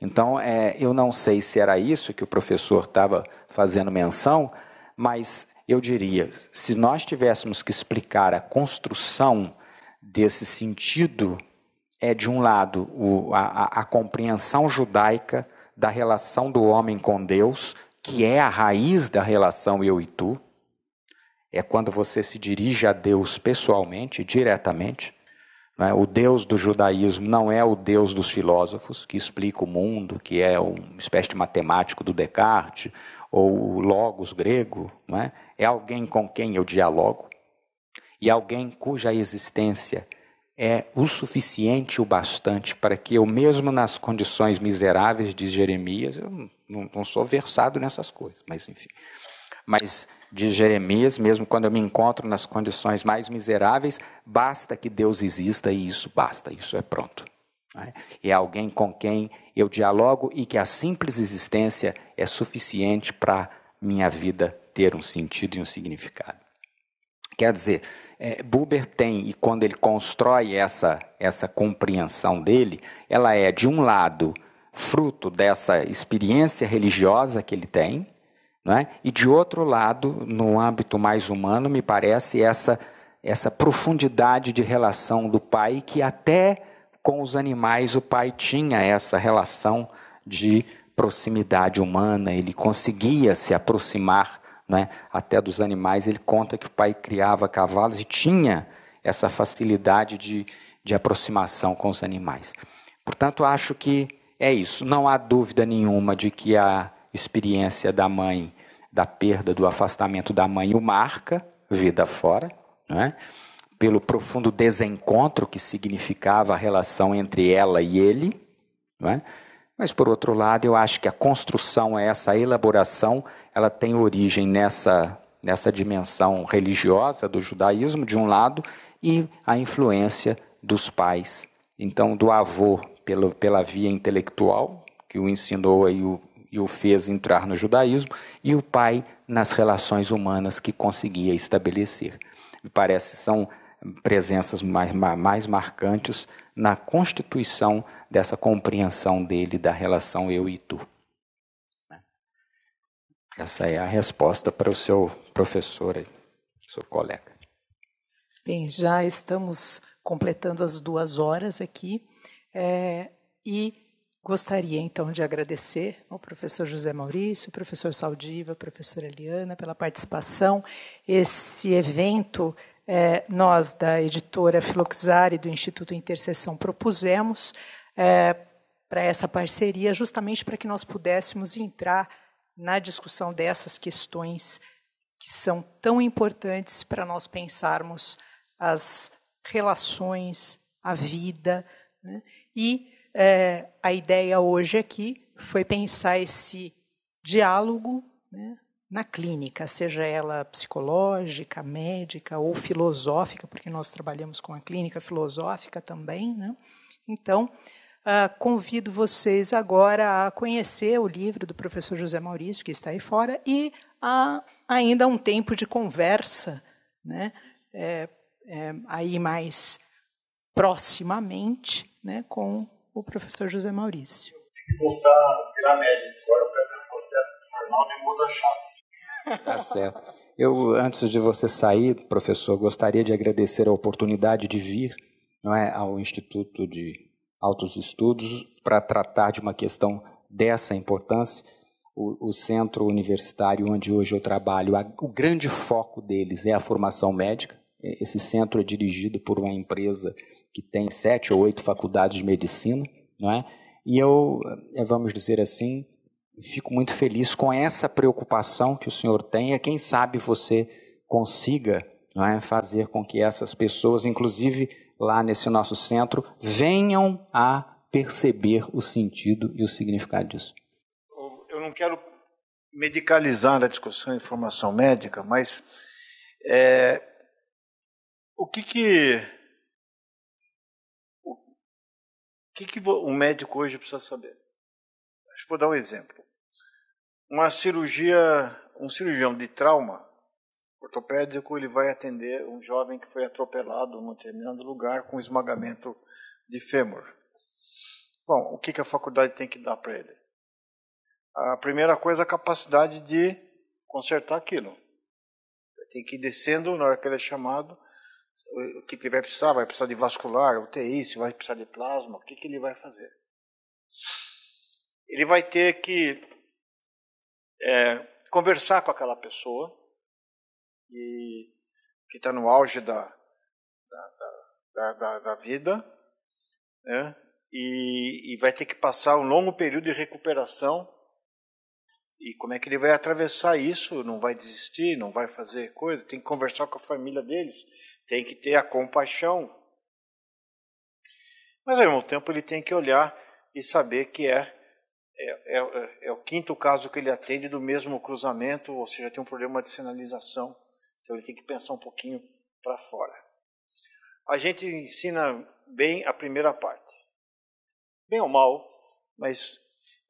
Então, é, eu não sei se era isso que o professor estava fazendo menção, mas eu diria: se nós tivéssemos que explicar a construção desse sentido é, de um lado, o, a, a compreensão judaica da relação do homem com Deus, que é a raiz da relação eu e tu. É quando você se dirige a Deus pessoalmente, diretamente. É? O Deus do judaísmo não é o Deus dos filósofos, que explica o mundo, que é uma espécie de matemático do Descartes, ou o Logos grego. É? é alguém com quem eu dialogo, e alguém cuja existência é o suficiente o bastante para que eu, mesmo nas condições miseráveis de Jeremias, eu não, não sou versado nessas coisas, mas enfim. Mas de Jeremias, mesmo quando eu me encontro nas condições mais miseráveis, basta que Deus exista e isso basta, isso é pronto. Né? É alguém com quem eu dialogo e que a simples existência é suficiente para minha vida ter um sentido e um significado. Quer dizer, é, Buber tem, e quando ele constrói essa, essa compreensão dele, ela é, de um lado, fruto dessa experiência religiosa que ele tem, não é? e de outro lado, no âmbito mais humano, me parece essa, essa profundidade de relação do pai, que até com os animais o pai tinha essa relação de proximidade humana, ele conseguia se aproximar né, até dos animais. Ele conta que o pai criava cavalos e tinha essa facilidade de, de aproximação com os animais. Portanto, acho que é isso. Não há dúvida nenhuma de que a experiência da mãe, da perda, do afastamento da mãe, o marca vida fora, não é? pelo profundo desencontro que significava a relação entre ela e ele. Não é? Mas, por outro lado, eu acho que a construção, essa elaboração, ela tem origem nessa, nessa dimensão religiosa do judaísmo, de um lado, e a influência dos pais. Então, do avô pela, pela via intelectual, que o ensinou e o, e o fez entrar no judaísmo, e o pai nas relações humanas que conseguia estabelecer. Me parece são presenças mais, mais marcantes na constituição dessa compreensão dele da relação eu e tu. Essa é a resposta para o seu professor, seu colega. Bem, já estamos completando as duas horas aqui é, e gostaria então de agradecer ao professor José Maurício, professor Saldiva, professora Eliana pela participação. Esse evento é, nós, da editora Filoxar e do Instituto Interseção, propusemos é, para essa parceria, justamente para que nós pudéssemos entrar na discussão dessas questões que são tão importantes para nós pensarmos as relações, a vida. Né? E é, a ideia hoje aqui foi pensar esse diálogo né, na clínica, seja ela psicológica, médica ou filosófica, porque nós trabalhamos com a clínica filosófica também. Né? Então, uh, convido vocês agora a conhecer o livro do professor José Maurício, que está aí fora, e a ainda um tempo de conversa, né? É, é, aí mais proximamente, né, com o professor José Maurício. Tem que voltar virar médico agora para o jornal de muda chave. Tá certo. Eu, antes de você sair, professor, gostaria de agradecer a oportunidade de vir não é, ao Instituto de Altos Estudos para tratar de uma questão dessa importância. O, o, centro universitário onde hoje eu trabalho, a, o grande foco deles é a formação médica. Esse centro é dirigido por uma empresa que tem sete ou oito faculdades de medicina, não é? E eu, é, vamos dizer assim, fico muito feliz com essa preocupação que o senhor tem. É quem sabe você consiga é, fazer com que essas pessoas, inclusive lá nesse nosso centro, venham a perceber o sentido e o significado disso. Eu não quero medicalizar a discussão em formação médica, mas é, o que que o que que o médico hoje precisa saber? Acho que vou dar um exemplo uma cirurgia, um cirurgião de trauma ortopédico, ele vai atender um jovem que foi atropelado num determinado lugar com esmagamento de fêmur. Bom, o que, que a faculdade tem que dar para ele? A primeira coisa, a capacidade de consertar aquilo. Tem que ir descendo na hora que ele é chamado. O que, que ele vai precisar? Vai precisar de vascular, UTI, se vai precisar de plasma, o que, que ele vai fazer? Ele vai ter que é, conversar com aquela pessoa e que está no auge da, da, da, da, da vida, né? e, e vai ter que passar um longo período de recuperação. E como é que ele vai atravessar isso? Não vai desistir, não vai fazer coisa, tem que conversar com a família deles, tem que ter a compaixão. Mas ao mesmo tempo ele tem que olhar e saber que é é, é, é, o quinto caso que ele atende do mesmo cruzamento, ou seja, tem um problema de sinalização. Então ele tem que pensar um pouquinho para fora. A gente ensina bem a primeira parte. Bem ou mal, mas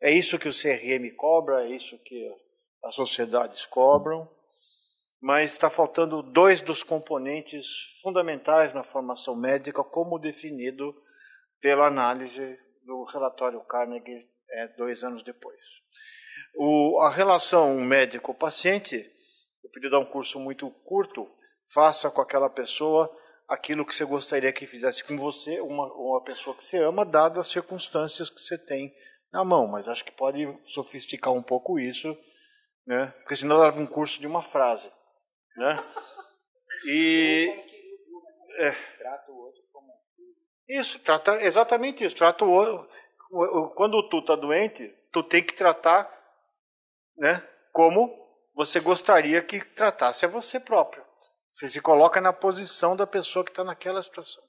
é isso que o CRM cobra, é isso que as sociedades cobram, mas está faltando dois dos componentes fundamentais na formação médica, como definido pela análise do relatório Carnegie é, dois anos depois. O, a relação médico-paciente, eu podia dar um curso muito curto, faça com aquela pessoa aquilo que você gostaria que fizesse com você, uma, uma pessoa que você ama, dadas as circunstâncias que você tem na mão. Mas acho que pode sofisticar um pouco isso, né? porque senão dava um curso de uma frase. Né? E. É, isso, trata exatamente isso. Trata o outro quando tu está doente, tu tem que tratar né, como você gostaria que tratasse a você próprio. Você se coloca na posição da pessoa que está naquela situação.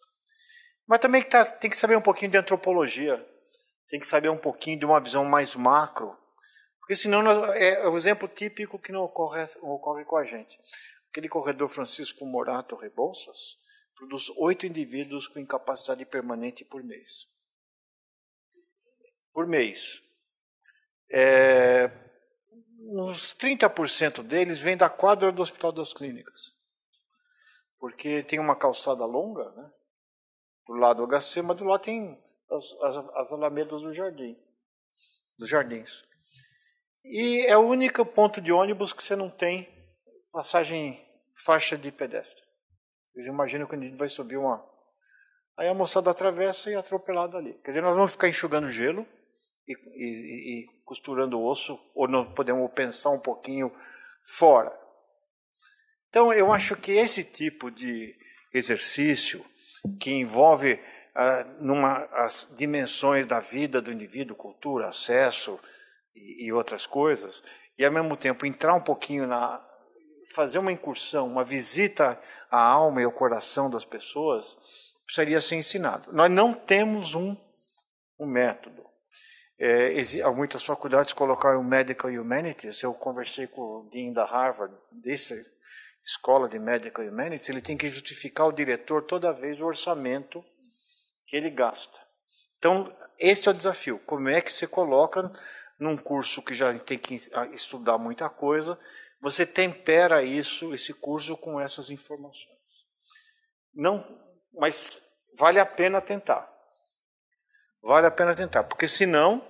Mas também tá, tem que saber um pouquinho de antropologia, tem que saber um pouquinho de uma visão mais macro, porque senão nós, é, é o exemplo típico que não ocorre, ocorre com a gente. Aquele corredor Francisco Morato Rebouças produz oito indivíduos com incapacidade permanente por mês por mês. É, uns 30% deles vêm da quadra do Hospital das Clínicas. Porque tem uma calçada longa, né? Do lado do HC, mas do lado tem as, as, as alamedas do jardim, dos jardins. E é o único ponto de ônibus que você não tem passagem faixa de pedestre. Vocês imaginam que a gente vai subir uma. Aí a moçada atravessa e é atropelada ali. Quer dizer, nós vamos ficar enxugando gelo e, e, e costurando o osso, ou não podemos pensar um pouquinho fora. Então, eu acho que esse tipo de exercício que envolve ah, numa, as dimensões da vida do indivíduo, cultura, acesso e, e, outras coisas, e ao mesmo tempo entrar um pouquinho na. fazer uma incursão, uma visita à alma e ao coração das pessoas, precisaria ser ensinado. Nós não temos um, um método. É, muitas faculdades colocaram Medical Humanities. Eu conversei com o Dean da Harvard, dessa escola de Medical Humanities. Ele tem que justificar ao diretor toda vez o orçamento que ele gasta. Então, esse é o desafio. Como é que você coloca num curso que já tem que estudar muita coisa, você tempera isso, esse curso, com essas informações. Não, mas vale a pena tentar. Vale a pena tentar, porque senão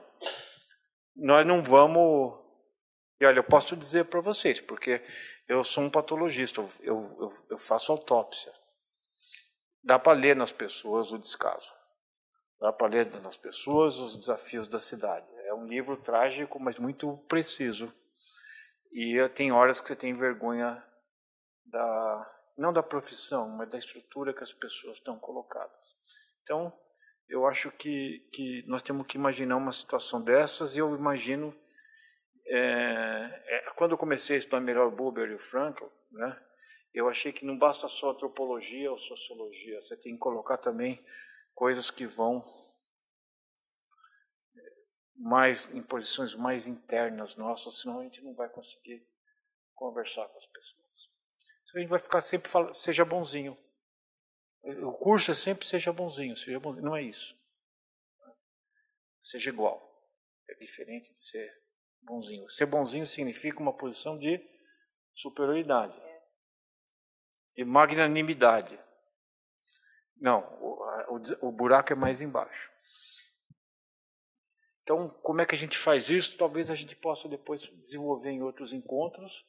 nós não vamos. E olha, eu posso dizer para vocês, porque eu sou um patologista, eu, eu, eu faço autópsia. Dá para ler nas pessoas o descaso. Dá para ler nas pessoas os desafios da cidade. É um livro trágico, mas muito preciso. E tem horas que você tem vergonha da não da profissão, mas da estrutura que as pessoas estão colocadas. Então, eu acho que, que nós temos que imaginar uma situação dessas e eu imagino é, é, quando eu comecei a estudar melhor o Buber e o Frankl, né, eu achei que não basta só antropologia ou sociologia, você tem que colocar também coisas que vão mais em posições mais internas nossas, senão a gente não vai conseguir conversar com as pessoas. a gente vai ficar sempre falando, seja bonzinho. O curso é sempre seja bonzinho, seja bonzinho. Não é isso. Seja igual. É diferente de ser bonzinho. Ser bonzinho significa uma posição de superioridade, de magnanimidade. Não, o, o, o buraco é mais embaixo. Então, como é que a gente faz isso? Talvez a gente possa depois desenvolver em outros encontros,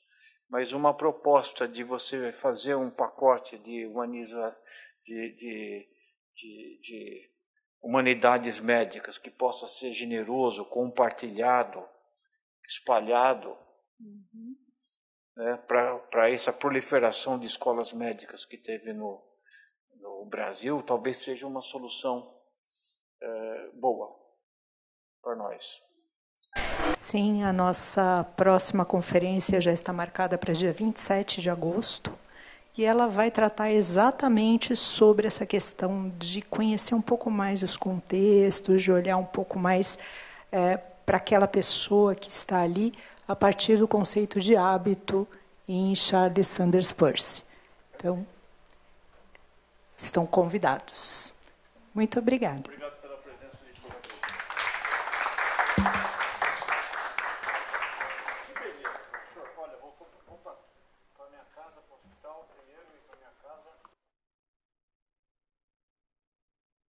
mas uma proposta de você fazer um pacote de humanização de, de, de, de humanidades médicas que possa ser generoso, compartilhado, espalhado, uhum. né, para essa proliferação de escolas médicas que teve no, no Brasil, talvez seja uma solução é, boa para nós. Sim, a nossa próxima conferência já está marcada para dia 27 de agosto e ela vai tratar exatamente sobre essa questão de conhecer um pouco mais os contextos, de olhar um pouco mais é, para aquela pessoa que está ali a partir do conceito de hábito em Charles Sanders Peirce. Então, estão convidados. Muito obrigada.